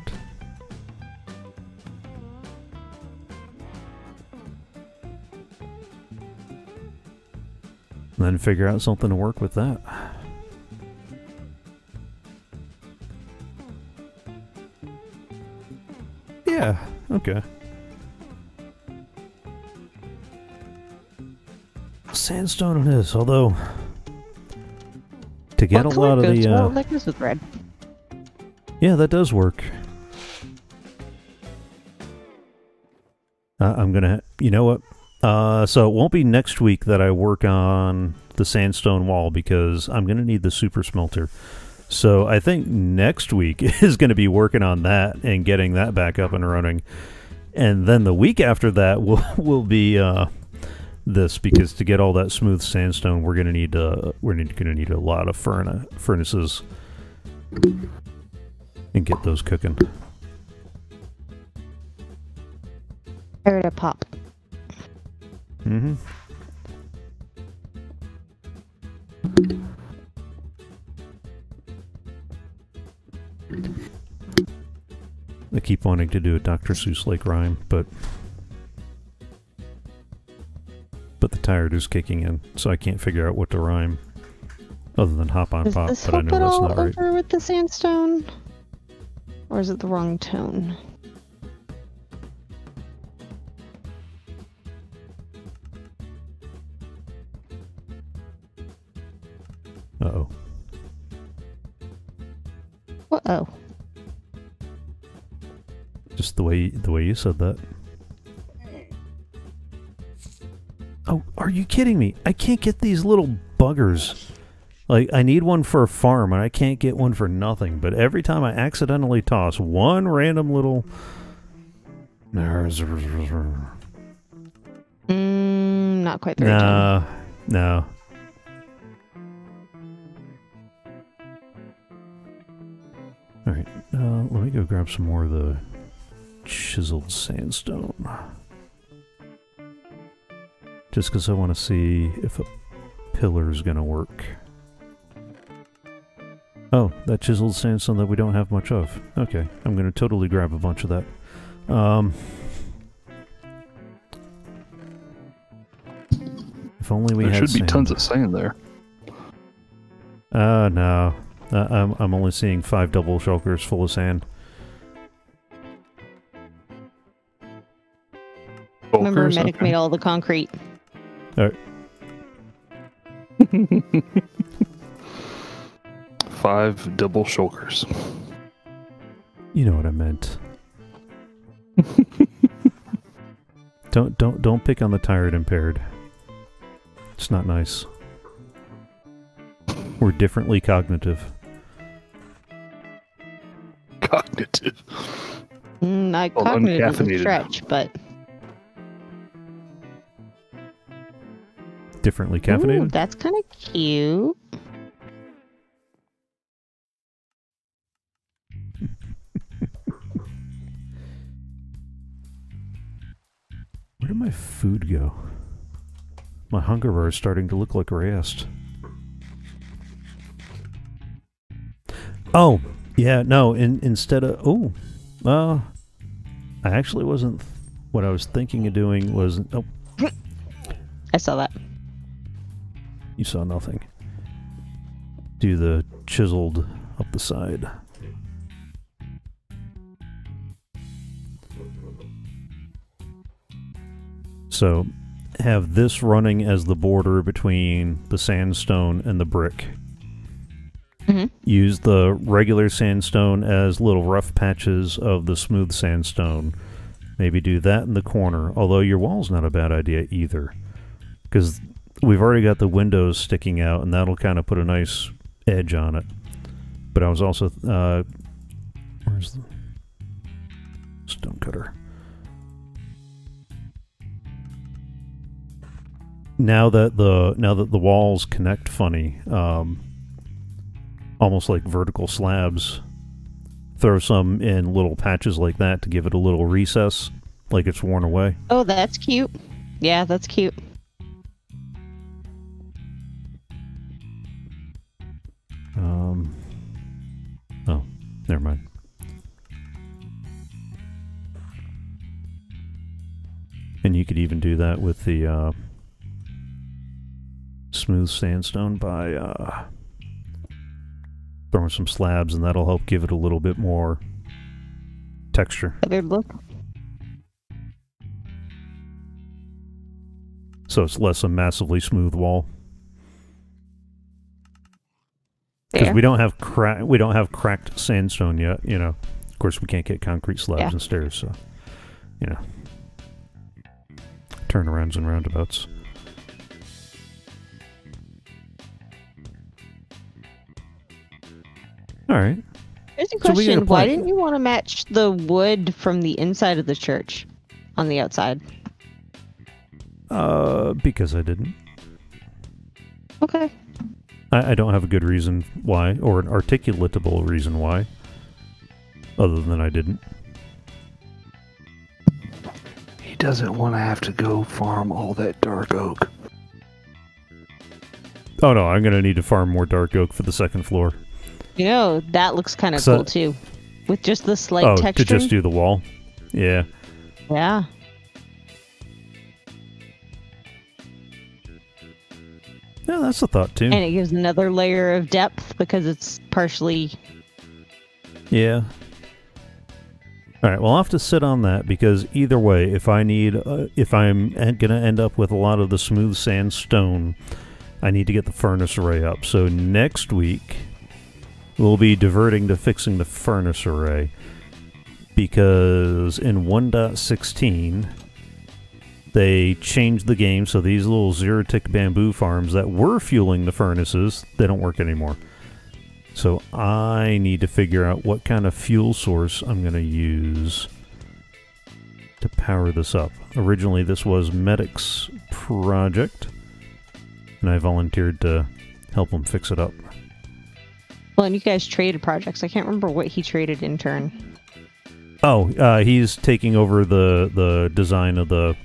And then figure out something to work with that. Yeah, okay. Sandstone it is, although to get What a lot of the well uh, with this with red? yeah, that does work. Uh, I'm gonna, you know what? Uh, so it won't be next week that I work on the sandstone wall because I'm gonna need the super smelter. So I think next week *laughs* is gonna be working on that and getting that back up and running, and then the week after that *laughs* will will be uh, this because to get all that smooth sandstone, we're gonna need uh, we're need, gonna need a lot of furna- furnaces and get those cooking. I heard a pop. Mm-hmm. I keep wanting to do a Dr. Seuss like rhyme, but but the tired is kicking in, so I can't figure out what to rhyme other than hop on Does pop. But I know that's all not right. over with the sandstone? Or is it the wrong tone? Uh oh. What? Oh. Just the way the way you said that. Oh, are you kidding me? I can't get these little buggers. Like I need one for a farm and I can't get one for nothing, but every time I accidentally toss one random little Mm, not quite the right. No. No. Alright, uh, let me go grab some more of the chiseled sandstone. Just because I want to see if a pillar is going to work. Oh, that chiseled sandstone that we don't have much of. Okay, I'm going to totally grab a bunch of that. Um, if only we there had should be sand. tons of sand there. Uh, no. Uh, I'm, I'm only seeing five double shulkers full of sand. Remember, Medic Okay. made all the concrete. *laughs* Five double shoulders. You know what I meant. *laughs* don't don't don't pick on the tired impaired. It's not nice. We're differently cognitive. Cognitive. Mm, I Well, cognitive is a uncaffeinated. stretch, but differently Ooh, that's kind of cute. *laughs* Where did my food go? My hunger bar is starting to look like rest. Oh, yeah, no, in, instead of. Oh, uh, I actually wasn't. What I was thinking of doing was. Oh, *laughs* I saw that. You saw nothing. Do the chiseled up the side. So, have this running as the border between the sandstone and the brick. Mhm. Use the regular sandstone as little rough patches of the smooth sandstone. Maybe do that in the corner, although your wall's not a bad idea either. Because we've already got the windows sticking out, and that'll kind of put a nice edge on it. But I was also. Uh, where's the stone cutter? now that the now that the walls connect funny, um, almost like vertical slabs, throw some in little patches like that to give it a little recess, like it's worn away. Oh, that's cute. Yeah, that's cute. Um, oh, never mind. And you could even do that with the uh, smooth sandstone by uh, throwing some slabs, and that'll help give it a little bit more texture. Feathered look. So it's less a massively smooth wall. Because we don't have cra- we don't have cracked sandstone yet. You know, of course we can't get concrete slabs Yeah. and stairs. So, you know, turnarounds and roundabouts. All right. Here's a So a question. Why didn't you want to match the wood from the inside of the church on the outside? Uh, because I didn't. Okay. I, I don't have a good reason why, or an articulatable reason why, other than I didn't. He doesn't want to have to go farm all that dark oak. Oh no, I'm gonna need to farm more dark oak for the second floor. You know, that looks kind of So- cool too. With just the slight oh, texture. to just do the wall. Yeah. yeah. Yeah, that's a thought too. And it gives another layer of depth because it's partially. Yeah. All right. Well, I'll have to sit on that because either way, if I need, uh, if I'm gonna end up with a lot of the smooth sandstone, I need to get the furnace array up. So next week, we'll be diverting to fixing the furnace array because in 1.16 they changed the game so these little zero tick bamboo farms that were fueling the furnaces they don't work anymore so I need to figure out what kind of fuel source I'm going to use to power this up. Originally, this was Medic's project, and I volunteered to help him fix it up. Well, and you guys traded projects. I can't remember what he traded in turn. Oh, uh, he's taking over the the design of the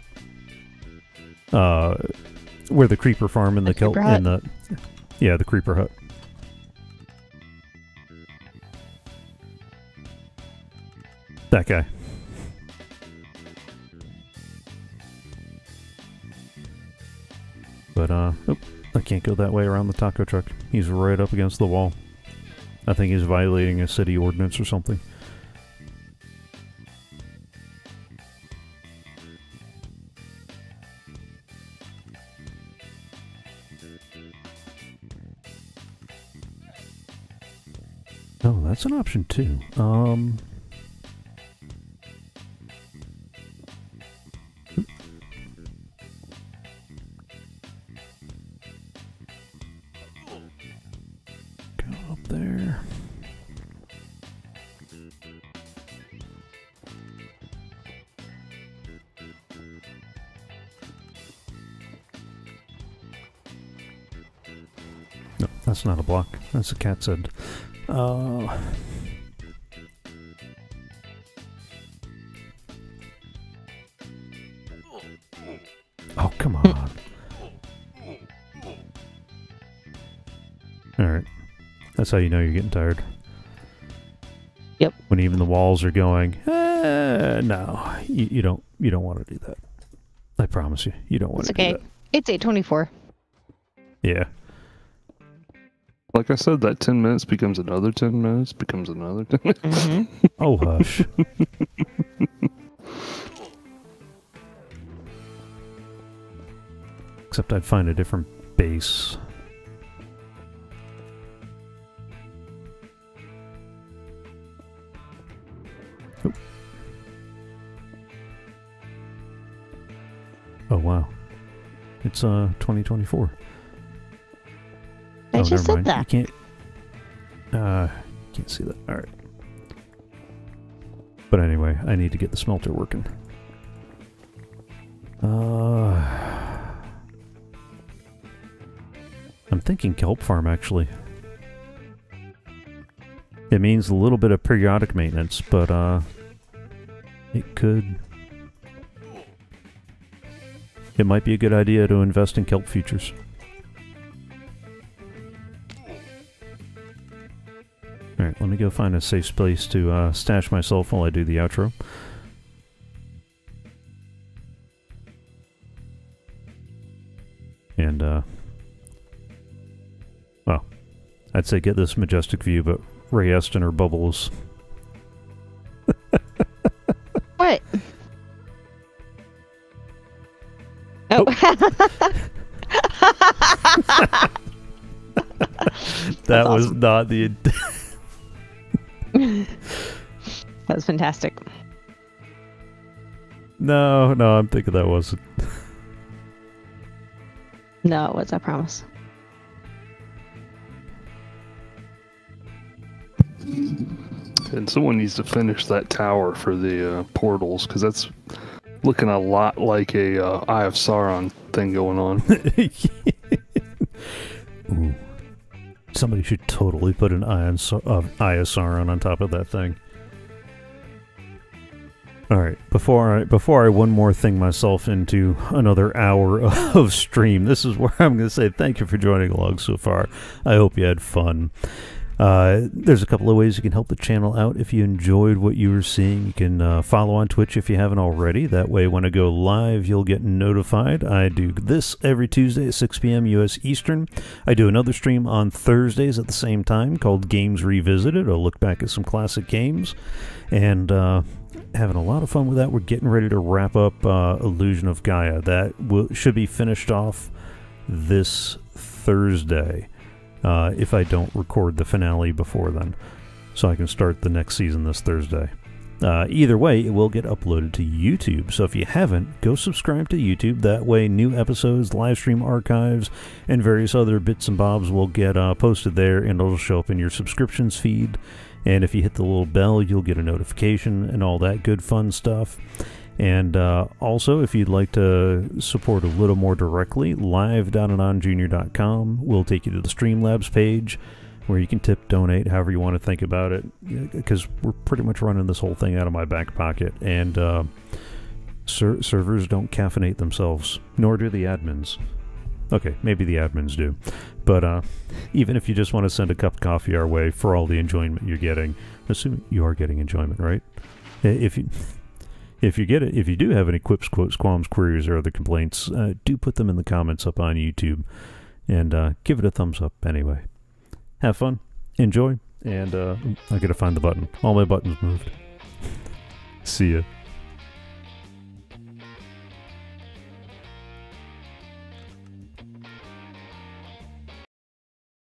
uh, where the creeper farm in the, The kelp in the yeah the creeper hut. That guy. But uh, oop, I can't go that way around the taco truck. He's right up against the wall. I think he's violating a city ordinance or something. Oh, that's an option too. Um. Go up there. that's not a block. That's a cat's head. Uh, oh, come on. Alright. That's how you know you're getting tired. Yep. When even the walls are going, eh, no, you, you don't you don't want to do that. I promise you, you don't want It's to okay. do that. It's 824. Yeah. Like I said, that 10 minutes becomes another 10 minutes, becomes another 10 minutes. Mm-hmm. *laughs* Oh hush. *laughs* Except I'd find a different base. Oop. Oh wow. It's uh 2024. Oh, just never said mind. You can't uh can't see that. Alright. But anyway, I need to get the smelter working. Uh, I'm thinking kelp farm actually. It means a little bit of periodic maintenance, but uh, it could. It might be a good idea to invest in kelp futures. Find a safe place to uh, stash myself while I do the outro. And, uh, well, I'd say get this majestic view, but Ray Eston or Bubbles. *laughs* What? Oh. *laughs* That was not the. No, no, I'm thinking that wasn't. No, it was, I promise. And someone needs to finish that tower for the uh, portals, because that's looking a lot like a uh, Eye of Sauron thing going on. *laughs* Ooh. Somebody should totally put an ion so- uh, ISR on top of that thing. All right, before I before I one more thing myself into another hour *laughs* of stream, this is where I'm going to say thank you for joining along so far. I hope you had fun. Uh, there's a couple of ways you can help the channel out if you enjoyed what you were seeing. You can uh, follow on Twitch if you haven't already. That way, when I go live, you'll get notified. I do this every Tuesday at 6 p.m. U.S. Eastern. I do another stream on Thursdays at the same time called Games Revisited. I'll look back at some classic games and uh, having a lot of fun with that. We're getting ready to wrap up uh, Illusion of Gaia. That will, should be finished off this Thursday uh, if I don't record the finale before then, so I can start the next season this Thursday. Uh, either way, it will get uploaded to YouTube. So if you haven't, go subscribe to YouTube. That way, new episodes, live stream archives, and various other bits and bobs will get uh, posted there, and it'll show up in your subscriptions feed. And if you hit the little bell, you'll get a notification and all that good fun stuff. And uh, also, if you'd like to support a little more directly, live.anonjunior.com will take you to the Streamlabs page where you can tip, donate, however you want to think about it. Because we're pretty much running this whole thing out of my back pocket. And uh, ser- servers don't caffeinate themselves, nor do the admins. Okay, maybe the admins do. But uh, even if you just want to send a cup of coffee our way for all the enjoyment you're getting, assuming you are getting enjoyment, right? If you if you get it, if you do have any quips, quotes, qualms, queries, or other complaints, uh, do put them in the comments up on YouTube, and uh, give it a thumbs up anyway. Have fun, enjoy, and uh, I gotta find the button. All my buttons moved. *laughs* See ya.